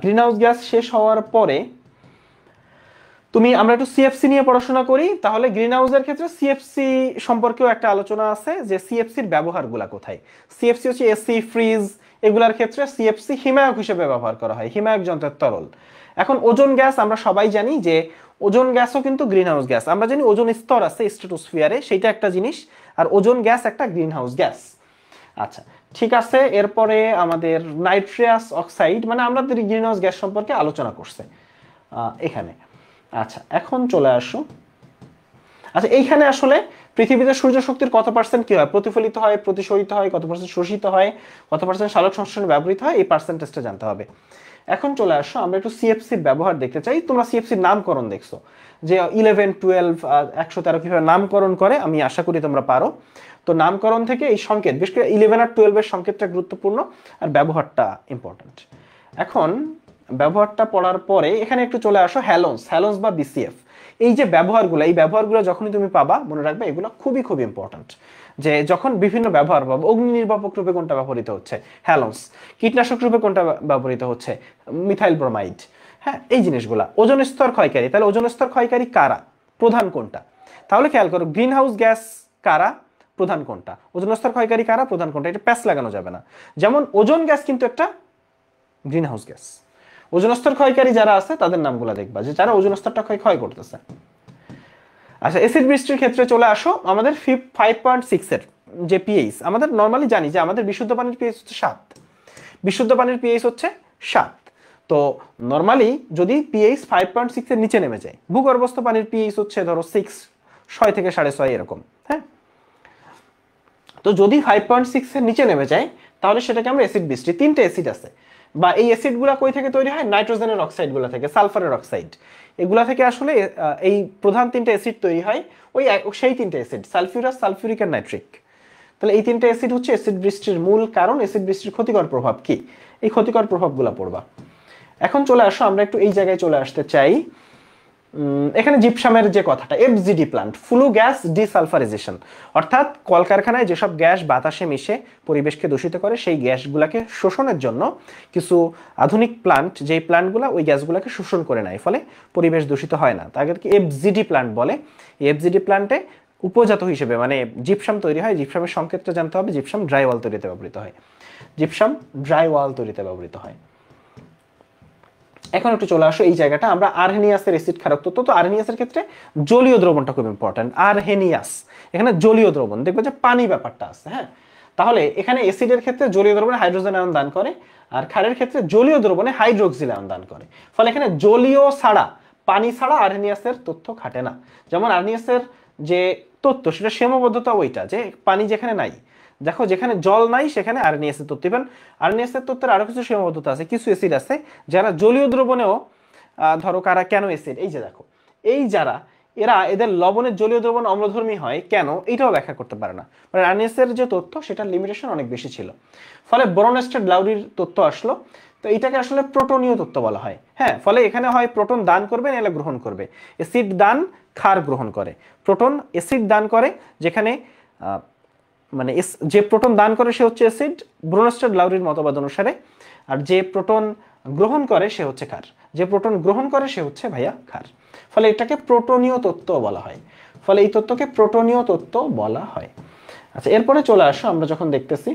গ্রিন হাউস গ্যাস শেষ হওয়ার পরে তুমি, আমরা একটু সিএফসি নিয়ে পড়াশোনা করি। তাহলে গ্রিন হাউসের ক্ষেত্রে সিএফসি সম্পর্কেও একটা আলোচনা আছে যে সিএফসির ব্যবহারগুলা কোথায়? সিএফসি হচ্ছে এসি ফ্রিজ এগুলার ক্ষেত্রে সিএফসি হিমায়ক হিসেবে ব্যবহার করা হয়, হিমায়ক যন্ত্রের তরল। এখন ওজন গ্যাস আমরা সবাই জানি যে ওজন গ্যাসও কিন্তু গ্রিন হাউস গ্যাস। আমরা জানি ওজন স্তর আছে স্ট্রেটোস্ফিয়ারে সেইটা একটা জিনিস, আর ওজন গ্যাস একটা গ্রিন হাউস গ্যাস। আচ্ছা ঠিক আছে, এরপরে আমাদের নাইট্রিয়াস অক্সাইড মানে আমরা গ্রিন হাউস গ্যাস সম্পর্কে আলোচনা করছে এখানে। আচ্ছা এখন চলে আসো। আচ্ছা এইখানে আসলে পৃথিবীতে সূর্য শক্তির কত পার্সেন্ট কি হয়? প্রতিফলিত হয় প্রতিশোধিত হয়, কত পার্সেন্ট শোষিত হয়, কত পার্সেন্ট সালোক সংশ্লেষণে ব্যবহৃত হয়, এই পার্সেন্টেজটা জানতে হবে। এখন চলে আসো, আমরা একটু সিএফসির ব্যবহার দেখতে চাই। তোমরা সিএফসির নামকরণ দেখছ। যে ইলেভেন টুয়েলভ একশো তেরো কীভাবে নামকরণ করে, আমি আশা করি তোমরা পারো। তো নামকরণ থেকে এই সংকেত, বিশেষ করে ইলেভেন আর টুয়েলভের সংকেতটা গুরুত্বপূর্ণ আর ব্যবহারটা ইম্পর্টেন্ট এখন ব্যবহারটা পড়ার পরে এখানে একটু চলে আসো, হ্যালোন্স হ্যালোন্স বা বিসিএফ এই যে ব্যবহারগুলো, এই ব্যবহারগুলো যখনই তুমি পাবা, মনে রাখবে এগুলো খুবই খুব ইম্পর্টেন্ট যে যখন বিভিন্ন ব্যবহার পাবো অগ্নি নির্বাপক রূপে কোনটা ব্যবহৃত হচ্ছে? হ্যালোন্স কীটনাশক রূপে কোনটা ব্যবহৃত হচ্ছে? Methyl bromide. হ্যাঁ এই জিনিসগুলা। ওজন স্তর ক্ষয়কারী। তাহলে ওজন স্তর ক্ষয়কারী কারা? প্রধান কোনটা? তাহলে খেয়াল করো গ্রিন হাউস গ্যাস কারা? প্রধান কোনটা? ওজন স্তর ক্ষয়কারী কারা? প্রধান কোনটা? এটা প্যাস লাগানো যাবে না। যেমন ওজন গ্যাস কিন্তু একটা গ্রিন হাউস গ্যাস। ওজন স্তর ক্ষয়কারী যারা আছে, তাদের নামগুলো দেখবা, যে যারা ওজন স্তরটা ক্ষয় ক্ষয় করতেছে। আচ্ছা এসিড বৃষ্টির ক্ষেত্রে চলে আসো, আমাদের ফাইভ পয়েন্ট সিক্সের যে পিএইচ আমাদের নর্মালি জানি যে আমাদের বিশুদ্ধ পানির পিএইচ হচ্ছে সাত। বিশুদ্ধ পানির পিএইচ হচ্ছে সাত। তো নর্মালি যদি পিএইচ ফাইভ পয়েন্ট সিক্সের নিচে নেমে যায়, ভূগর্ভস্থ পানির পিএইচ হচ্ছে ধরো সিক্স ছয় থেকে সাড়ে ছয় এরকম হ্যাঁ? তো যদি ফাইভ পয়েন্ট সিক্সের নিচে নেমে যায়, তাহলে সেটাকে আমরা অ্যাসিড বৃষ্টি, তিনটে অ্যাসিড আছে। বা এই অ্যাসিডগুলো কই থেকে তৈরি হয়? নাইট্রোজেনের অক্সাইডগুলো থেকে সালফারের অক্সাইড এগুলা থেকে আসলে এই প্রধান তিনটা অ্যাসিড তৈরি হয়, ওই সেই তিনটে অ্যাসিড সালফিউরাস সালফিউরিক আর নাইট্রিক তাহলে এই তিনটে অ্যাসিড হচ্ছে অ্যাসিড বৃষ্টির মূল কারণ অ্যাসিড বৃষ্টির ক্ষতিকর প্রভাব কি? এই ক্ষতিকর প্রভাবগুলো পড়বা। এখন চলে আসো, আমরা একটু এই জায়গায় চলে আসতে চাই। এখানে জিপসামের যে কথাটা FGD plant flue gas desulphurisation অর্থাৎ কলকারখানায় যেসব গ্যাস বাতাসে মিশে পরিবেশকে দূষিত করে, সেই গ্যাসগুলোকে শোষণের জন্য কিছু আধুনিক প্লান্ট যেই প্লান্টগুলো ওই গ্যাসগুলোকে শোষণ করে নেয়, ফলে পরিবেশ দূষিত হয় না। তাদেরকে এফজিডি প্লান্ট বলে। এফজিডি প্লান্টে উপজাত হিসেবে মানে জিপসাম তৈরি হয়, জিপসামের সংকেতটা জানতে হবে, জিপসাম ড্রাই ওয়াল তৈরিতে ব্যবহৃত হয়। জিপসাম ড্রাই ওয়াল তৈরিতে ব্যবহৃত হয়। এখন একটু চলে আসো, এই জায়গাটা। আমরা আরহেনিয়াসের এসিড খারাপ তত্ত্ব, তো আরহেনিয়াসের ক্ষেত্রে জলীয় দ্রবণটা খুব ইম্পর্টেন্ট আরহেনিয়াস, এখানে জলীয় দ্রবণ। দেখব যে পানি ব্যাপারটা আছে হ্যাঁ? তাহলে এখানে এসিডের ক্ষেত্রে জলীয় দ্রবণে হাইড্রোজেন আয়ন দান করে, আর ক্ষারের ক্ষেত্রে জলীয় দ্রবণে হাইড্রোক্সিল আয়ন দান করে। ফলে এখানে জলীয় ছাড়া, পানি ছাড়া আরহেনিয়াসের তথ্য খাটে না। যেমন আরহেনিয়াসের যে তথ্য সেটা সীমাবদ্ধতা ওইটা, যে পানি যেখানে নাই দেখো, যেখানে জল নাই, সেখানে আরএনএসের তথ্য। ইভেন আরএনএসের তথ্যের আরও কিছু সীমাবদ্ধতা আছে, কিছু এসিড আছে, যারা জলীয় দ্রবণেও ধরো কারা, কেন এসিড এই যে দেখো, এই যারা, এরা এদের লবণের জলীয় দ্রবণ অম্লধর্মী হয় কেন? এটাও ব্যাখ্যা করতে পারে না। মানে আরএনএসের যে তথ্য, সেটার লিমিটেশন অনেক বেশি ছিল। ফলে ব্রোনেস্টেড লাউরির তথ্য আসলো। তো এটাকে আসলে প্রোটনীয় তত্ত্ব বলা হয়। হ্যাঁ ফলে এখানে হয় প্রোটন দান করবে, না নাহলে গ্রহণ করবে? অ্যাসিড দান, ক্ষার গ্রহণ করে। প্রোটন অ্যাসিড দান করে, যেখানে মানে যে প্রোটন দান করে সে হচ্ছে অ্যাসিড ব্রোনস্টার লাউরির মতবাদ অনুসারে। আর যে প্রোটন গ্রহণ করে সে হচ্ছে ক্ষার। যে প্রোটন গ্রহণ করে সে হচ্ছে ভাইয়া ক্ষার। ফলে এটাকে প্রোটনীয় তত্ত্ব বলা হয়। ফলে এই তত্ত্বকে প্রোটনীয় তত্ত্ব বলা হয়। আচ্ছা এরপরে চলে আসো, আমরা যখন দেখতেছি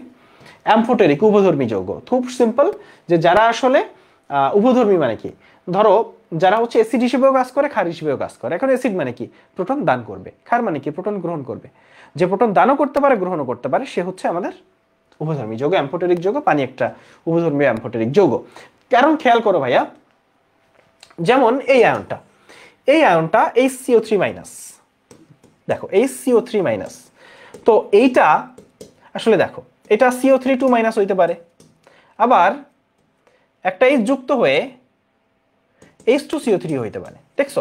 অ্যাম্ফোটেরিক উভধর্মী যৌগ। খুব সিম্পল, যে যারা আসলে উভধর্মী মানে কি? ধরো, যারা হচ্ছে অ্যাসিড হিসেবেও কাজ করে, ক্ষার হিসেবেও কাজ করে। এখন অ্যাসিড মানে কি? প্রোটন দান করবে। ক্ষার মানে কি? প্রোটন গ্রহণ করবে। যে প্রোটন দানও করতে পারে, গ্রহণও করতে পারে, সে হচ্ছে আমাদের উভধর্মী যৌগ, অ্যাম্ফোটেরিক যৌগ পানি একটা উভধর্মী অ্যাম্ফোটেরিক যৌগ। কারণ খেয়াল করো ভাইয়া, যেমন এই আয়নটা এই আয়নটা এই সিও থ্রি মাইনাস দেখো এই সিও থ্রি মাইনাস তো এইটা, আসলে দেখো, এটা সিও থ্রি টু মাইনাস হইতে পারে। আবার একটা এই যুক্ত হয়ে এইচ টু সিও থ্রি হইতে পারে, দেখছ?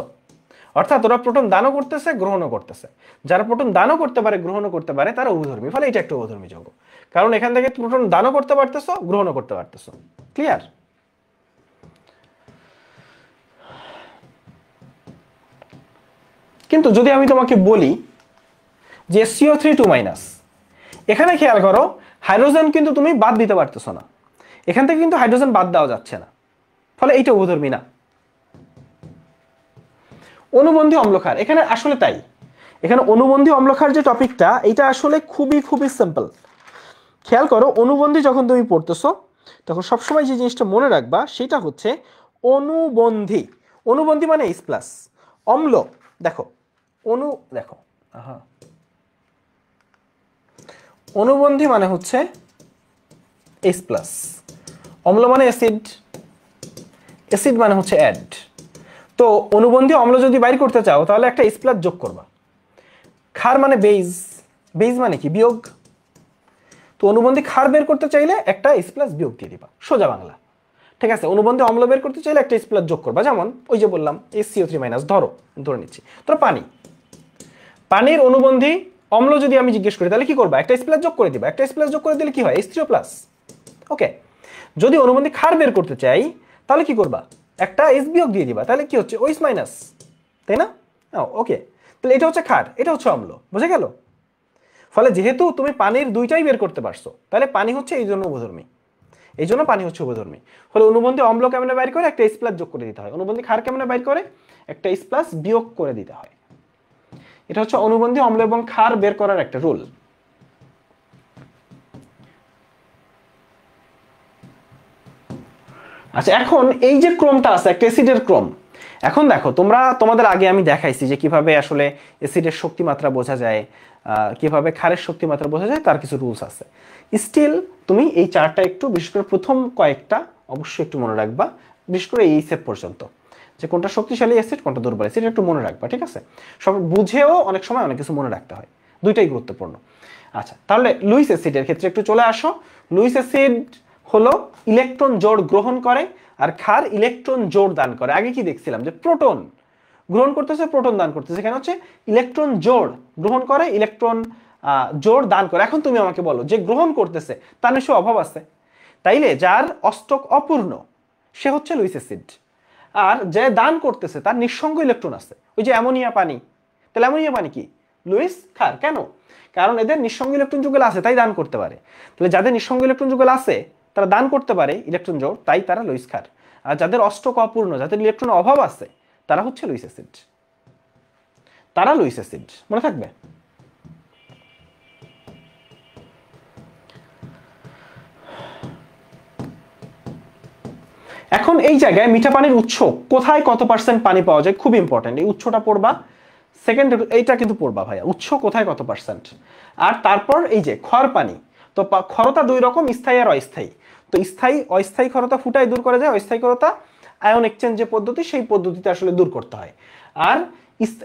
অর্থাৎ ওরা প্রোটন দানও করতেছে, গ্রহণও করতেছে। যারা প্রোটন দানও করতে পারে, গ্রহণও করতে পারে, তারা উভধর্মী। ফলে এটা একটা উভধর্মী যৌগ। কারণ এখান থেকে প্রোটন দানও করতে পারতেছো, গ্রহণও করতে পারতেছো। ক্লিয়ার কিন্তু যদি আমি তোমাকে বলি যে সিও থ্রি টু মাইনাস এখানে খেয়াল করো, হাইড্রোজেন কিন্তু তুমি বাদ দিতে পারতেছো না। এখান থেকে কিন্তু হাইড্রোজেন বাদ দেওয়া যাচ্ছে না। ফলে এইটা উভধর্মী না। অনুবন্ধী অম্লক্ষার এখানে আসলে তাই। এখানে অনুবন্ধী অম্লক্ষার যে টপিকটা, এটা আসলে খুবই খুবই সিম্পল খেয়াল করো, অনুবন্ধী যখন তুমি পড়তেছো, তখন সবসময় যে জিনিসটা মনে রাখবা, সেটা হচ্ছে অনুবন্ধী। অনুবন্ধী মানে এইচ প্লাস অম্ল, দেখো, অনু, দেখো অনুবন্ধী মানে হচ্ছে এইচ প্লাস অম্ল মানে অ্যাসিড অ্যাসিড মানে হচ্ছে অ্যাড তো অনুবন্ধী অম্ল যদি বাইর করতে চাও, তাহলে একটা এইচ প্লাস যোগ করবা। খার মানে বেইজ। বেইজ মানে কি? বিয়োগ। তো অনুবন্ধী ক্ষার বের করতে চাইলে একটা এইচ প্লাস বিয়োগ দিয়ে দিবা। সোজা বাংলা। ঠিক আছে? অনুবন্ধী অম্ল বের করতে চাইলে একটা এইচ প্লাস যোগ করবা। যেমন ওই যে বললাম এস সিও থ্রি মাইনাস ধরো, ধরে নিচ্ছি। ধরো পানি। পানির অনুবন্ধী অম্ল যদি আমি জিজ্ঞেস করি, তাহলে কি করবা? একটা প্লাস যোগ করে দিবা। একটা প্লাস যোগ করে দিলে কি হয়? এস প্লাস ওকে যদি অনুবন্ধী খার বের করতে চাই, তাহলে কি করবা? একটা এস বিয়োগ দিয়ে দিবা, তাহলে কি হচ্ছে? ওইস মাইনাস তাই না? ওকে তাহলে এটা হচ্ছে ক্ষার এটা হচ্ছে অম্ল, বুঝে গেল? ফলে যেহেতু তুমি পানির দুইটাই বের করতে পারছ, তাহলে পানি হচ্ছে এই জন্য উপধর্মী। এই জন্য পানি হচ্ছে উপধর্মী। ফলে অনুবন্ধী অম্ল কেমনে বাইর করে? একটা এস প্লাস যোগ করে দিতে হয়। অনুবন্ধী খার কেমনে বাইর করে? একটা এস প্লাস বিয়োগ করে দিতে হয়। এটা হচ্ছে অনুবন্ধী অম্ল এবং ক্ষার বের করার একটা রুল আচ্ছা এখন এই যে ক্রমটা আছে, একটা অ্যাসিডের ক্রম। এখন দেখো, তোমরা, তোমাদের আগে আমি দেখাইছি যে কীভাবে আসলে অ্যাসিডের শক্তিমাত্রা বোঝা যায় কীভাবে ক্ষারের শক্তিমাত্রা বোঝা যায়, তার কিছু রুলস আছে। স্টিল তুমি এই চারটা একটু, বিশেষ করে প্রথম কয়েকটা অবশ্যই একটু মনে রাখবা, বিশেষ করে এই সেপ পর্যন্ত। যে কোনটা শক্তিশালী অ্যাসিড কোনটা দুর্বল অ্যাসিড একটু মনে রাখবা, ঠিক আছে? সব বুঝেও অনেক সময় অনেক কিছু মনে রাখতে হয়। দুইটাই গুরুত্বপূর্ণ। আচ্ছা তাহলে লুইস অ্যাসিডের ক্ষেত্রে একটু চলে আসো। লুইস অ্যাসিড হলো ইলেকট্রন জোড় গ্রহণ করে আর ক্ষার ইলেকট্রন জোড় দান করে। আগে কি দেখছিলাম? যে প্রোটন গ্রহণ করতেছে, প্রোটন দান করতেছে। কেন হচ্ছে ইলেকট্রন জোড় গ্রহণ করে, ইলেকট্রন জোর দান করে। এখন তুমি আমাকে বলো, যে গ্রহণ করতেছে, তার নিশ্চয় অভাব আছে? তাইলে যার অষ্টক অপূর্ণ, সে হচ্ছে লুইস অ্যাসিড। আর যে দান করতেছে, তার নিঃসঙ্গ ইলেকট্রন আছে। ওই যে অ্যামোনিয়া পানি। তাহলে অ্যামোনিয়া পানি কি? লুইস খার কেন? কারণ এদের নিঃসঙ্গ ইলেকট্রন যুগল আছে, তাই দান করতে পারে। তাহলে যাদের নিঃসঙ্গ ইলেকট্রন যুগল আছে তারা দান করতে পারে ইলেকট্রন জোর তাই তারা লুইস আর যাদের অষ্টক অপূর্ণ, যাদের ইলেকট্রন অভাব আছে, তারা হচ্ছে লুইস অ্যাসিড। তারা লুইস অ্যাসিড, মনে থাকবে? এখন এই জায়গায় মিঠা পানির উৎস, কোথায় কত পার্সেন্ট পানি পাওয়া যায়, খুব ইম্পর্টেন্ট এই উৎসটা পড়বা সেকেন্ড এইটা কিন্তু পড়বা ভাইয়া, উৎস কোথায় কত পার্সেন্ট আর তারপর এই যে খর পানি, তো খরতা দুই রকম, স্থায়ী আর অস্থায়ী। তো স্থায়ী অস্থায়ী খরতা ফুটাই দূর করা যায় অস্থায়ী খরতা আয়ন এক্সচেঞ্জ যে পদ্ধতি, সেই পদ্ধতিতে আসলে দূর করতে হয়। আর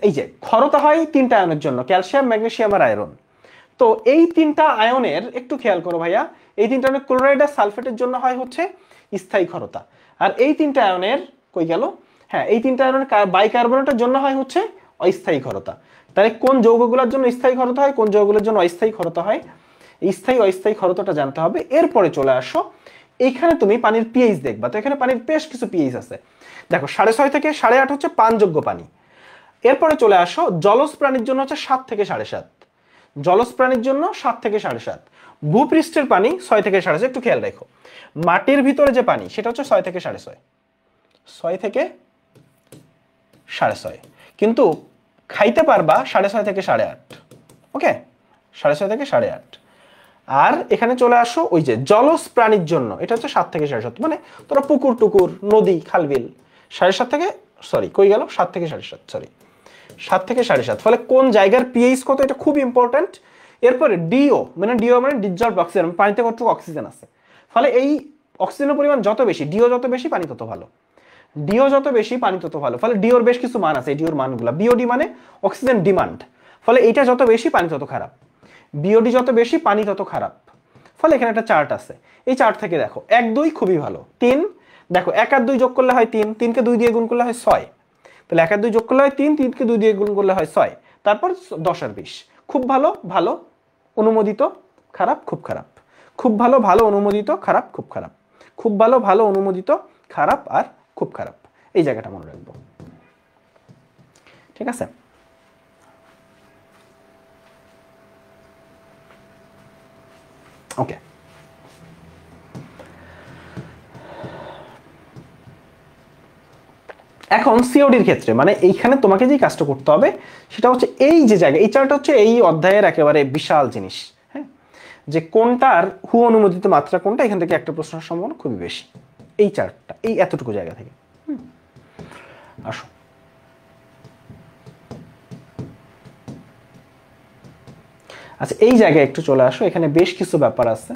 এই যে খরতা হয় তিনটা আয়নের জন্য, ক্যালসিয়াম, ম্যাগনেসিয়াম আর আয়রন। তো এই তিনটা আয়নের একটু খেয়াল করো ভাইয়া, এই তিনটা আয়নের ক্লোরাইড আর সালফেটের জন্য হয় হচ্ছে স্থায়ী ক্ষরতা আর এই তিনটা আয়নের কই গেল? হ্যাঁ এই তিনটা আয়নের বাইকার্বনেটের জন্য হয় হচ্ছে অস্থায়ী ক্ষরতা তাহলে কোন যৌগগুলোর জন্য স্থায়ী ক্ষরতা হয়, কোন যৌগগুলোর জন্য অস্থায়ী ক্ষরতা হয়? স্থায়ী অস্থায়ী খরতাটা জানতে হবে। এরপরে চলে আসো। এখানে তুমি পানির পিএইচ দেখবা। তো এখানে পানির বেশ কিছু পিএইচ আছে। দেখো, সাড়ে ছয় থেকে সাড়ে আট হচ্ছে পানযোগ্য পানি। এরপরে চলে আসো, জলজ প্রাণীর জন্য হচ্ছে সাত থেকে সাড়ে সাত। জলজ প্রাণীর জন্য সাত থেকে সাড়ে সাত। ভূপৃষ্ঠের পানি ছয় থেকে সাড়ে ছয়। একটু খেয়াল রেখো। মাটির ভিতরে যে পানি, সেটা হচ্ছে ছয় থেকে সাড়ে ছয়। ছয় থেকে সাড়ে ছয়। কিন্তু খাইতে পারবা সাড়ে ছয় থেকে সাড়ে আট। ওকে? সাড়ে ছয় থেকে সাড়ে আট। আর এখানে চলে আসো ওই যে জলজ প্রাণীর জন্য। এটা হচ্ছে সাত থেকে সাড়ে সাত। মানে তোরা পুকুর, টুকুর, নদী খালবিল সাড়ে সাত থেকে সরি কই গেল? সাত থেকে সাড়ে সাত সরি সাত থেকে সাড়ে সাত। ফলে কোন জায়গার পিএইচ কত? এটা খুব ইম্পর্ট্যান্ট এরপরে ডিও মানে ডিও মানে ডিজলভ অক্সিজেন পানিতে কতটুকু অক্সিজেন আছে। ফলে এই অক্সিজেনের পরিমাণ যত বেশি ডিও যত বেশি, পানি তত ভালো। ডিও যত বেশি, পানি তত ভালো। ফলে ডিওর বেশ কিছু মান আছে ডিওর মানগুলো। বিওডি মানে অক্সিজেন ডিমান্ড ফলে এটা যত বেশি, পানি তত খারাপ। বিওডি যত বেশি, পানি তত খারাপ। ফলে এখানে একটা চার্ট আছে। এই চার্ট থেকে দেখো, এক, দুই খুবই ভালো। তিন, দেখো, এক আর দুই যোগ করলে হয় তিন, তিনকে দুই দিয়ে গুণ করলে হয় ছয়। তাহলে এক আর দুই যোগ করলে হয় তিন, তিনকে দুই দিয়ে গুণ করলে হয় ছয়। তারপর দশ আর বিশ। খুব ভালো ভালো, অনুমোদিত, খারাপ, খুব খারাপ। খুব ভালো ভালো, অনুমোদিত, খারাপ, খুব খারাপ। খুব ভালো ভালো, অনুমোদিত, খারাপ আর খুব খারাপ। এই জায়গাটা মনে রাখব। ঠিক আছে? ওকে এখন সিওডির ক্ষেত্রে মানে এইখানে তোমাকে যে কাজটা করতে হবে, সেটা হচ্ছে এই যে জায়গা, এই চারটা হচ্ছে এই অধ্যায়ের একেবারে বিশাল জিনিস হ্যাঁ? যে কোনটার, হু অনুমোদিত মাত্রা কোনটা, এখান থেকে একটা প্রশ্নের সম্ভাবনা খুবই বেশি। এই চারটা, এই এতটুকু জায়গা থেকে। আসো। আচ্ছা এই জায়গায় একটু চলে আসো, এখানে বেশ কিছু ব্যাপার আছে।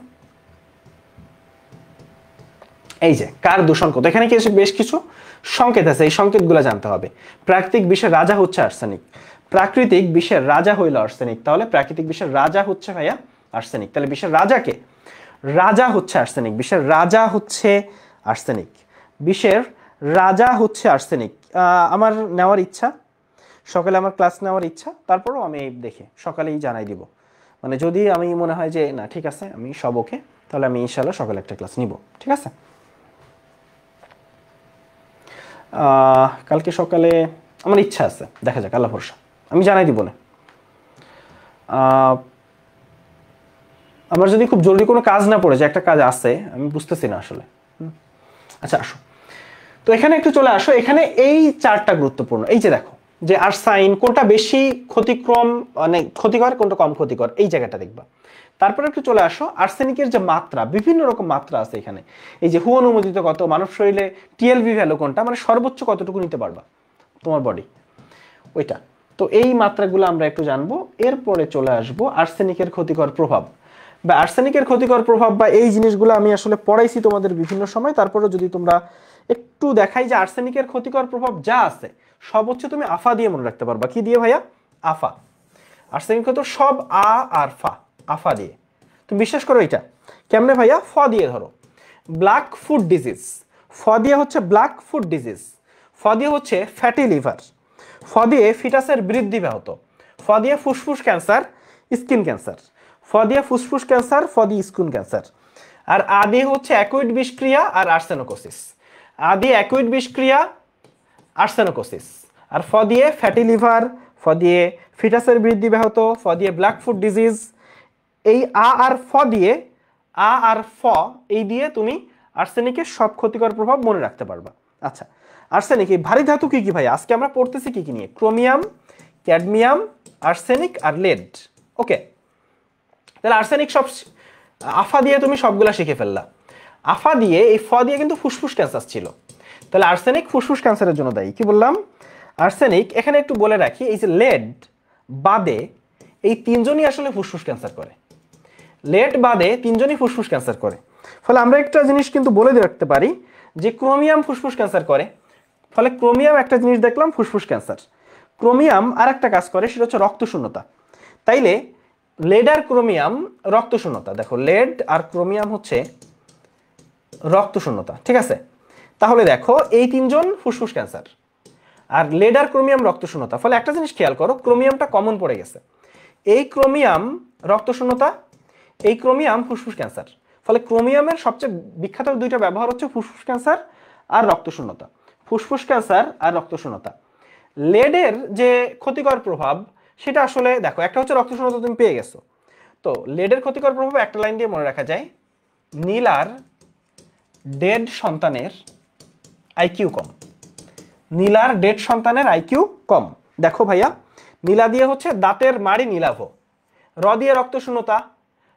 এই যে, কার দূষণ কত? এখানে কি বেশ কিছু সংকেত আছে, এই সংকেতগুলো জানতে হবে। প্রাকৃতিক বিষের রাজা হচ্ছে আর্সেনিক। প্রাকৃতিক বিষের রাজা হইল আর্সেনিক। তাহলে প্রাকৃতিক বিষের রাজা হচ্ছে ভাইয়া আর্সেনিক। তাহলে বিষের রাজাকে রাজা হচ্ছে আর্সেনিক। বিষের রাজা হচ্ছে আর্সেনিক। বিষের রাজা হচ্ছে আর্সেনিক। আমার নেওয়ার ইচ্ছা। সকালে আমার ক্লাস নেওয়ার ইচ্ছা। তারপরও আমি দেখে, সকালেই জানাই দিব। মানে যদি আমি মনে হয় যে, না, ঠিক আছে, আমি সব ওকে তাহলে আমি ইনশাল্লাহ সকালে একটা ক্লাস নিব। ঠিক আছে? কালকে সকালে আমার ইচ্ছা আছে, দেখা যাক, আল্লাহ ভরসা। আমি জানাই দিব না। আমার যদি খুব জরুরি কোনো কাজ না পড়ে, যে একটা কাজ আছে, আমি বুঝতেছি না আসলে। আচ্ছা আসো। তো এখানে একটু চলে আসো। এখানে এই চারটা গুরুত্বপূর্ণ। এই যে দেখো যে আর সাইন কোনটা বেশি ক্ষতিক্রম মানে ক্ষতিকর, কোনটা কম ক্ষতিকর, এই জায়গাটা দেখবা। তারপরে একটু চলে আসো, আর্সেনিকের যে মাত্রা, বিভিন্ন রকম মাত্রা আছে এখানে। এই যে হু অনুমোদিত কত, মানব শরীরে টিএলভি ভ্যালু কোনটা মানে সর্বোচ্চ কতটুকু নিতে পারবা তোমার বডি ওইটা। তো এই মাত্রাগুলো আমরা একটু জানব, এরপরে চলে আসব আর্সেনিকের ক্ষতিকর প্রভাব। বা আর্সেনিকের ক্ষতিকর প্রভাব বা এই জিনিসগুলো আমি আসলে পড়াইছি তোমাদের বিভিন্ন সময় তারপরে যদি তোমরা একটু দেখাই যে আর্সেনিকের ক্ষতিকর প্রভাব যা আছে হচ্ছে তুমি আফা দিয়ে মনে রাখতে পারবা। কি দিয়ে ভাইয়া? আফা। আর্সেনিক তো সব আ আর ফা, আফা দিয়ে। তুমি বিশ্বাস করো এটা? কেমনে ভাইয়া? ফ দিয়ে ধরো। Blackfoot disease. ফ দিয়ে হচ্ছে ব্ল্যাক ফুড ডিজিজ। ফ দিয়ে হচ্ছে ফ্যাটি লিভার। ফ দিয়ে ফিটাসের বৃদ্ধি ব্যাহত। ফ দিয়ে ফুসফুস ক্যান্সার, স্কিন ক্যান্সার। ফ দিয়ে ফুসফুস ক্যান্সার, ফ দিয়ে স্কিন ক্যান্সার। আর আদি হচ্ছে অ্যাকুইড বিষক্রিয়া আর আর্সেনোকোসিস। আদি অ্যাকুইড বিষক্রিয়া আর্সেনোকোসিস। আর ফ দিয়ে ফ্যাটি লিভার ফ দিয়ে ফিটাসের বৃদ্ধি ব্যাহত ফ দিয়ে ব্ল্যাক ফুড ডিজিজ, এই আ আর ফ দিয়ে, আ আর ফ, এই দিয়ে তুমি আর্সেনিকের সব ক্ষতিকর প্রভাব মনে রাখতে পারবা। আচ্ছা আর্সেনিক, এই ভারী ধাতু কী কী ভাই? আজকে আমরা পড়তেছি কী কী নিয়ে? ক্রোমিয়াম, ক্যাডমিয়াম, আর্সেনিক আর লেড। ওকে, তাহলে আর্সেনিক সব আফা দিয়ে তুমি সবগুলা শিখে ফেললা। আফা দিয়ে, এই ফ দিয়ে কিন্তু ফুসফুস ক্যান্সার ছিল। তাহলে আর্সেনিক ফুসফুস ক্যান্সারের জন্য দায়ী। কি বললাম? আর্সেনিক এখানে একটু বলে রাখি, এই যে লেড বাদে এই তিনজনই আসলে ফুসফুস ক্যান্সার করে। লেড বাদে তিনজনই ফুসফুস ক্যান্সার করে। ফলে আমরা একটা জিনিস কিন্তু বলে রাখতে পারি যে ক্রোমিয়াম ফুসফুস ক্যান্সার করে। ফলে ক্রোমিয়াম একটা জিনিস দেখলাম, ফুসফুস ক্যান্সার। ক্রোমিয়াম আর একটা কাজ করে, সেটা হচ্ছে রক্ত শূন্যতা তাইলে লেড আর ক্রোমিয়াম রক্ত শূন্যতা দেখো লেড আর ক্রোমিয়াম হচ্ছে রক্ত শূন্যতা ঠিক আছে? তাহলে দেখো, এই তিনজন ফুসফুস ক্যান্সার। আর লেড আর ক্রোমিয়াম রক্ত শূন্যতা ফলে একটা জিনিস খেয়াল করো, ক্রোমিয়ামটা কমন পড়ে গেছে। এই ক্রোমিয়াম রক্ত শূন্যতা এই ক্রোমিয়াম ফুসফুস ক্যান্সার। ফলে ক্রোমিয়ামের সবচেয়ে বিখ্যাত দুইটা ব্যবহার হচ্ছে ফুসফুস ক্যান্সার আর রক্ত শূন্যতা ফুসফুস ক্যান্সার আর রক্ত শূন্যতা লেডের যে ক্ষতিকর প্রভাব, সেটা আসলে দেখো, একটা হচ্ছে রক্ত শূন্যতা তুমি পেয়ে গেছো। তো লেডের ক্ষতিকর প্রভাব একটা লাইন দিয়ে মনে রাখা যায়, নীল আর ডেড সন্তানের আইকিউ কম। নীলার ডেড সন্তানের আইকিউ কম। দেখো ভাইয়া, নীলা দিয়ে হচ্ছে দাঁতের মারি নীলাভ। র দিয়ে রক্ত শূন্যতা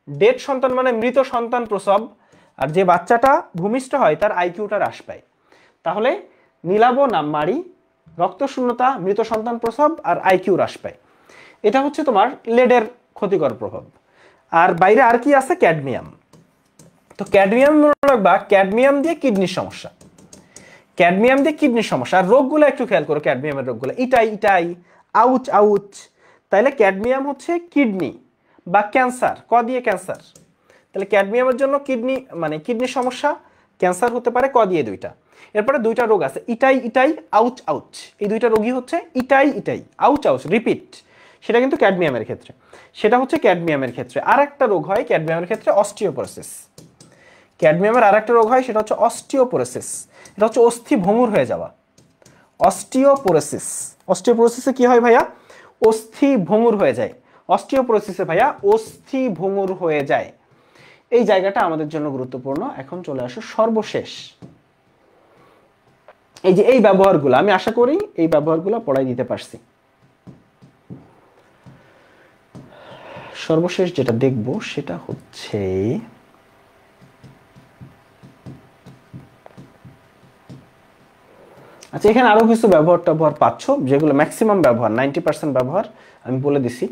ডেড সন্তান মানে মৃত সন্তান প্রসব। আর যে বাচ্চাটা ভূমিষ্ঠ হয়, তার আইকিউটা হ্রাস পায়। তাহলে নীলাভ নাম মারি রক্ত শূন্যতা মৃত সন্তান প্রসব আর আইকিউ হ্রাস পায়। এটা হচ্ছে তোমার লেডের ক্ষতিকর প্রভাব। আর বাইরে আর কি আছে? ক্যাডমিয়াম। তো ক্যাডমিয়াম রাখবা, ক্যাডমিয়াম দিয়ে কিডনির সমস্যা। ক্যাডমিয়াম দিয়ে কিডনির সমস্যা। আর রোগগুলো একটু খেয়াল করো, ক্যাডমিয়ামের রোগগুলো। Itai itai, ouch ouch. তাইলে ক্যাডমিয়াম হচ্ছে কিডনি বা ক্যান্সার, ক দিয়ে ক্যান্সার। তাহলে ক্যাডমিয়ামের জন্য কিডনি মানে কিডনির সমস্যা, ক্যান্সার হতে পারে ক দিয়ে দুইটা। এরপরে দুইটা রোগ আছে, ইটাই ইটাই, আউচ আউচ। এই দুইটা রোগী হচ্ছে itai itai, ouch ouch, repeat. সেটা কিন্তু ক্যাডমিয়ামের ক্ষেত্রে। সেটা হচ্ছে ক্যাডমিয়ামের ক্ষেত্রে। আর একটা রোগ হয় ক্যাডমিয়ামের ক্ষেত্রে অস্টিওপোরোসিস। ক্যাডমিয়ামের আর একটা রোগ হয়, সেটা হচ্ছে অস্টিওপোরোসিস। এটা হচ্ছে অস্থি ভঙ্গুর হয়ে যাওয়া। অস্টিওপোরোসিস। অস্টিওপোরোসিসে কি হয় ভাইয়া? অস্থি ভঙ্গুর হয়ে যায়। অস্টিওপোরোসিসে ভাইয়া অস্থি ভঙ্গুর হয়ে যায়। এই জায়গাটা আমাদের জন্য গুরুত্বপূর্ণ। এখন চলে আসো সর্বশেষ। এই যে এই ব্যবহারগুলো, আমি আশা করি এই ব্যবহারগুলো পড়াই দিতে পারছি। সর্বশেষ যেটা দেখব সেটা হচ্ছে আচ্ছা এখানে আরও কিছু ব্যবহার ট্যাবহার পাচ্ছ, যেগুলো ম্যাক্সিমাম ব্যবহার নাইনটি পার্সেন্ট ব্যবহার, আমি বলে দিছি।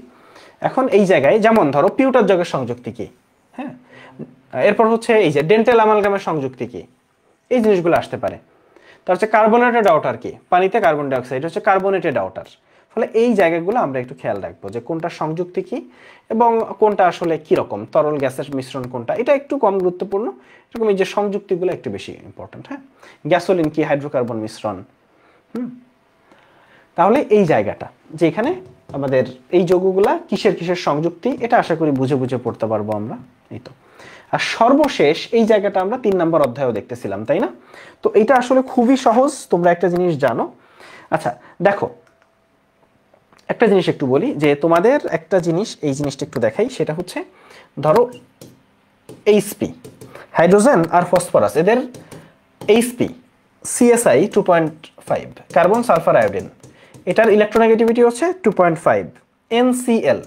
এখন এই জায়গায়, যেমন ধরো পিউটার জগের সংযুক্তি কি? হ্যাঁ? এরপর হচ্ছে এই যে ডেন্টাল আমালগামের সংযুক্তি কি? এই জিনিসগুলো আসতে পারে। তার হচ্ছে কার্বোনেটেড আউটার কি? পানিতে কার্বন ডাইঅক্সাইড হচ্ছে কার্বোনেটেড আউটার ফলে এই জায়গাগুলো আমরা একটু খেয়াল রাখব যে কোনটা সংযুক্তি কি এবং কোনটা আসলে কি রকম তরল গ্যাসের মিশ্রণ কোনটা, এটা একটু কম গুরুত্বপূর্ণ। এরকম এই যে সংযুক্তিগুলো একটু বেশি ইম্পর্টেন্ট হ্যাঁ? গ্যাসোলিন কি, হাইড্রোকার্বন মিশ্রণ, হুম? তাহলে এই জায়গাটা যে এখানে আমাদের এই যৌগগুলা কিসের কিসের সংযুক্তি, এটা আশা করি বুঝে বুঝে পড়তে পারব আমরা, এই তো। আর সর্বশেষ এই জায়গাটা আমরা তিন নম্বর অধ্যায়ও দেখতেছিলাম, তাই না? তো এটা আসলে খুবই সহজ, তোমরা একটা জিনিস জানো। আচ্ছা দেখো একটা জিনিস একটু বলি, যে তোমাদের একটা জিনিস, এই জিনিসটা একটু দেখাই, সেটা হচ্ছে, ধরো এইচপি হাইড্রোজেন আর ফসফরাস, এদের HP CSI two point five carbon sulphur iodine, এটার ইলেকট্রোনেগেটিভিটি হচ্ছে two point five NCL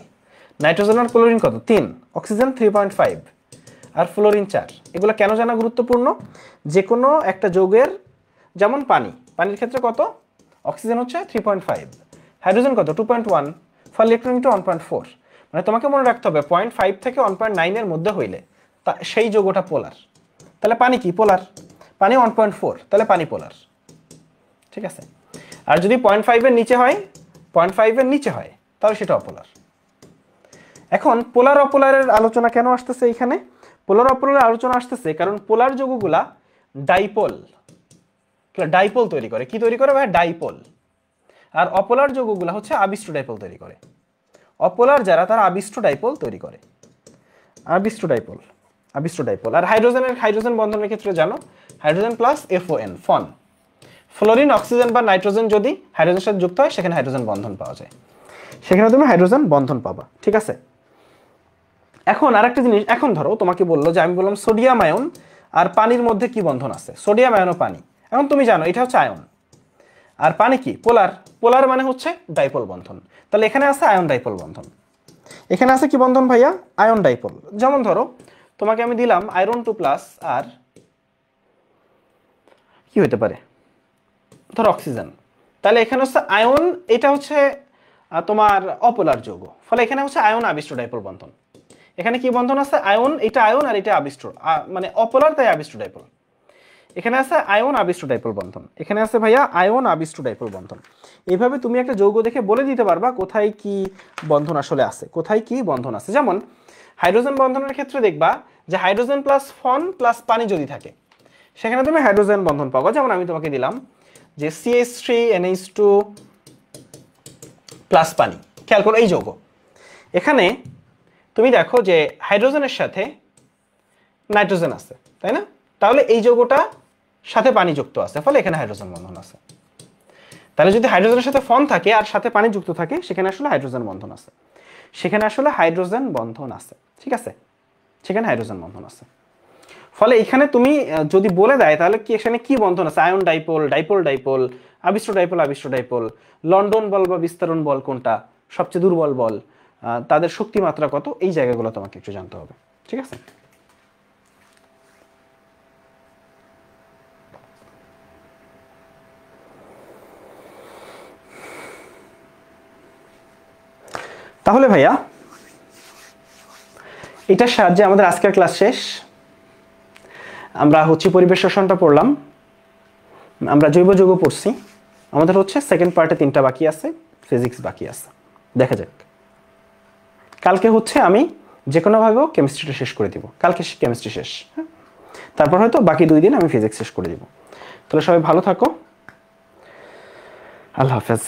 nitrogen আর ক্লোরিন কত? তিন, অক্সিজেন থ্রি পয়েন্ট ফাইভ আর ফ্লোরিন চার। এগুলো কেন জানা গুরুত্বপূর্ণ? যে কোনো একটা যৌগের, যেমন পানি, পানির ক্ষেত্রে কত? অক্সিজেন হচ্ছে থ্রি পয়েন্ট ফাইভ হাইড্রোজেন কত? Two point one for electronic two one point four মানে তোমাকে মনে রাখতে হবে পয়েন্ট ফাইভ থেকে ওয়ান পয়েন্ট নাইনের মধ্যে হইলে তা সেই যৌগটা পোলার তাহলে পানি কি? পোলার পানি ওয়ান পয়েন্ট ফোর তাহলে পানি পোলার ঠিক আছে? আর যদি পয়েন্ট ফাইভের নিচে হয় পয়েন্ট ফাইভের নিচে হয়, তাহলে সেটা অপোলার। এখন পোলার অপোলারের আলোচনা কেন আসতেছে এখানে? পোলার অপোলারের আলোচনা আসতেছে কারণ পোলার যৌগগুলা ডাইপোল ডাইপোল তৈরি করে। কি তৈরি করে ভাই? ডাইপোল আর অপোলার যৌগগুলো হচ্ছে আবিষ্ট ডাইপোল তৈরি করে। অপোলার যারা, তারা আবিষ্ট ডাইপোল তৈরি করে। আবিষ্ট ডাইপোল আবিষ্ট ডাইপোল আর হাইড্রোজেনের, হাইড্রোজেন বন্ধনের ক্ষেত্রে জানো, hydrogen plus FON FON. Fluorine, oxygen বা নাইট্রোজেন যদি হাইড্রোজেনের সাথে যুক্ত হয়, সেখানে হাইড্রোজেন বন্ধন পাওয়া যায়। সেখানে তুমি হাইড্রোজেন বন্ধন পাবা, ঠিক আছে? এখন আরেকটা জিনিস, এখন ধরো, তোমাকে বলল যে, আমি বললাম সোডিয়াম আয়ন আর পানির মধ্যে কি বন্ধন আছে? সোডিয়াম আয়ন ও পানি। এখন তুমি জানো, এটা হচ্ছে আয়ন। আর পানি কি? পোলার। পোলার মানে হচ্ছে ডাইপোল বন্ধন। তাহলে এখানে আছে আয়ন ডাইপোল বন্ধন। এখানে আছে কি বন্ধন ভাইয়া? Ion dipole. যেমন ধরো, তোমাকে আমি দিলাম আয়রন টু প্লাস আর কি হতে পারে? ধর অক্সিজেন। তাহলে এখানে হচ্ছে আয়ন, এটা হচ্ছে তোমার অপোলার যৌগ। ফলে এখানে হচ্ছে আয়ন আবিষ্ট ডাইপোল বন্ধন। এখানে কি বন্ধন আছে? আয়ন, এটা আয়ন আর এটা আবিষ্ট মানে অপোলার, তাই আবিষ্ট ডাইপোল। এখানে আছে আয়ন আবিষ্ট ডাইপোল বন্ধন। এখানে আছে ভাইয়া আয়ন আবিষ্ট ডাইপোল বন্ধন। এইভাবে তুমি একটা যৌগ দেখে বলে দিতে পারবা কোথায় কি বন্ধন আসলে আছে, কোথায় কি বন্ধন আছে। যেমন, হাইড্রোজেন বন্ধনের ক্ষেত্রে দেখবা যে হাইড্রোজেন প্লাস ফন প্লাস পানি যদি থাকে, সেখানে তুমি হাইড্রোজেন বন্ধন পাবো। যেমন আমি তোমাকে দিলাম যে CS three NH two plus পানি। খেয়াল করো এই যৌগ। এখানে তুমি দেখো যে হাইড্রোজেনের সাথে নাইট্রোজেন আছে, তাই না? তাহলে এই যৌগটা সাথে পানি যুক্ত আছে, ফলে এখানে হাইড্রোজেন বন্ধন আছে। তাহলে যদি হাইড্রোজেনের সাথে ফন থাকে আর সাথে পানি যুক্ত থাকে, সেখানে আসলে হাইড্রোজেন বন্ধন আছে। সেখানে আসলে হাইড্রোজেন বন্ধন আছে, ঠিক আছে? সেখানে হাইড্রোজেন বন্ধন আছে। ফলে এখানে তুমি যদি বলে দেয়, তাহলে কি এখানে কি বন্ধন আছে? আয়ন ডাইপোল ডাইপোল ডাইপোল, আবিষ্ট ডাইপোল আবিষ্ট ডাইপোল, লন্ডন বল বা বিস্তারণ বল কোনটা? সবচেয়ে দুর্বল বল তাদের শক্তি মাত্রা কত? এই জায়গাগুলো তোমাকে একটু জানতে হবে, ঠিক আছে? তাহলে ভাইয়া, এটার সাহায্যে আমাদের আজকের ক্লাস শেষ। আমরা হচ্ছে পরিবেশ শোষণটা পড়লাম। আমরা জৈব যৌগ পড়ছি। আমাদের হচ্ছে সেকেন্ড পার্টে তিনটা বাকি আছে ফিজিক্স বাকি আছে। দেখা যাক। কালকে হচ্ছে আমি যে কোনোভাবেও কেমিস্ট্রিটা শেষ করে দিব। কালকে কেমিস্ট্রি শেষ হ্যাঁ? তারপর হয়তো বাকি দুই দিন আমি ফিজিক্স শেষ করে দিব। তাহলে সবাই ভালো থাকো। আল্লাহ হাফেজ।